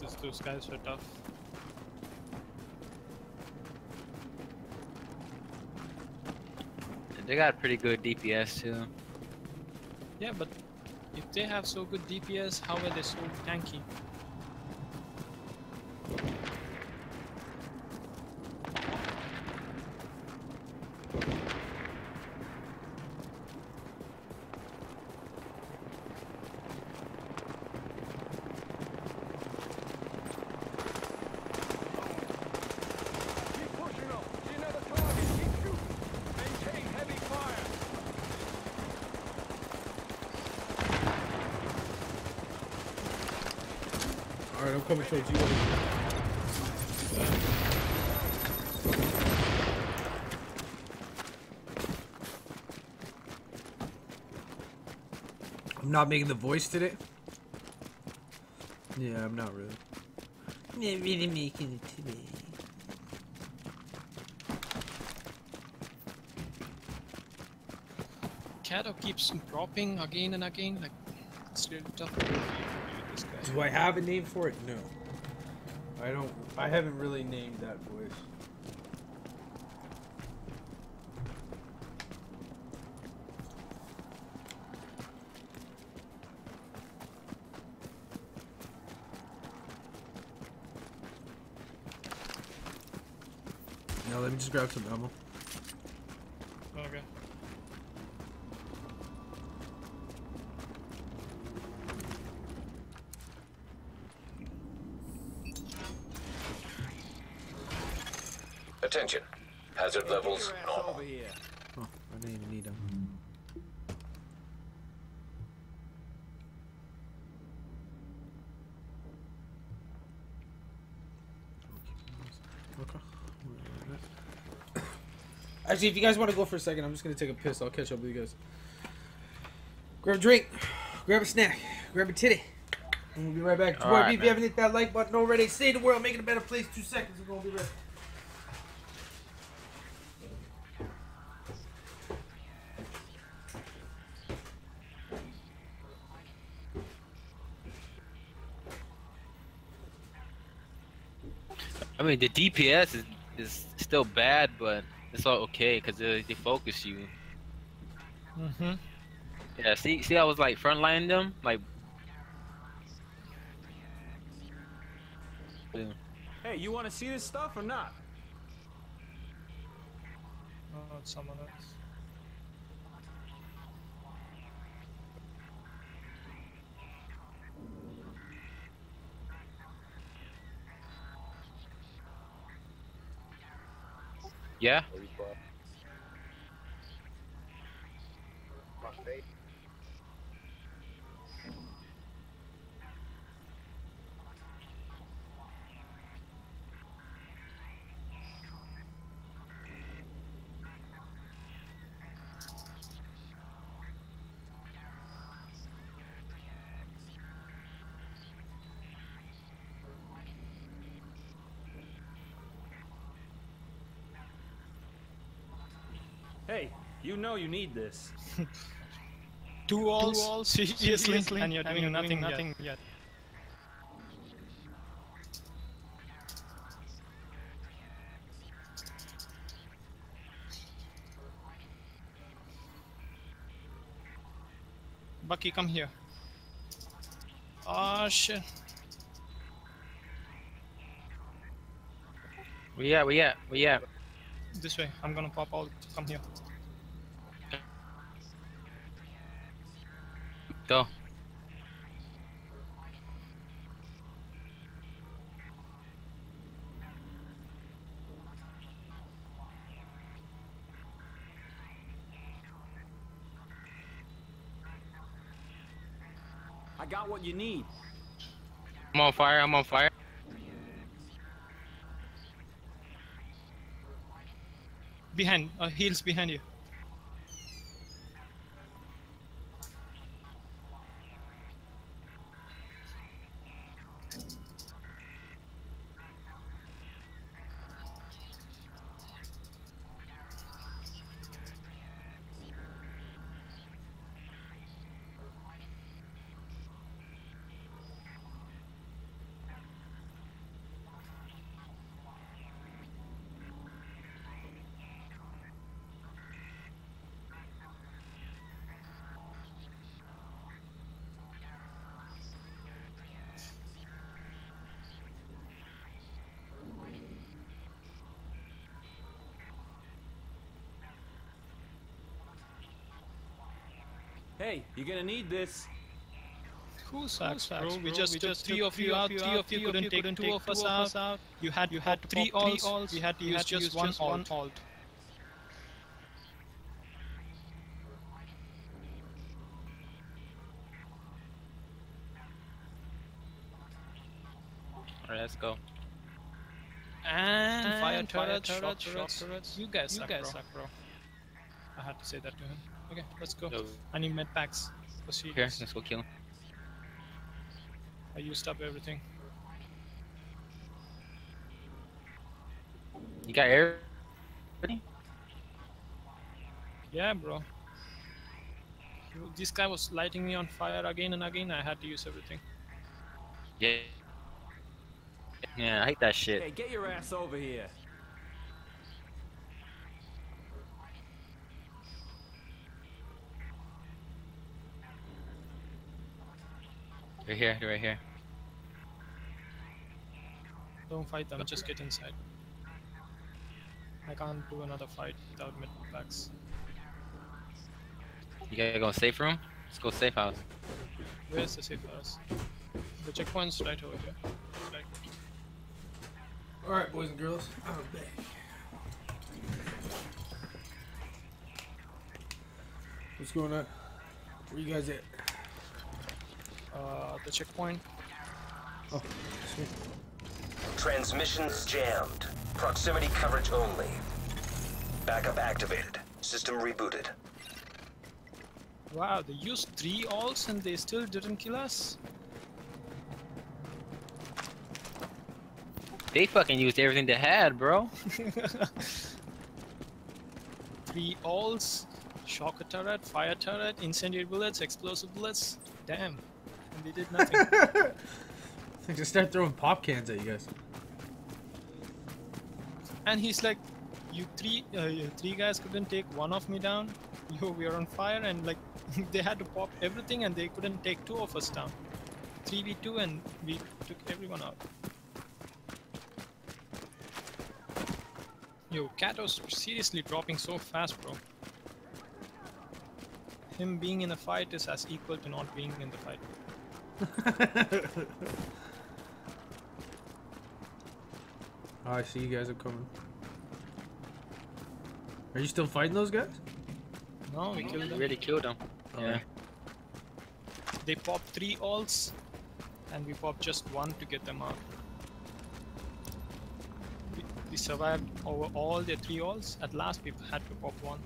Those guys are tough. They got pretty good DPS too. Yeah, but if they have so good DPS, how are they so tanky? I'm you. I'm not making the voice today. Yeah, I'm not really. Not really making it today. Kato keeps dropping again and again. Like it's really tough to this guy. Do I have a name for it? No. I don't. I haven't really named that voice. Now let me just grab some ammo. Okay. Attention. Hazard levels Ass normal. over here. Oh, I didn't even need them. Okay. Actually, if you guys want to go for a second, I'm just gonna take a piss. I'll catch up with you guys. Grab a drink, grab a snack, grab a titty, and we'll be right back. All Boy, right, if you haven't hit that like button already, save the world, make it a better place. Two seconds, we're gonna be right. back. I mean, the DPS is, is still bad, but it's all okay because they, they focus you. Mm-hmm. Yeah, see, see, I was like frontlining them, like. Boom. Hey, you want to see this stuff or not? Oh, it's someone else. Yeah. Hey, you know you need this. *laughs* Two walls ults, seriously, seriously, and you're and doing you're nothing, doing nothing yet. Bucky, come here. Oh shit. Where you at? Where you at? Where you at? This way. I'm gonna pop out. Come here. Go. I got what you need. I'm on fire. I'm on fire. Behind. Uh, heels behind you. Hey, you're gonna need this. Cool sacks, bro. We just took three of you out. Three of you couldn't take two of us out. You had you had three ults. We had to use just one ult. Alright, let's go. And, And fire fire turrets, shock turrets, turrets, shock turrets. You guys, You suck, guys bro. suck, bro. I had to say that to him. Okay, let's go. Yo. I need med packs. Let's see. Here, let's go kill him. I used up everything. You got air? Yeah, bro. This guy was lighting me on fire again and again. I had to use everything. Yeah. Yeah, I hate that shit. Hey, get your ass over here. Right here, they're right here. Don't fight them, just get inside. I can't do another fight without med packs. You gotta go safe room? Let's go safe house. Where's the safe house? The checkpoint's right over here. Right. Alright, boys and girls. I'm back. What's going on? Where you guys at? Uh, the checkpoint. Oh, sweet. Transmissions jammed. Proximity coverage only. Backup activated. System rebooted. Wow, they used three ults and they still didn't kill us? They fucking used everything they had, bro. *laughs* three ults, shocker turret, fire turret, incendiary bullets, explosive bullets. Damn. And they did nothing. *laughs* Just start throwing pop cans at you guys. and he's like, you three, uh, you three guys couldn't take one of me down. *laughs* Yo, we are on fire, and like, *laughs* they had to pop everything, and they couldn't take two of us down. 3v2, and we took everyone out. Yo, Kato's seriously dropping so fast, bro. Him being in a fight is as equal to not being in the fight. Oh, *laughs* I see you guys are coming. Are you still fighting those guys? No, we killed them. Really killed them. Oh, yeah. They popped three ults, and we popped just one to get them out. We, we survived over all their three ults. At last, we had to pop one.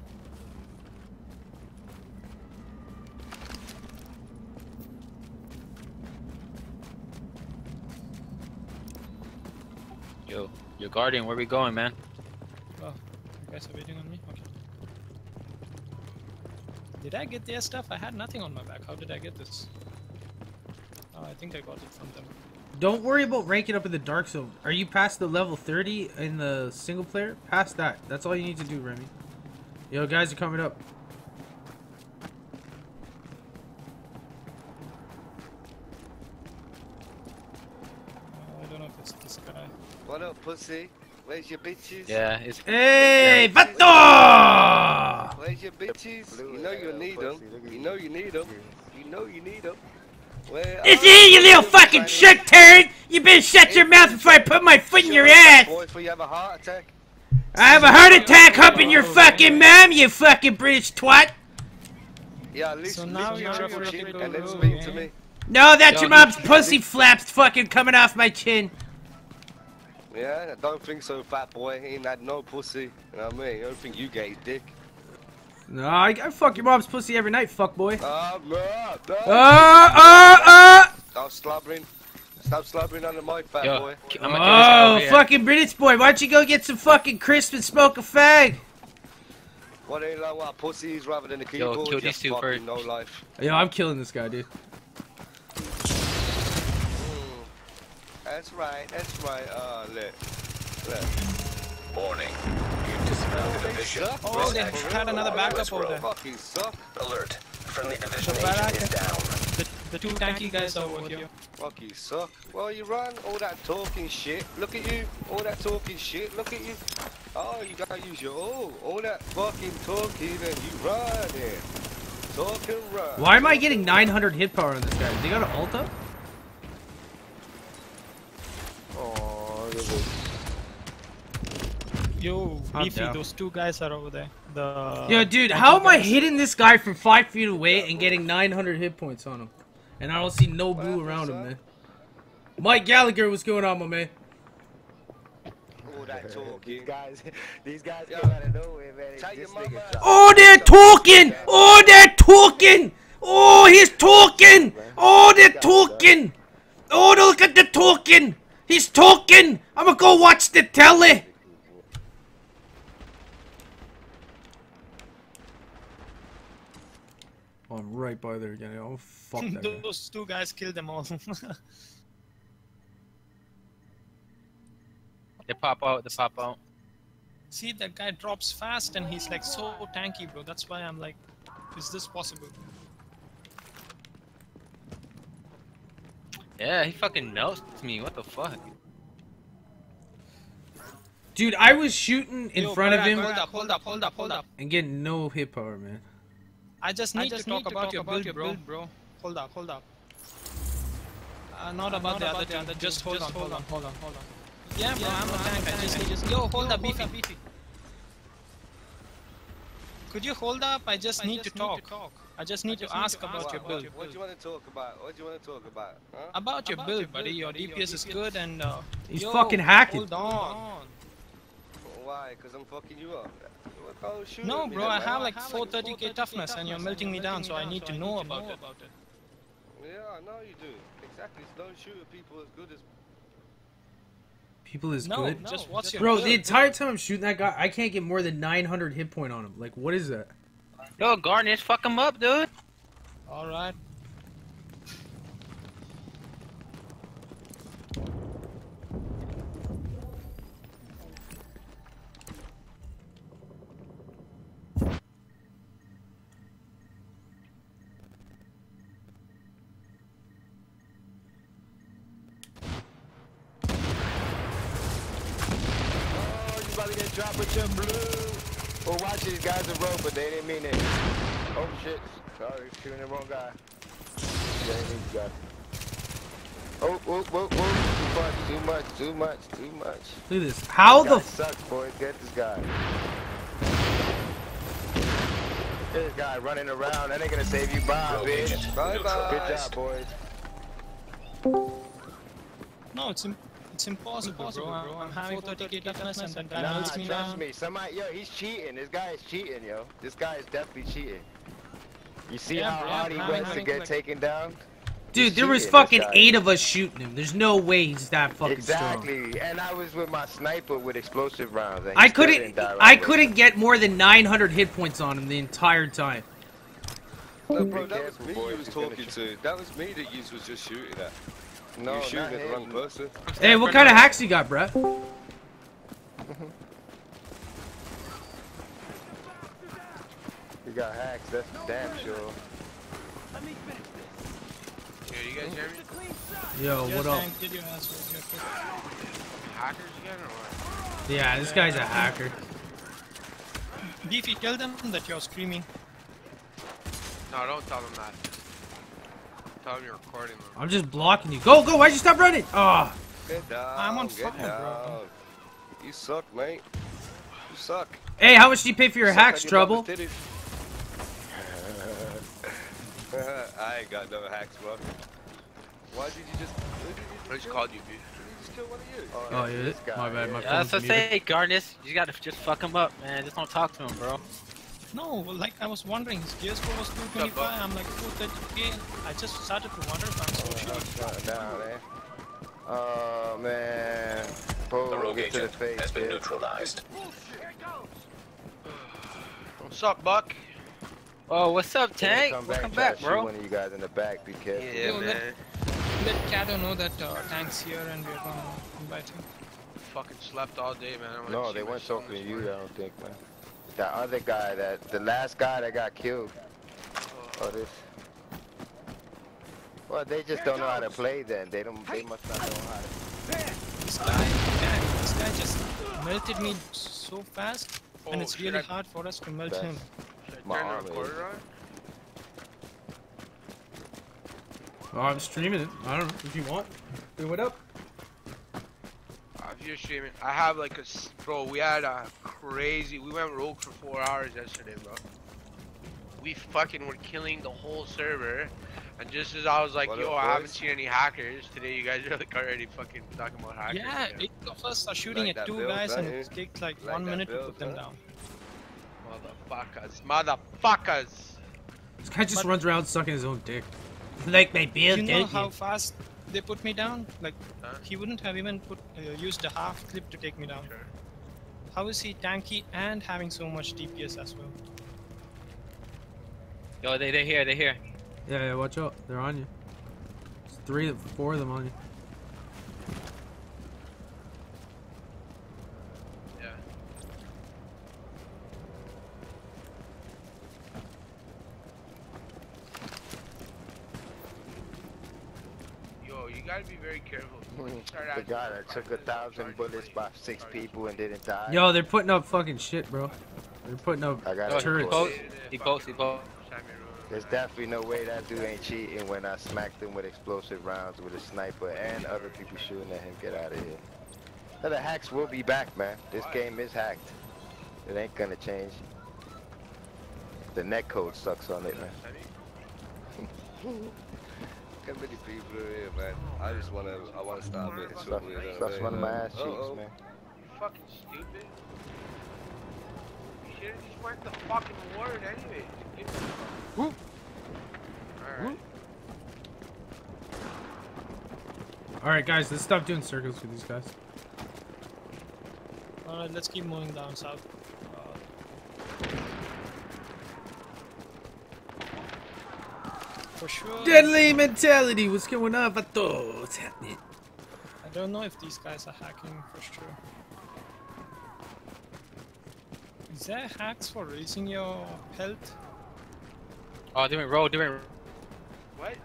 Yo, your guardian, where we going, man? Oh, you guys are waiting on me? Okay. Did I get their stuff? I had nothing on my back. How did I get this? Oh, I think I got it from them. Don't worry about ranking up in the dark zone. Are you past the level 30 in the single player? Past that. That's all you need to do, Remy. Yo, guys are coming up. Pussy? Where's your bitches? Yeah, it's. Hey, vato! Where's your bitches? You know you need them. You know you need them. You know you need them. Where It's are here, you little fucking Chinese? shit turd! You better shut your mouth before I put my foot in your ass! Boy, before you have a heart attack. I have a heart attack humping your fucking mom, you fucking British twat! Yeah, at least So now you're fucking free chin and then speak to me. No, that's your mom's pussy flaps fucking coming off my chin. Yeah, I don't think so, fat boy. He ain't had no pussy. You know what I mean? The only thing you get is dick. No, I, I fuck your mom's pussy every night, fuck boy. Ah, no, no. Uh, uh, uh! Stop slobbering. Stop slobbering under my fat Yo, boy. I'm gonna kill this guy Oh, fucking British boy, why don't you go get some fucking crisp and smoke a fag? What ain't like what pussies rather than the Yo, keyboard? kill these two first. No life. Yo, I'm killing this guy, dude. That's right, that's right. Uh, look. Look. Warning. You've dismounted a mission. Suck, Oh, they had another backup Let's over there. Fucking suck. Alert. Friendly division The agent is down. The, the two tanky guys are over here. Fuck you suck. Well, you run all that talking shit. Look at you. All that talking shit. Look at you. Oh, you gotta use your oh. All that fucking talking and you run it. Talk and run. Why am I getting 900 hit power on this guy? They got an ult up? Oh, look at this. Yo, I'm Beefy, down. those two guys are over there. The Yo, dude, how am I hitting this guy from 5 feet away and getting 900 hit points on him? And I don't see no blue around him, man. Mike Gallagher, what's going on, my man? All that *laughs* talking. *laughs* These guys, these guys came nowhere, man. Tell your This mama. nigga dropped- Oh, they're talking! Oh, they're talking! Oh, he's talking! Oh, they're talking! Oh, look at the talking! He's talking! I'm gonna go watch the telly! Oh, I'm right by there again. Oh, fuck that guy. *laughs* Those two guys killed them all. *laughs* They pop out, they pop out. See, that guy drops fast and he's like so tanky, bro. That's why I'm like, is this possible? Yeah, he fucking knows me. What the fuck? Dude, I was shooting in Yo, front of him Hold up, hold up, hold up, hold up. and getting no hit power, man. I just I need just to talk need to about talk your about build, your bro. build, bro. Hold up, hold up. Uh, not about the other two. Just hold on, hold on, hold on, hold on. Yeah, bro, I'm a tank. I just need to. Yo, hold up, beefy. Could you hold up? I just need to talk. I just need to ask about your build. What do you want to talk about? What do you want to talk about? Huh? About your build, buddy. Your DPS is good and. Uh, He's yo, fucking hacking. Hold on. Why? Because I'm fucking you up. Well, go shoot No, at me bro, then, I man. have like 430k toughness and you're melting me down, so I need to know about it. Yeah, I know you do. Exactly. So don't shoot at people as good as. People is No, good. just what's your Bro, the entire time I'm shooting that guy, I can't get more than 900 hit point on him. Like, what is that? Yo, Garnish, fuck him up, dude. Alright. Oh, you about to get dropped with your blue. Well, watch these guys are rope, but they didn't mean it. Oh shit! Sorry, shooting the wrong guy. Yeah, these guys. Oh, whoa, whoa, whoa! Too much, too much, too much, too much. Look at this. How This the sucks, boys. Get this guy. This guy running around. That ain't gonna save you, Bob, bitch. Bye bye. Good job, boys. No, it's im it's impossible, bro. I'm, I'm having 30k toughness and that guy Nah, me trust down. me. Somebody, yo, he's cheating. This guy is cheating, yo. This guy is definitely cheating. You see Yeah, how bro, hard he I'm went to get like- taken down? Dude, He's there was fucking eight of us shooting him. There's no way he's that fucking strong. Exactly, and I was with my sniper with explosive rounds. And I couldn't. right I couldn't get more than 900 hit points on him the entire time. No, bro, that was me boys, you was talking to. That was me that you was just shooting at. No, you were shooting at the wrong person. Hey, what kind of hacks you got, bruh? *laughs* You got hacks, that's damn sure. Yo, you guys hear me? Yo, Yeah, what up? tank, did your ass right here, quick. Hackers again or what? Yeah, this guy's a hacker. Beefy, tell them that you're screaming. No, don't tell them that. Tell them you're recording them. I'm just blocking you. Go, go! Why'd you stop running? Ah. Get down. I'm on get fire, bro. You suck, mate. You suck. Hey, how much do you pay for your Suck hacks, on your Trouble? Mama's *laughs* titties. I ain't got no hacks, bro. Why did you just? why did you I just called you, dude. Did just kill one of you? Oh, oh yeah. this guy, My bad. My yeah. Yeah, that's phone's what I muted. say, Garnish. You gotta just fuck him up, man. Just don't talk to him, bro. No, like I was wondering, his gear score was 225. I'm like 230k. I just started to wonder if I'm so shitty. Shut down, man. Oh man. Pull, The rogue get to the agent face, has been kid. neutralized. *sighs* What's up, Buck? Oh, what's up, Tank? Come Welcome back, back, try to shoot bro. One of you guys in the back. Be careful. Yeah, Yo, let- man. Let Kato know that uh, Tank's here and we're gonna invite him. Fucking slept all day, man. No, they weren't son talking to you. morning. I don't think, man. That other guy, that the last guy that got killed. Oh, this. Well, they just don't know how to play. Then they don't. They must not know how to. This guy, Tank, this guy just melted me so fast, and Oh, it's really I- hard for us to melt Best. him. Should My arm is. Oh, I'm streaming it. I don't know if you want. Do it up. If you're streaming, I have like a bro. We had a crazy. We went rogue for four hours yesterday, bro. We fucking were killing the whole server, And just as I was like, What yo, I haven't seen any hackers today, you guys are like already fucking talking about hackers. Yeah, again. eight of us are shooting Like at two build, guys right and here? it takes like, Like one that minute to build, put them down. Motherfuckers, motherfuckers. This guy just But- runs around sucking his own dick. *laughs* Like my beard, you know how you? fast they put me down? Like, he wouldn't have even put uh, used a half clip to take me down. How is he tanky and having so much DPS as well? Yo, they they here, they're here. Yeah, yeah, watch out. They're on you. There's three, four of them on you. Yeah. Yo, you gotta be very careful. Start The guy that took a thousand bullets by six people and didn't die. Yo, they're putting up fucking shit, bro. They're putting up I got Yo, it. he turrets. post, he post, he post. There's definitely no way that dude ain't cheating when I smacked him with explosive rounds with a sniper and other people shooting at him. Get out of here. Now, the hacks will be back, man. This game is hacked. It ain't gonna change. The netcode sucks on it, man. *laughs* How many people are here, man? I just wanna, I wanna stop it. It's Stuff, weird, stuff's man. one of my ass cheeks, Uh-oh. man. fucking stupid. You should've just went the fucking word anyway. Get Whoop. Alright. Alright, guys, let's stop doing circles with these guys. Alright, let's keep moving down south. Uh, For sure. Deadly mentality. What's going on, Vato? What's happening? I don't know if these guys are hacking for sure. Is there hacks for raising your health? Oh, different road, different. What?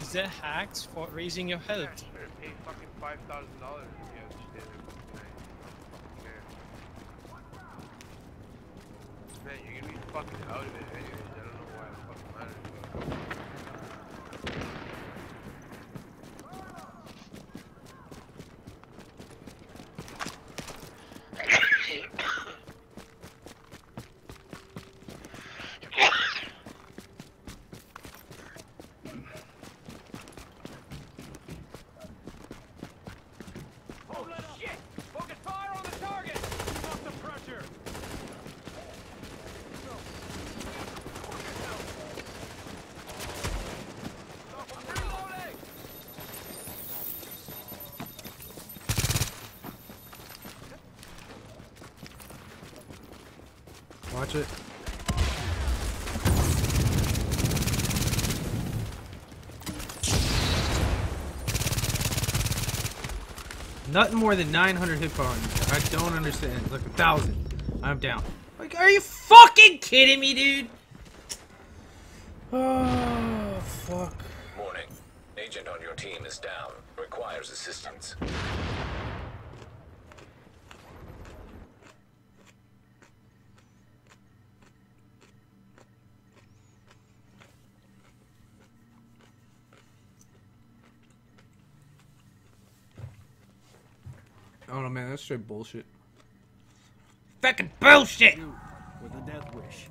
Is there hacks for raising your health? Better pay fucking five thousand dollars if you understand it. Man. Man, you're gonna be fucking out of it anyways. I don't know why it fucking matters. But... Holy shit! Focus fire on the target! Stop the pressure! Watch it. Nothing more than 900 hit points. I don't understand. Like a thousand. I'm down. Like, are you fucking kidding me, dude? Oh, fuck. Warning. Agent on your team is down. Requires assistance. Oh no, man, that's straight bullshit. Fucking bullshit! With a death wish.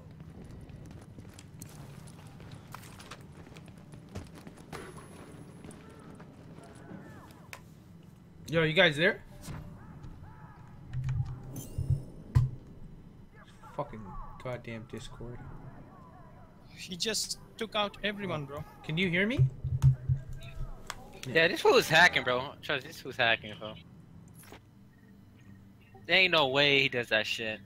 Yo, you guys there? Fucking goddamn Discord. He just took out everyone, bro. Can you hear me? Yeah, this fool is hacking, bro. Trust this fool's hacking, bro. There ain't no way he does that shit.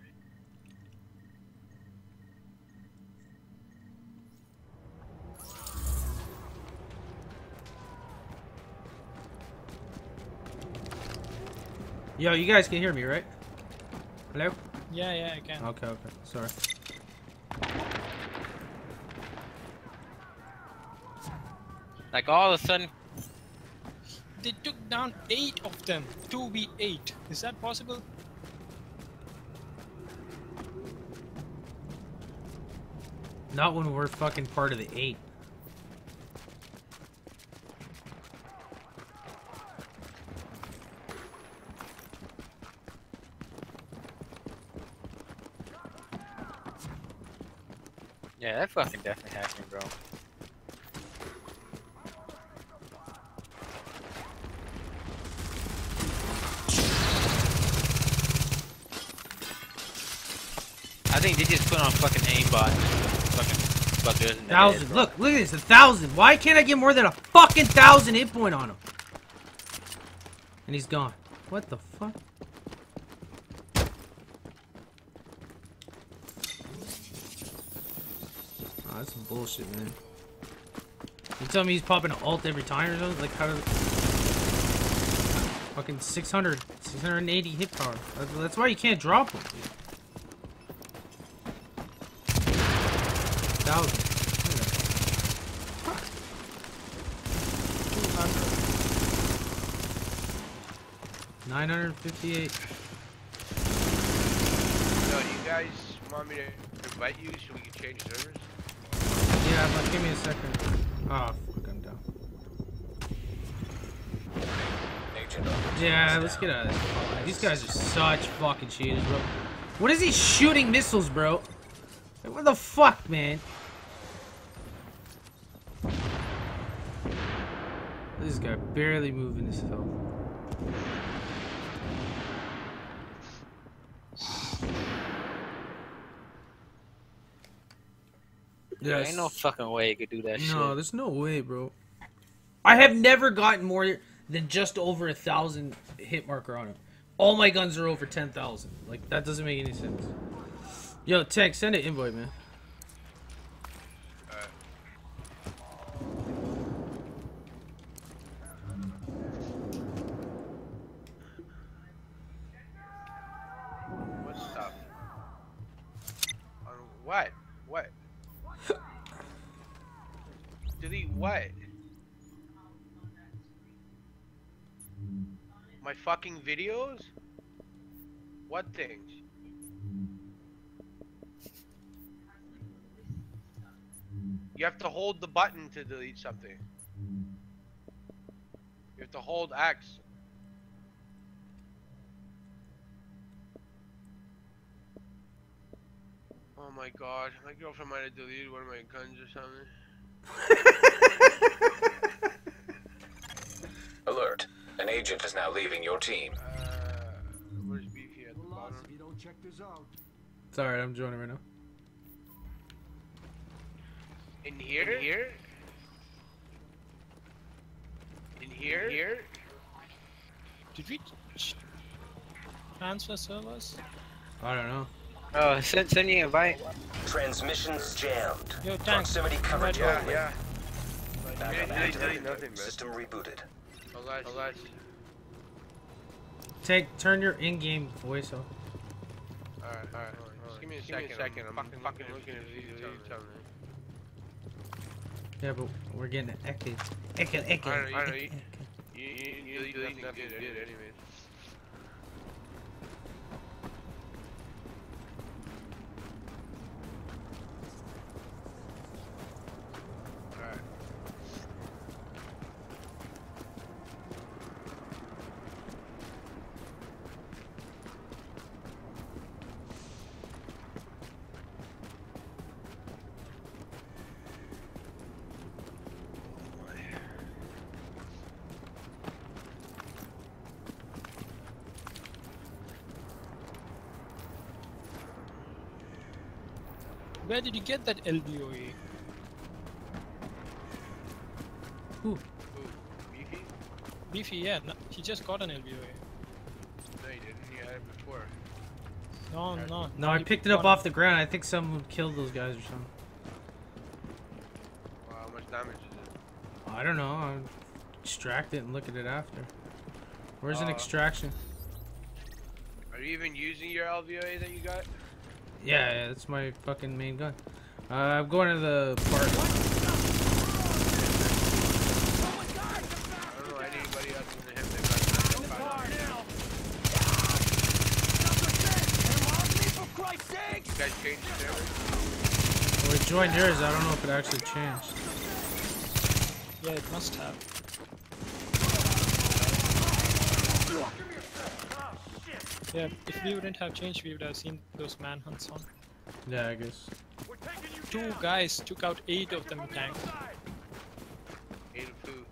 Yo, you guys can hear me, right? Hello? Yeah, yeah, I can. Okay, okay. Sorry. Like all of a sudden, They took down eight of them. 2v8. Is that possible? Not when we're fucking part of the eight. yeah, that fucking definitely hacking, bro. I think they just put on fucking aimbot. Fucking fuckers in the head, Thousand. Look, look at this. A thousand. Why can't I get more than a fucking thousand hit point on him? And he's gone. What the fuck? Oh, that's some bullshit, man. You tell me he's popping an ult every time or something? Like, how does... Fucking 600, 680 hit power. That's, that's why you can't drop him, dude. Thousand. Nine hundred fifty-eight. So, you guys want me to invite you so we can change servers? Yeah, but give me a second. Oh, fuck, I'm down. Yeah, let's get out of this. These guys are such fucking cheaters, bro. What is he shooting missiles, bro? What the fuck, man? This guy barely moving this hill. There ain't no fucking way you could do that shit. No, there's no way, bro. I have never gotten more than just over a thousand hit marker on him. All my guns are over ten thousand. Like that doesn't make any sense. Yo, Tech, send an invite, man. What stuff? On what? What? Delete what? My fucking videos? What things? You have to hold the button to delete something. You have to hold X. Oh my god, my girlfriend might have deleted one of my guns or something. *laughs* Alert. An agent is now leaving your team. Where's Beefy at the bottom? If you don't check this out. It's alright, I'm joining right now. In here? In here? In here? In Here? Did we transfer servers? I don't know. Oh, send, send me an invite. Transmissions jammed. Yo, thanks. Proximity coverage Yeah, only. yeah. Backup Delete, delete, activated. delete nothing, System rebooted. Unless, unless. Take, turn your in-game voice off. Alright, alright. Just give me a second. Give me a second. I'm fucking, fucking looking at these. Yeah, but we're getting an echo. Echo, echo. I don't know, I don't know, echo. You, you, you, you deleting nothing good, anyways. Alright. Where did you get that LVOA? Who? Beefy? Beefy, yeah, no, he just got an LVOA. No, you didn't. You had it before. No, no. No, I picked it up got off the ground. I think someone killed those guys or something. Wow, how much damage is it? I don't know. I'll extract it and look at it after. Where's an Uh, extraction? Are you even using your LVOA that you got? Yeah, yeah, that's my fucking main gun. Uh, I'm going to the park. I don't know anybody other than him that got 95. You guys changed the server? Well, it joined yours. I don't know if it actually changed. Yeah, it must have. Yeah, if we wouldn't have changed, we would have seen those manhunts on. Yeah, I guess. We're taking you two guys took out eight of them tank, Eight of food.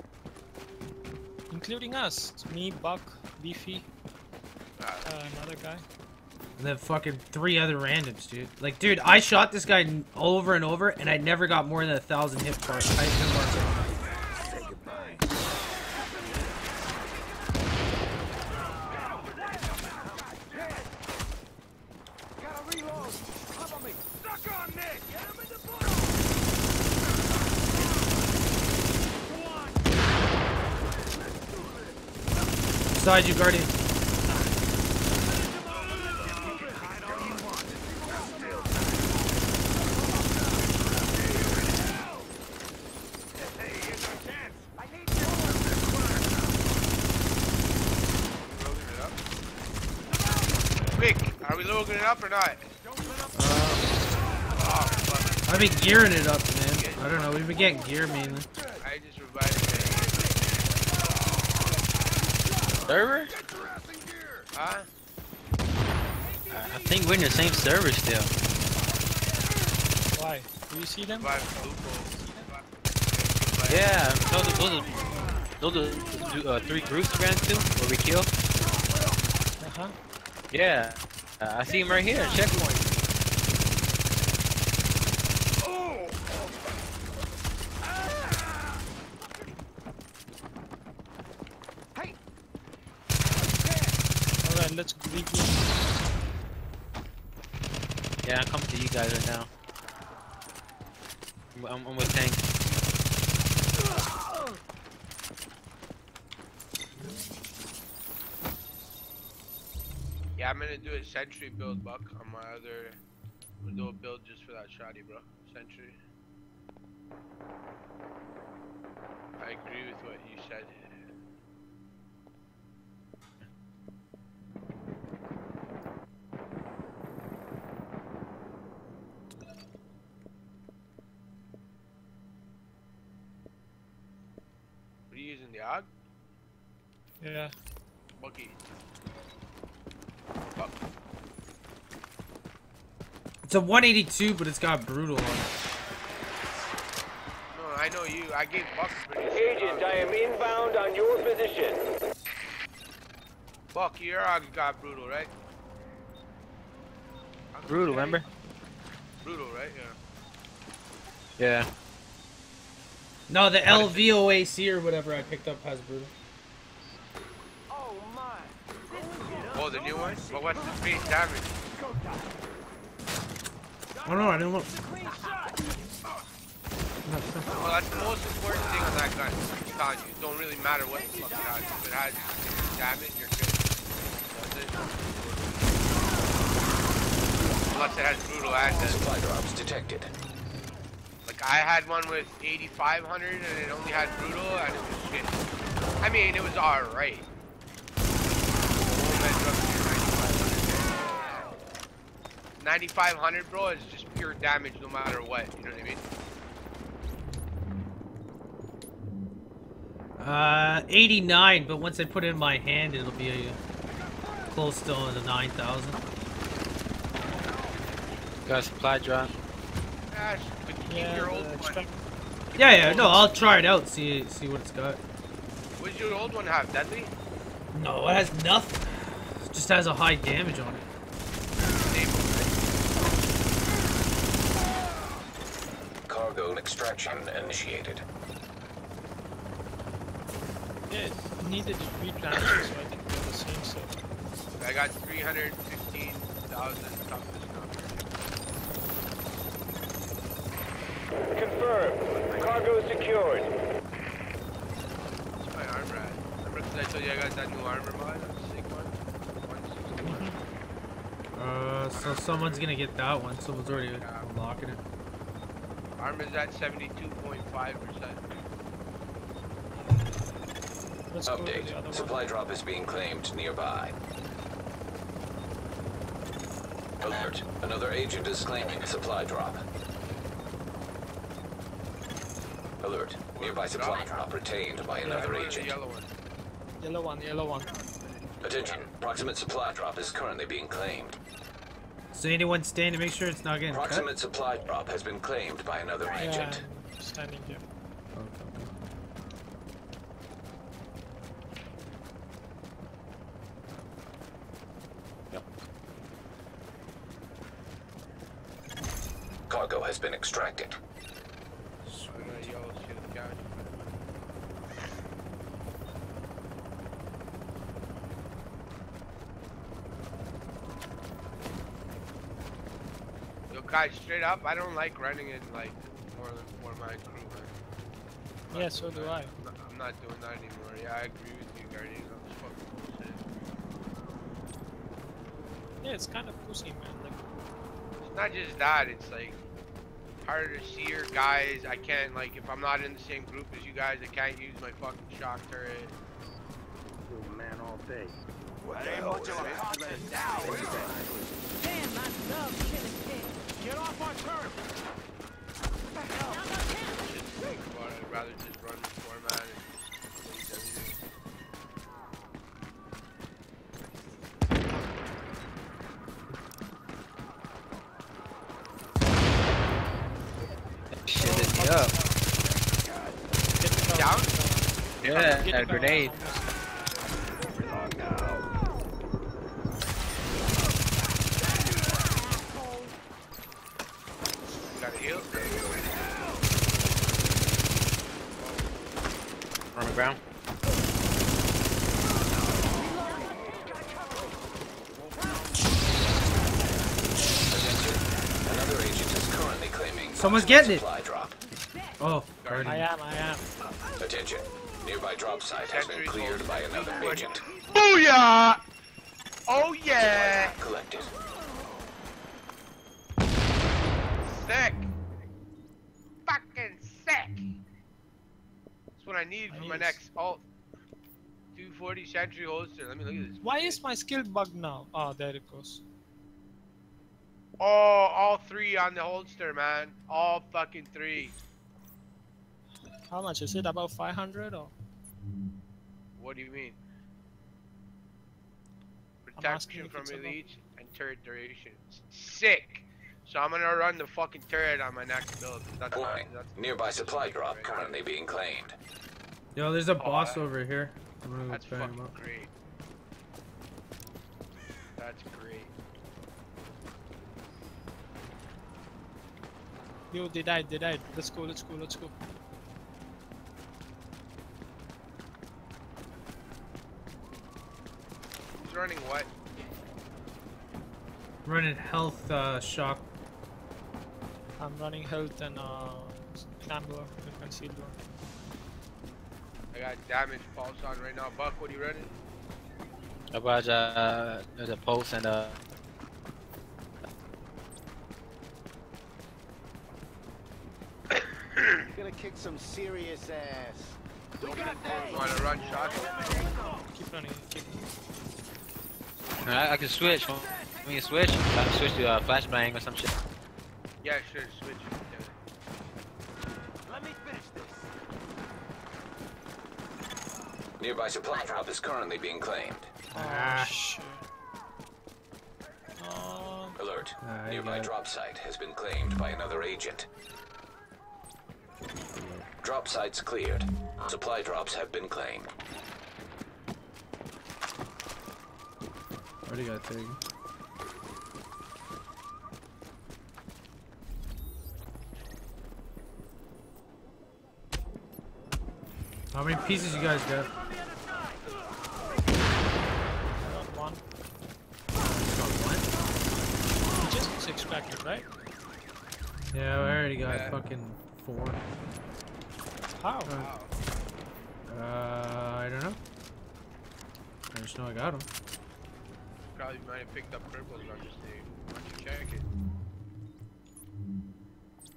including us. Me, Buck, Beefy, uh, another guy. And then fucking three other randoms, dude. Like, dude, I shot this guy n- over and over, and I never got more than a thousand hit points. hit marks. Gotta reload. Cover me. Stuck on Nick. Get him in the Beside you, Guardian. Quick, are we loading it up or not? Uh, I've been gearing it up, man. I don't know. We've been getting gear mainly. I just revived it. Server? Huh? I think we're in the same server still. Why? Do you see them? Yeah, those are, those are, those are uh, three groups we ran to where we killed. Uh huh. Yeah, uh, I see him right here. Checkpoint. Yeah, I'm coming to you guys right now. I'm, I'm, I'm with Tank. Yeah, I'm gonna do a sentry build, Buck, on my other. I'm gonna do a build just for that shoddy, bro. Sentry. I agree with what you said. What are you using, the Yeah. Bucky. It's a 182, but it's got brutal on it. No, I know you. I gave Buck a pretty Agent, I am inbound on your position. Buck, your AUG got brutal, right? Brutal, remember? Brutal, right? Yeah. Yeah. No, the LVOAC or whatever I picked up has brutal. Oh, my! Oh, the new one? But what's the speed damage? Oh no, I didn't look. Well, that's the most important thing on that gun. I'm telling you, it don't really matter what the fuck it has. If it has damage, you're good. That's it. Unless it has brutal and then- Supply drops detected. Like I had one with 8500 and it only had brutal and it was shit. I mean, it was alright. 9500 bro is just pure damage no matter what, you know what I mean? Uh, 89, but once I put it in my hand, it'll be uh, close to the 9,000. Got a supply drop. Gosh, but keep Yeah, your old one. Yeah, yeah, no, I'll try it out, see see what it's got. What does your old one have? Deadly? No, it has nothing. It just has a high damage on it. Cargo extraction initiated. Yeah, it needed three transfers, so I think we're the same server. I got 315,000 toughness now. Confirmed. Cargo secured. What's my armor at? Remember 'cause I told you I got that new armor mod? That's a sick one. 161. Uh, so someone's gonna get that one. Someone's already unlocking it. Armor's at 72.5%. Let's go to the other Update. one. Supply drop is being claimed nearby. Alert. Another agent is claiming supply drop. Nearby supply drop retained by another The agent. yellow one. Yellow one, yellow one. Attention. Proximate supply drop is currently being claimed. So anyone stand to make sure it's not getting cut? Proximate supply drop has been claimed by another Yeah, agent. I'm standing here. Cargo has been extracted. I'm gonna yellow shit at the guy. Yo, guys, straight up, I don't like running in like more than four man crew, man. Yeah, so do I. I'm not, I'm not doing that anymore. Yeah, I agree with you, Guardian. That's fucking bullshit. Yeah, it's kind of pussy, man. Like, It's not just that, it's like harder to see your guys. I can't like if I'm not in the same group as you guys, I can't use my fucking shock turret. man all day. Ain't much of a now. Damn, I love killing pigs. Get off our turf! But I'd rather just run the format and lose everything. Shit hit me up. Down? Yeah, a grenade. Got a heal? On the ground. Another agent is currently claiming Someone's getting it. drop. Oh, I am, I am. Attention. Nearby drop site has been cleared by another agent. Booyah! Oh yeah! Collected. Sick! Fucking sick! That's what I need for my next alt. 240 Sentry holster. Let me look at this. Why is my skill bugged now? Oh, there it goes. Oh, all three on the holster, man. All fucking three. How much is it? About 500 or? What do you mean? Protection from elites and turret duration. Sick! So I'm gonna run the fucking turret on my next build. That's my, Warning. that's Nearby supply drop currently being claimed. Yo, there's a oh, boss over here. I'm gonna go That's bang him fucking up. great. That's great. Yo, they died, they died. Let's go, let's go, let's go. Who's running what? Running health uh, shock. I'm running health and uh, clamber with my shield on. I got damage pulse on right now. Buck, what are you running? About uh, there's a pulse and uh, gonna kick some serious ass. You wanna run shot? Keep running, keep I, I can switch. Want me switch? I can switch to uh, flashbang or some shit. Yeah, sure, switch. Let me finish this. Nearby supply drop is currently being claimed. Ah. shit. Um, Alert. Ah, Nearby drop site has been claimed by another agent. Drop sites cleared. Supply drops have been claimed. Already got taken. How many pieces you guys got? I one. He just was extracted, right? Yeah, I already got fucking four. How? Uh, I don't know. I just know I got them. Probably might have picked up purples on this thing. Why don't you check it?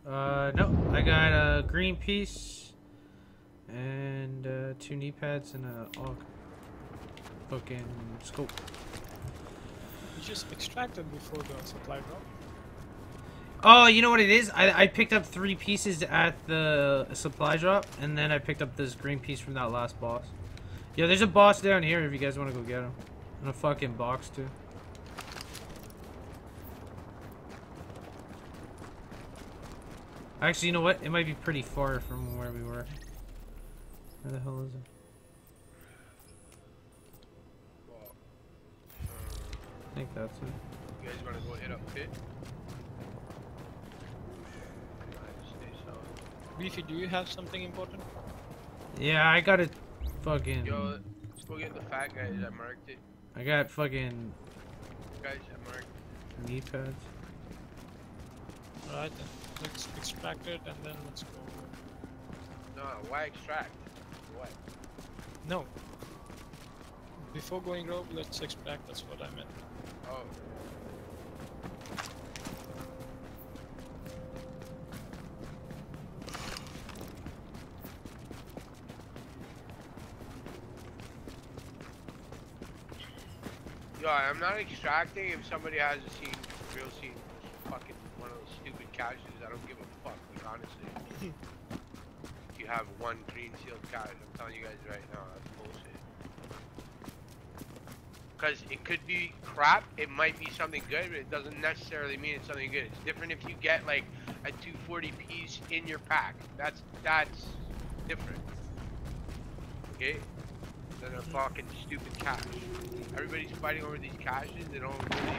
Uh, no, I got a green piece and uh, two knee pads and a AUG. Fucking scope. He just extracted before the supply drop. Oh, you know what it is? I, I picked up three pieces at the supply drop, and then I picked up this green piece from that last boss. Yeah, there's a boss down here if you guys want to go get him. In a fucking box, too. Actually, you know what? It might be pretty far from where we were. Where the hell is it? I think that's it. You guys want to go hit up pit? Beefy, do you have something important? Yeah, I got it. Fucking. Yo, let's go get the fat guys. I marked it. I got fucking Guys, I marked. knee pads. Alright then. Let's extract it and then let's go. No, why extract? What? No. Before going rogue, let's extract. That's what I meant. Oh. Yo, I'm not extracting if somebody has a scene, real scene, fucking one of those stupid caches. I don't give a fuck, like honestly. if *laughs* you have one green sealed cache, I'm telling you guys right now, that's bullshit. Because it could be crap, it might be something good, but it doesn't necessarily mean it's something good. It's different if you get like a 240 piece in your pack. That's that's different. Okay? Than a fucking stupid cache. Everybody's fighting over these caches, they don't really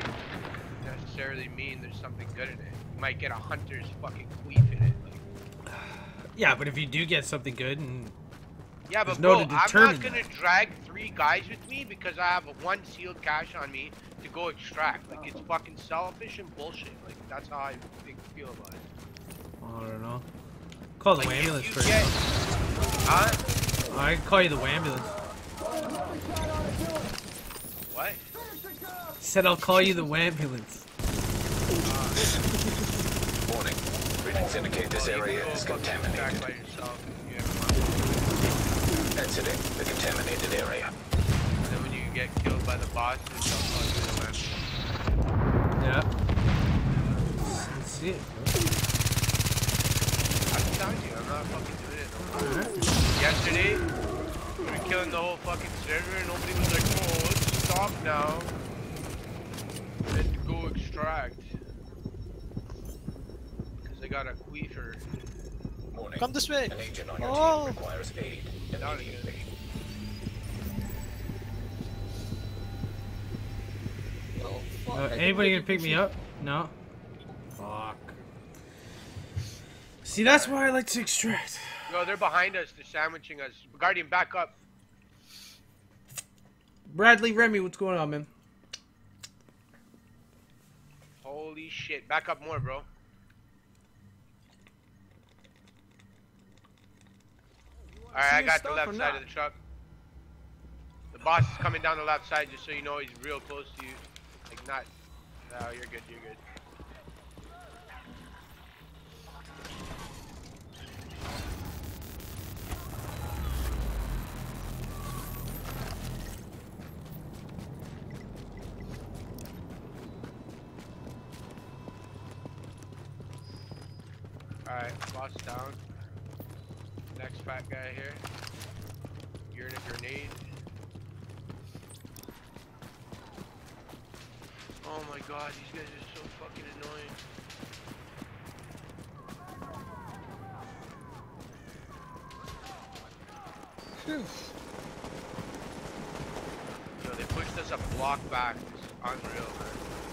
necessarily mean there's something good in it. You might get a hunter's fucking queef in it. Like, *sighs* Yeah, but if you do get something good and yeah, but no bro, to I'm not gonna drag three guys with me because I have a one sealed cache on me to go extract. Like it's fucking selfish and bullshit. Like that's how I think feel about it. I don't know. Call the Like, ambulance first. get- Huh? I call you the ambulance. What? Said I'll call you the ambulance. Warning. Readings indicate this area is contaminated. By yourself, if you ever Exiting the contaminated area. And then when you get killed by the boss, it's all fucking man. Yeah. Let's see it. I'm telling you, I'm not fucking doing it no. Yesterday, we were killing the whole fucking server and nobody was like, oh, let's stop now. And go extract. Because I got a queefer. Warning. Come this way. An agent on your Oh. team requires aid immediately. Uh, anybody gonna pick me up? No. Fuck. See, that's why I like to extract. Yo, they're behind us. They're sandwiching us. Guardian, back up. Bradley Remy, what's going on, man? Holy shit. Back up more, bro. Alright, I got the left side of the truck. The boss is coming down the left side just so you know he's real close to you. Like, not. No, you're good, you're good. Alright, boss down. Next fat guy here. You're in a grenade. Oh my god, these guys are so fucking annoying. Yo, they pushed us a block back. It's unreal, man.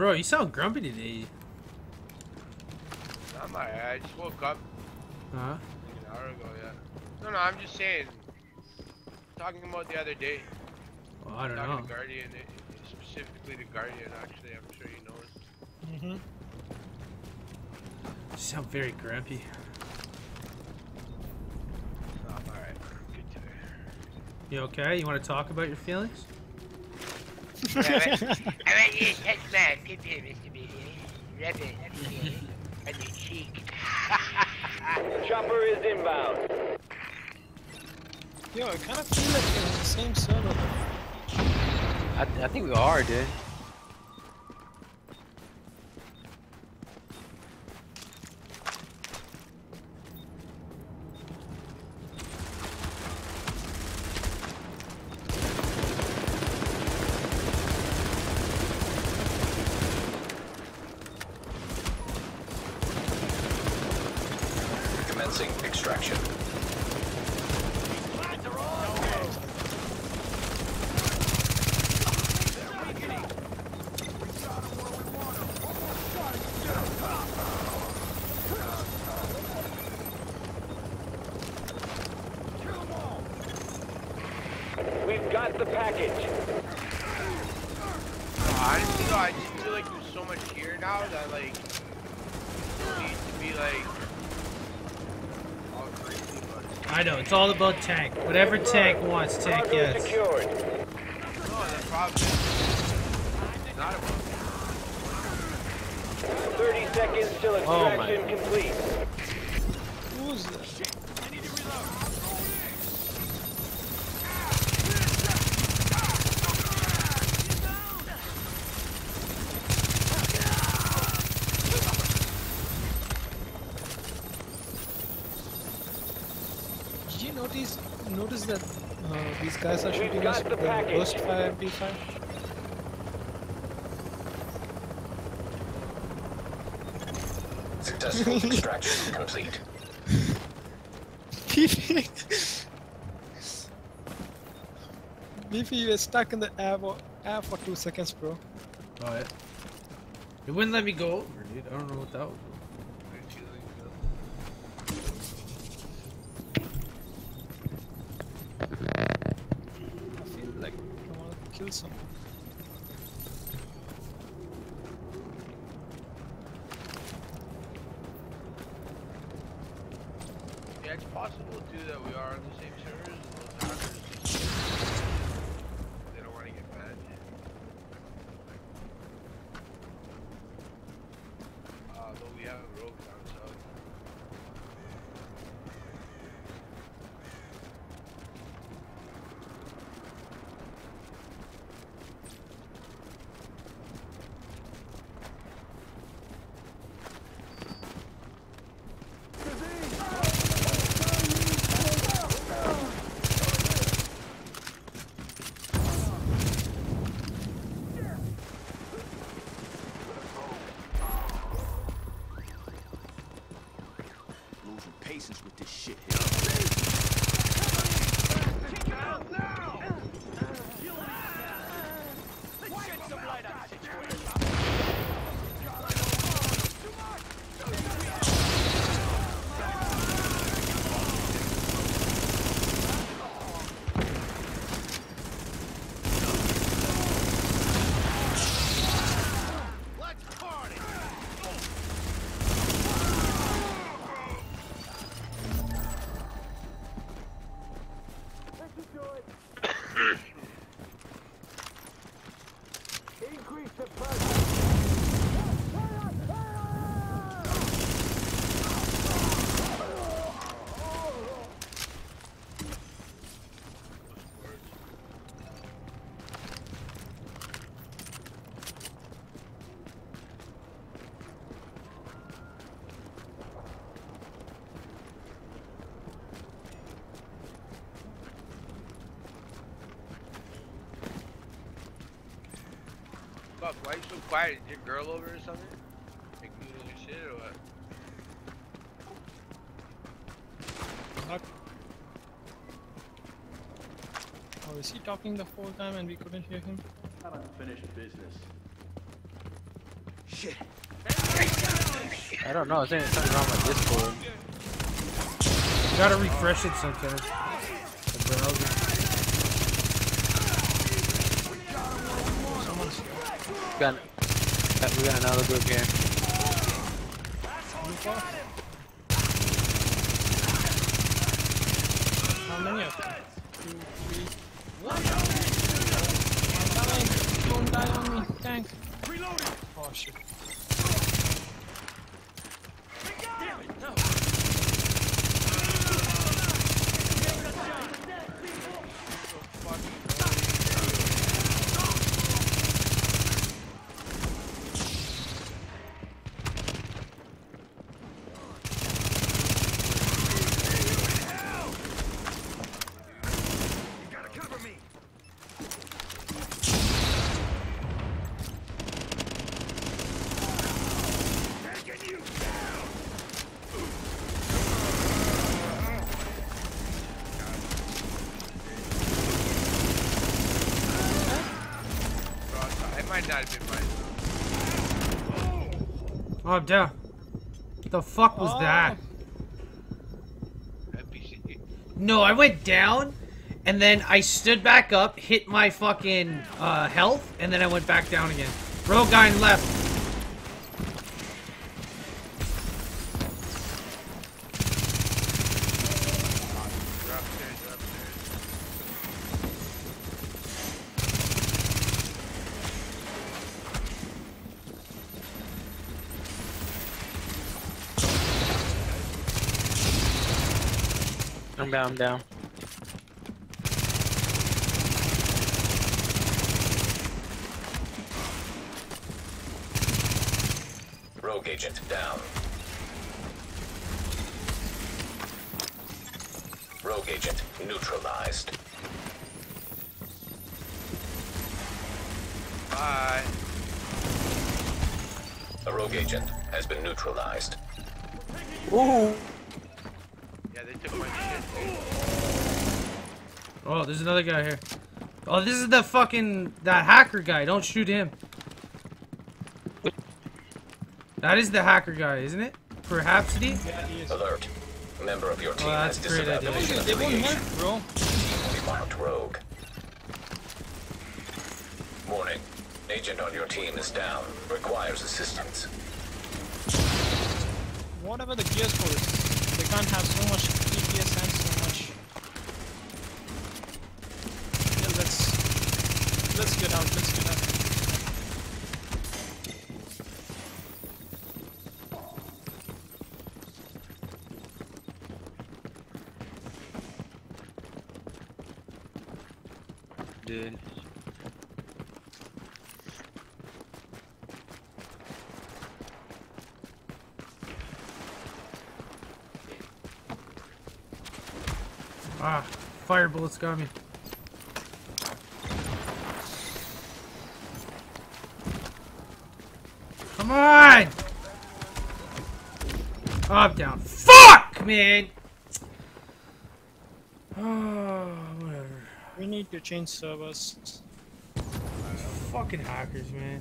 bro, you sound grumpy today. I'm alright. I just woke up Huh? like an hour ago. Yeah. No, no. I'm just saying. Talking about the other day. Well, I don't talking know. to Guardian, it, it- specifically to Guardian. Actually, I'm sure you know it. Mm-hmm. You sound very grumpy. No, I'm alright. Good today. You okay? You want to talk about your feelings? I bet you touch my pippi, Mr. Billy. Rub it on your cheek. Chopper is inbound. Yo, I kind of feel like we're on the same server. I, I think we are, dude. Commencing extraction. We've got the package. Honestly, though, I just feel like there's so much here now that like you need to be like all crazy about it. I know, it's all about tank. Whatever tank wants, tank yes. Secured. No, the problem is it's not about 30 seconds till Oh my extraction complete. Who's that? Did you notice notice that uh, these guys are shooting us with the burst fire MP5? Successful *laughs* extraction complete. Beefy, Beefy, you're stuck in the air for, air for two seconds, bro. Oh, yeah. It wouldn't let me go over, dude. I don't know what that was. Fuck, why you so quiet? Is your girl over or something? Like doing your shit or what? fuck? Oh, is he talking the whole time and we couldn't hear him? Unfinished business. Shit. I don't know. I think something wrong with Discord. You gotta refresh it sometimes. The browser. We got, we got another group here. How many of them? Two, three. I'm dying. Don't die on me. Tank. Reloading. Oh shit. It might not have been mine. Oh, I'm down. The fuck was that? No, I went down, and then I stood back up, hit my fucking uh, health, and then I went back down again. Rogue guy left. I'm down, I'm down. Rogue agent down. Rogue agent neutralized. Bye. A rogue agent has been neutralized. Ooh. Yeah, they took my shit. Oh, there's another guy here. Oh, this is the fucking that hacker guy. Don't shoot him. That is the hacker guy, isn't it? For Hapsody? Alert. Member of your oh, team Oh, has that's a great disavowed idea. mission They won't affiliation. bro. We marked rogue. Warning. Agent on your team is down. Requires assistance. Whatever the gears for is, they can't have so much DPS and so much. Yeah, let's let's get out. Let's get out. Dude. Ah, fire bullets got me. Come on! Oh, I'm down. Fuck, man! Oh, whatever. We need to change servers. Fucking hackers, man.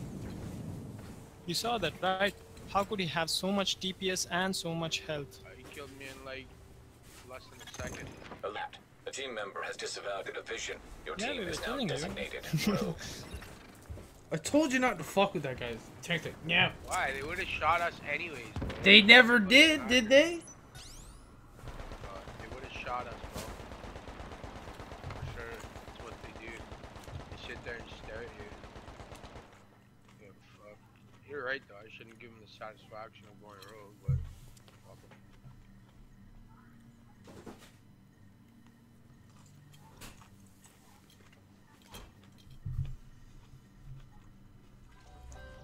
You saw that, right? How could he have so much DPS and so much health? He killed me in like less than a second. Alert. A team member has disavowed a division. Your Yeah, team is now designated *laughs* rogue. I told you not to fuck with that guy. Tactic. Yeah. Why? They would have shot us anyways. Bro. They never did, did they? Uh, they would have shot us, bro. For sure. That's what they do. They sit there and stare at you. Yeah, fuck. You're right though. I shouldn't give them the satisfaction of going rogue, but.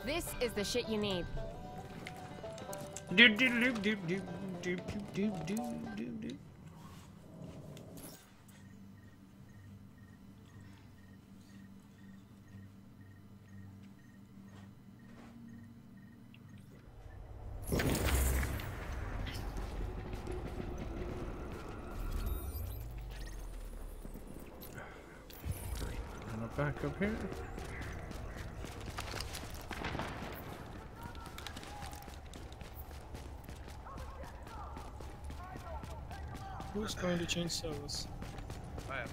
This is the shit you need. Do do do do do do do do do do. Back up here. Who's going to change servers? I am.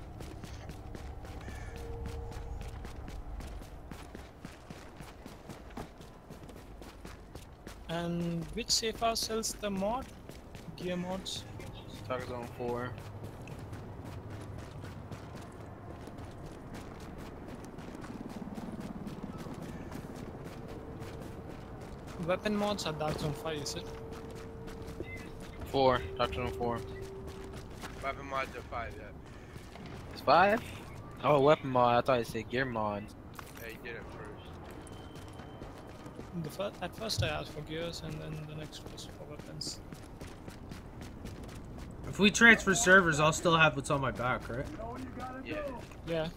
And which safe house sells the mod? Gear mods? Target zone 4. Weapon mods are Dark Zone 5, is it? 4. Dark zone 4. Weapon mods are five, yeah. It's 5? Oh, weapon mod. I thought you said gear mod. Yeah, you did it first. The fir at first I asked for gears and then the next was for weapons. If we transfer servers, I'll still have what's on my back, right? Yeah. Yeah.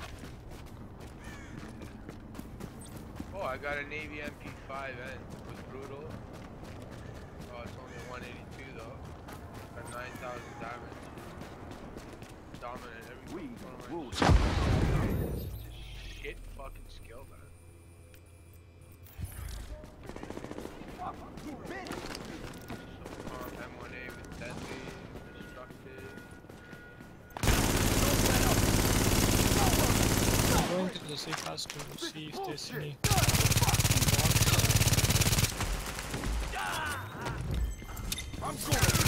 Oh, I got a Navy MP5N with brutal. Just shit fucking skill, man. M1A with deadly, destructive. I'm going to the safe house to see if there's any. I'm going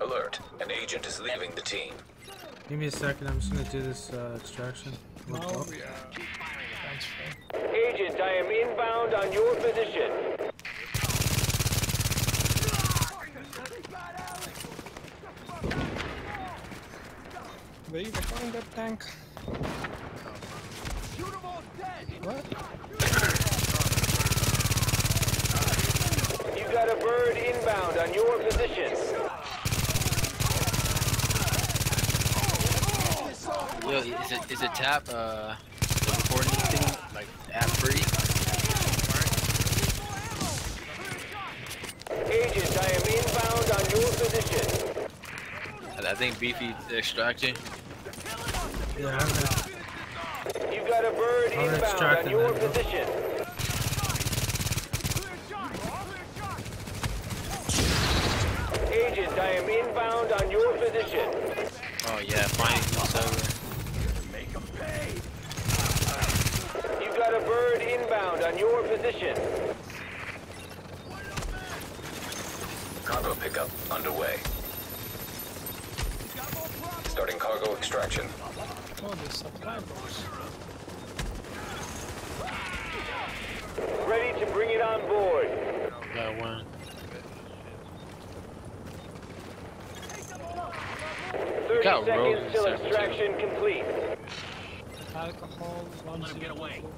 Alert. An agent is leaving the team. Give me a second. I'm just gonna do this uh, extraction. Look Now up. we. Agent, I am inbound on your position. Where you recording that tank? What? You got a bird inbound on your position. Yo, is it is it tap uh the recording thing like app free? Agent, I am inbound on your position. I I think beefy extraction. Yeah, I'm gonna, You got a bird I'm gonna inbound extract on him your then, bro. position. Agent, I am inbound on your position. Oh yeah, finding the server. You got a bird inbound on your position. Cargo pickup underway. Starting cargo extraction. Oh, there's supply box. Ready to bring it on board. Got one. 30 got seconds rogue till in server, too. extraction complete. Alcohol, one Let him get zero away. four.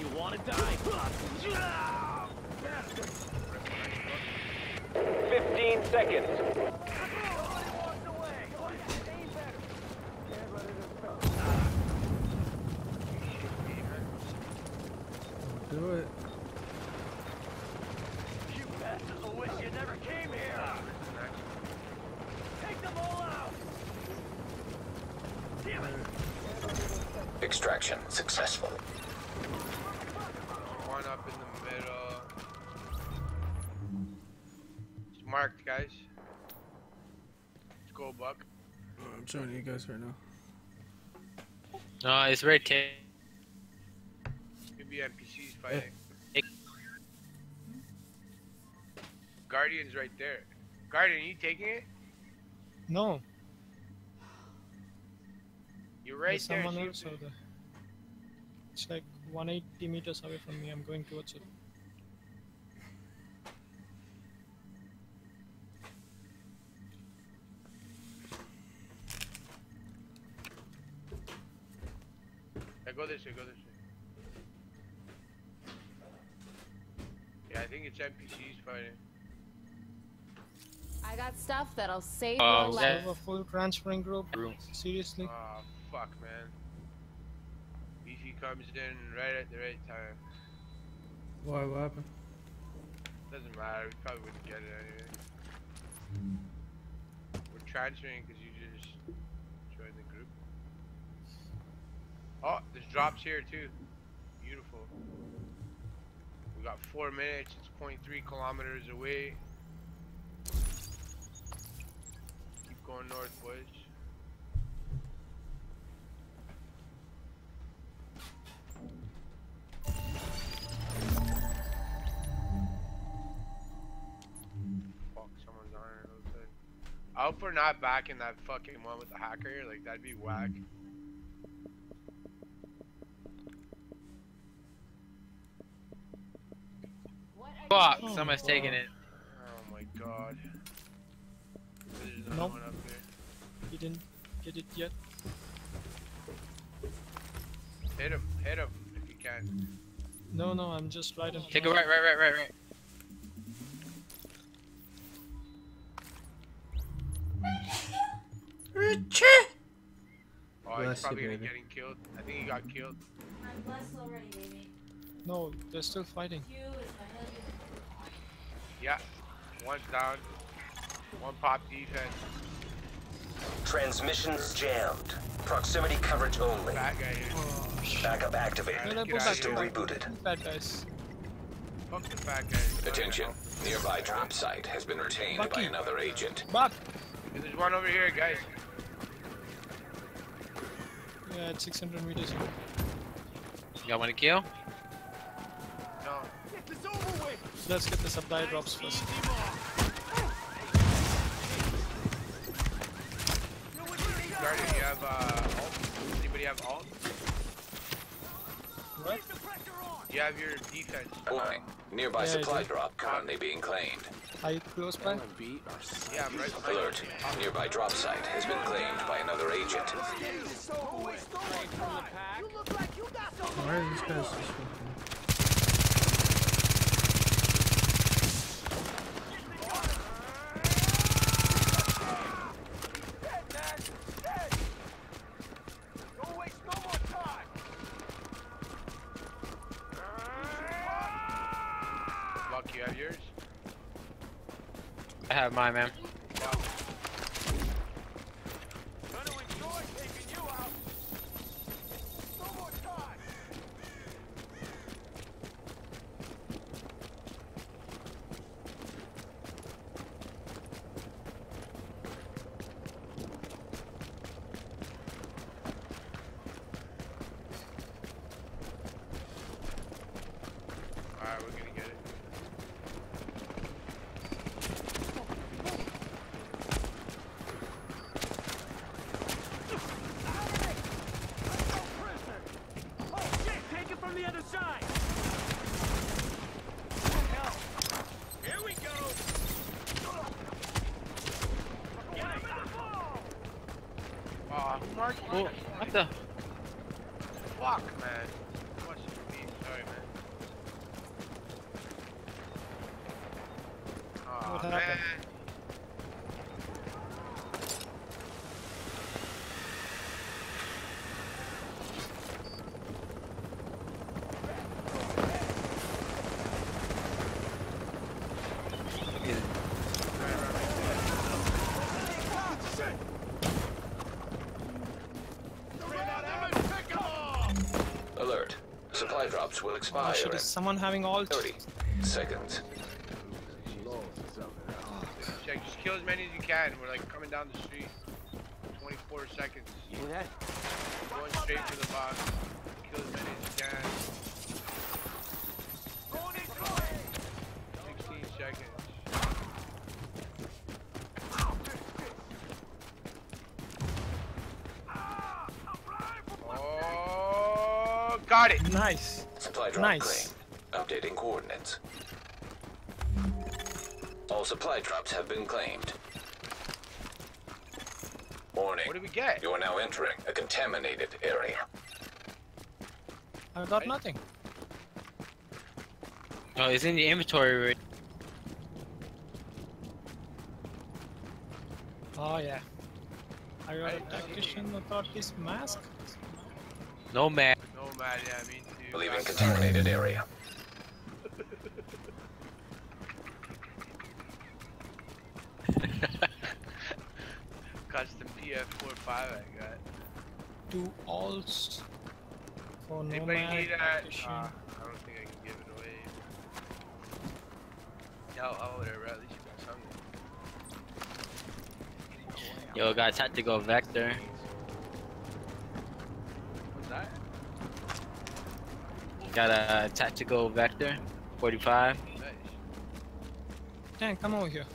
You wanna die? 15 seconds. do it. You bastards will wish you never came here. Take them all out. Extraction successful. One up in the middle. It's marked, guys. Let's go, Buck. I'm joining you guys right now. No, it's very ta- Could be NPCs fighting. Guardian's right there. Guardian, you taking it? No. You're right There's there. someone else over there. It's like 180 meters away from me. I'm going towards it. Go this way, go this way. Yeah, I think it's NPCs fighting. I got stuff that'll save Oh, your um, life. Have a full transferring group. Seriously? Oh, fuck, man. BC comes in right at the right time. Why? What happened? Doesn't matter, we probably wouldn't get it anyway. We're transferring because you just joined the group. Oh, there's drops here too. Beautiful. We got four minutes, it's 0.3 kilometers away. Keep going north, boys. Fuck, someone's on it. I hope we're not back in that fucking one with the hacker. Like, that'd be whack. Fuck, Oh, someone's taking it. Oh my god. There's another Nope. one up there. You didn't get it yet? Hit him, hit him if you can. No, no, I'm just right in Take a right, right, right, right, right. Oh, Bless he's probably gonna baby. getting killed. I think he got killed. I'm blessed already, baby. No, they're still fighting. You is my husband. Yeah. One's down. One pop defense. Transmissions jammed. Proximity coverage only. Bad guy here. Backup activated. No, no, Get out System here. rebooted. Bad guys. Fuck the fat guy. Attention. Nearby drop site has been retained by another agent. Buck! Hey, There's one over here, guys. Yeah, it's 600 meters. You got one to kill? No. Let's get the supply drops first. Guardian, you have uh, ult? Anybody have ult? What? You have your defense. Warning. Nearby Yeah, supply drop currently being claimed. Are you close by? Yeah, I'm right behind Alert. Nearby drop site has been claimed by another agent. Why are these guys Have man. Drops will Oh expire shit, is someone having all 30 seconds. Check, just kill as many as you can. We're like coming down the street. 24 seconds. Going straight for the box. Kill as many as you can. 16 seconds. Oh, got it. Nice. Supply drop Nice. claimed. Updating coordinates. All supply drops have been claimed. Warning. What did we get? You are now entering a contaminated area. I got nothing. Oh, it's in the inventory. right? Oh yeah. I got a tactician authorities mask. No man. No man, yeah, me too. Leaving contaminated area. Custom PF45 I got. Two alts for Anybody nomad need a? tactician. Uh, I don't think I can give it away. No, oh whatever. At least you got something. Yo, got tactical vector. What's that? Got a tactical vector, 45. Nice. Dan, come over here.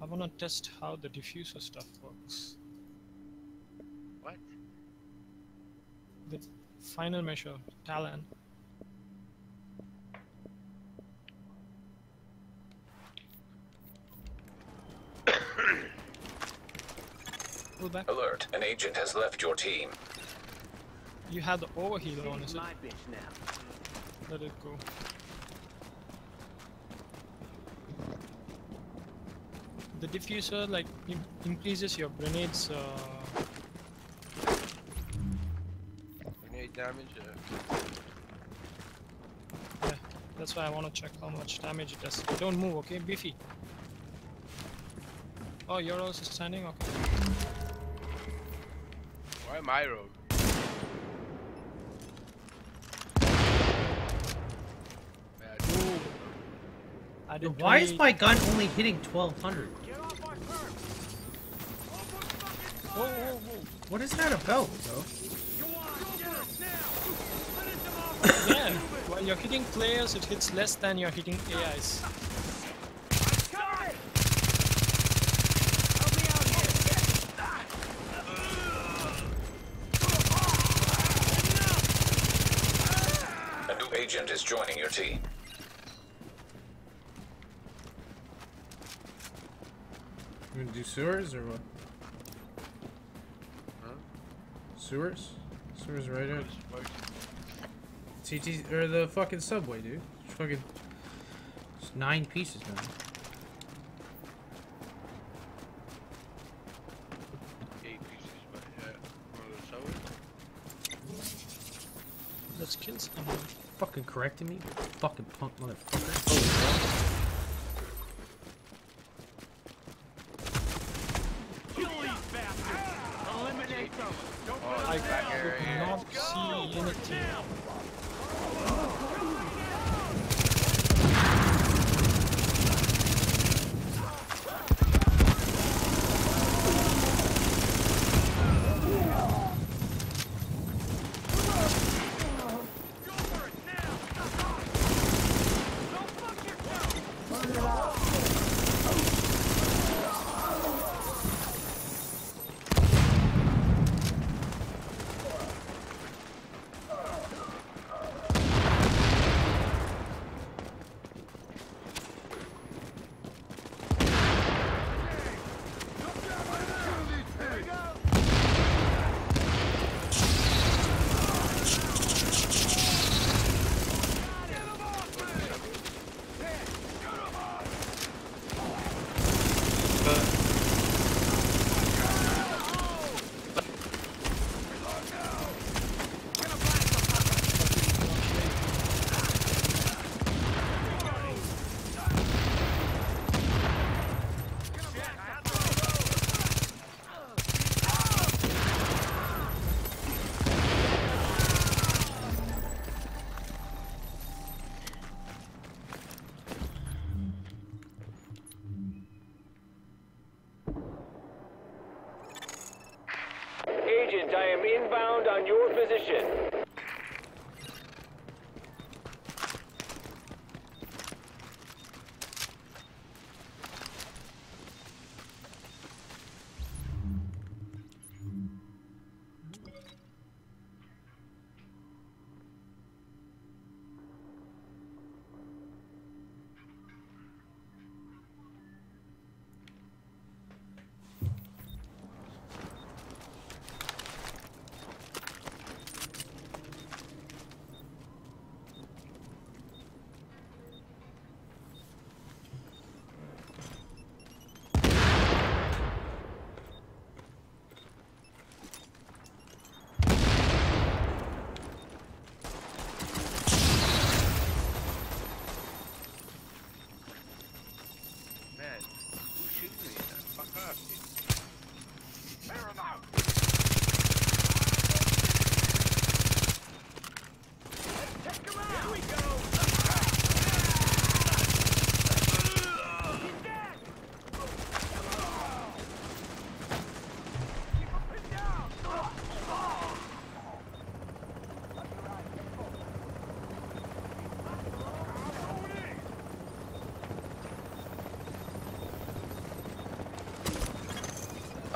I wanna test how the diffuser stuff works. What? The final measure, Talon. *coughs* *coughs* Pull back. Alert. An agent has left your team. You have the overheal on, is it? Let it go. The diffuser like increases your grenades. Uh, Grenade damage. Uh, yeah, that's why I want to check how much damage it does. Don't move, okay, Beefy. Oh, you're also standing. Okay. Why am I rogue? I Yo, why is my gun only hitting 1200? Whoa, whoa, whoa. What is that about, bro? *laughs* yeah, while you're hitting players, it hits less than you're hitting AIs. A new agent is joining your team. You gonna do sewers or what? Sewers? Sewers right out. TT or the fucking subway, dude. It's fucking it's nine pieces, man. Eight pieces, but yeah. Wanna go sour? Let's kill someone. Fucking correcting me, fucking punk motherfucker. I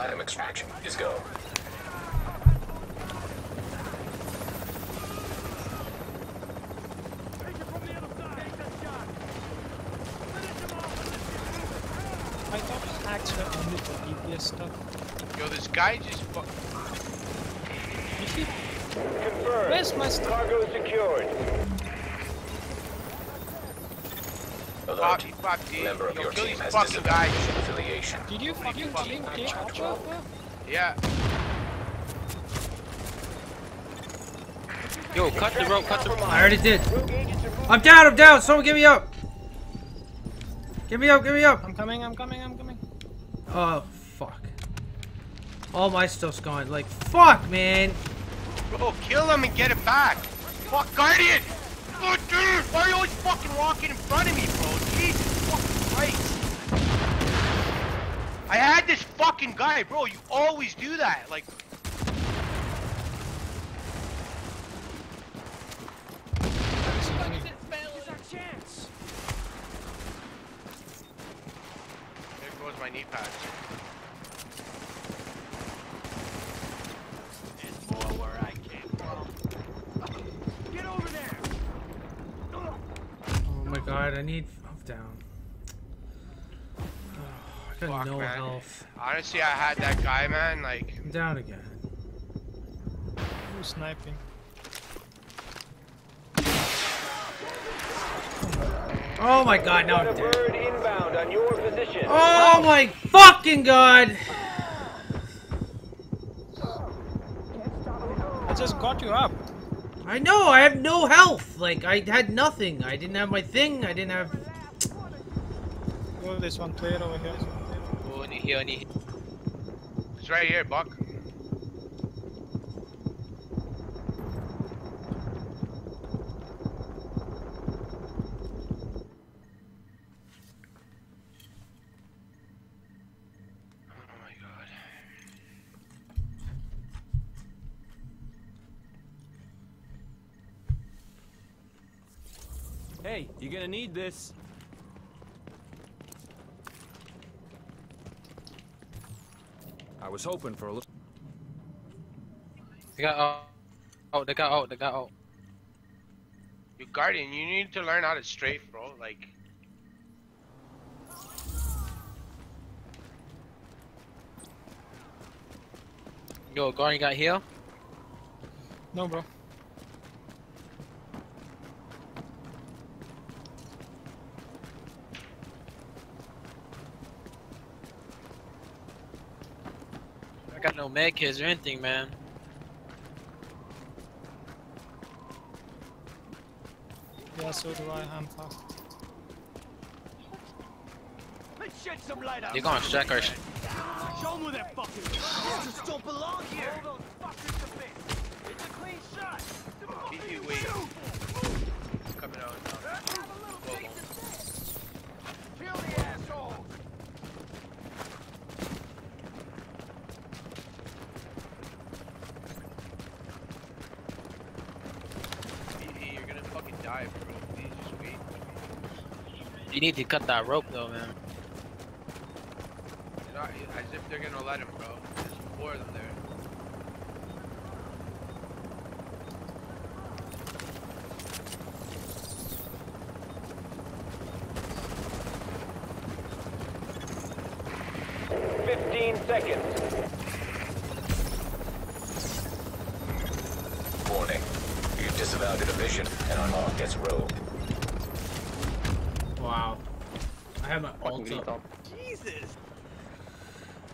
Item extraction is go. I thought hacks were only for DPS stuff. Yo, this guy just fu- Confirmed. Where's my stuff? Cargo secured. Pop, he popped Member of Yo, your kill team these has fucking disabled guys. mission affiliation. Did you fucking team take a chopper? Yeah. Yo, cut the rope, cut the rope. I already did. I'm down, I'm down. Someone get me up. Get me up, get me up. I'm coming, I'm coming, I'm coming. Oh, fuck. All my stuff's gone. Like, fuck, man. Bro, kill him and get it back. Fuck, Guardian! Oh, dude! Why are you always fucking walking in front of me, bro? Jesus fucking Christ. I had this fucking guy, bro. You always do that. Like, there goes my knee pads. It's more where I came from. Get over there. Oh my god, I need. I'm down. I got Fuck, no man. health. Honestly, I had that guy, man. Like, I'm down again. Who's sniping? Oh my god, now I'm dead. bird inbound on your position. Oh my fucking god! I just got you up. I know, I have no health. Like, I had nothing. I didn't have my thing. I didn't have. Oh, there's one player over here. Oh, I need heal, I need heal. It's right here, Buck. Hey, you're gonna need this. Was hoping for a little. They got out. Oh, they got out, they got out. You Guardian, you need to learn how to strafe, bro. Like, Yo, Guardian got heal? No, bro. No med kits or anything, man. Yeah, so do I. I'm fast. Let's shed some light out. They're gonna check our. sh- Show them where they're fucking. You just don't belong here. Hold those fuckers a bit. It's a clean shot. easy wait. Coming out now. Whoa, whoa. Kill the asshole. dive, bro. Please just wait. You need to cut that rope though, man. Not uh, as if they're gonna let him, bro. There's four of them there. Fifteen seconds. Warning. You've disavowed a division and are marked as rogue. Wow. I have my ult up. Jesus.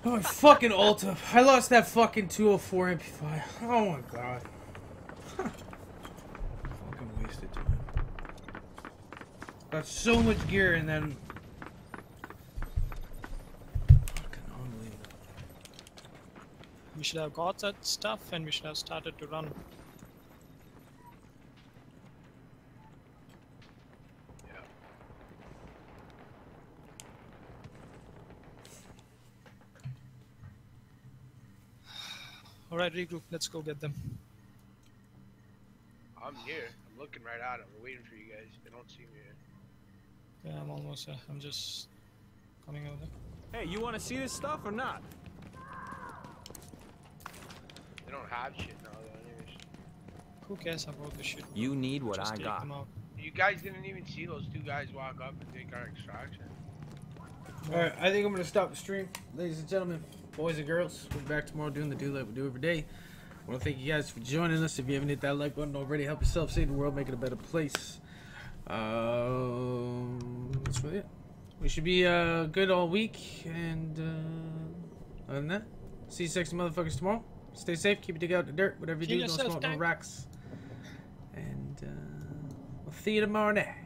Oh, my fucking ult. I lost that fucking 204 MP5. Oh my god. fucking wasted time. Got so much gear and then. Fucking unbelievable. We should have got that stuff and we should have started to run. Alright, regroup. Let's go get them. I'm here. I'm looking right at them. We're waiting for you guys. They don't see me yet. Yeah, I'm almost there. I'm just coming over. Hey, you want to see this stuff or not? They don't have shit now, though, anyways. Who cares about this shit? You need what Just I got. them out. You guys didn't even see those two guys walk up and take our extraction. Alright, I think I'm gonna stop the stream. Ladies and gentlemen, boys and girls, we'll be back tomorrow doing the do like we do every day. I want to thank you guys for joining us. If you haven't hit that like button already, help yourself save the world, make it a better place. Um, that's really it. We should be uh, good all week, and uh, other than that, see you sexy motherfuckers tomorrow. Stay safe, keep it dig out the dirt, whatever you do, don't smoke no rocks. And uh, we'll see you tomorrow night.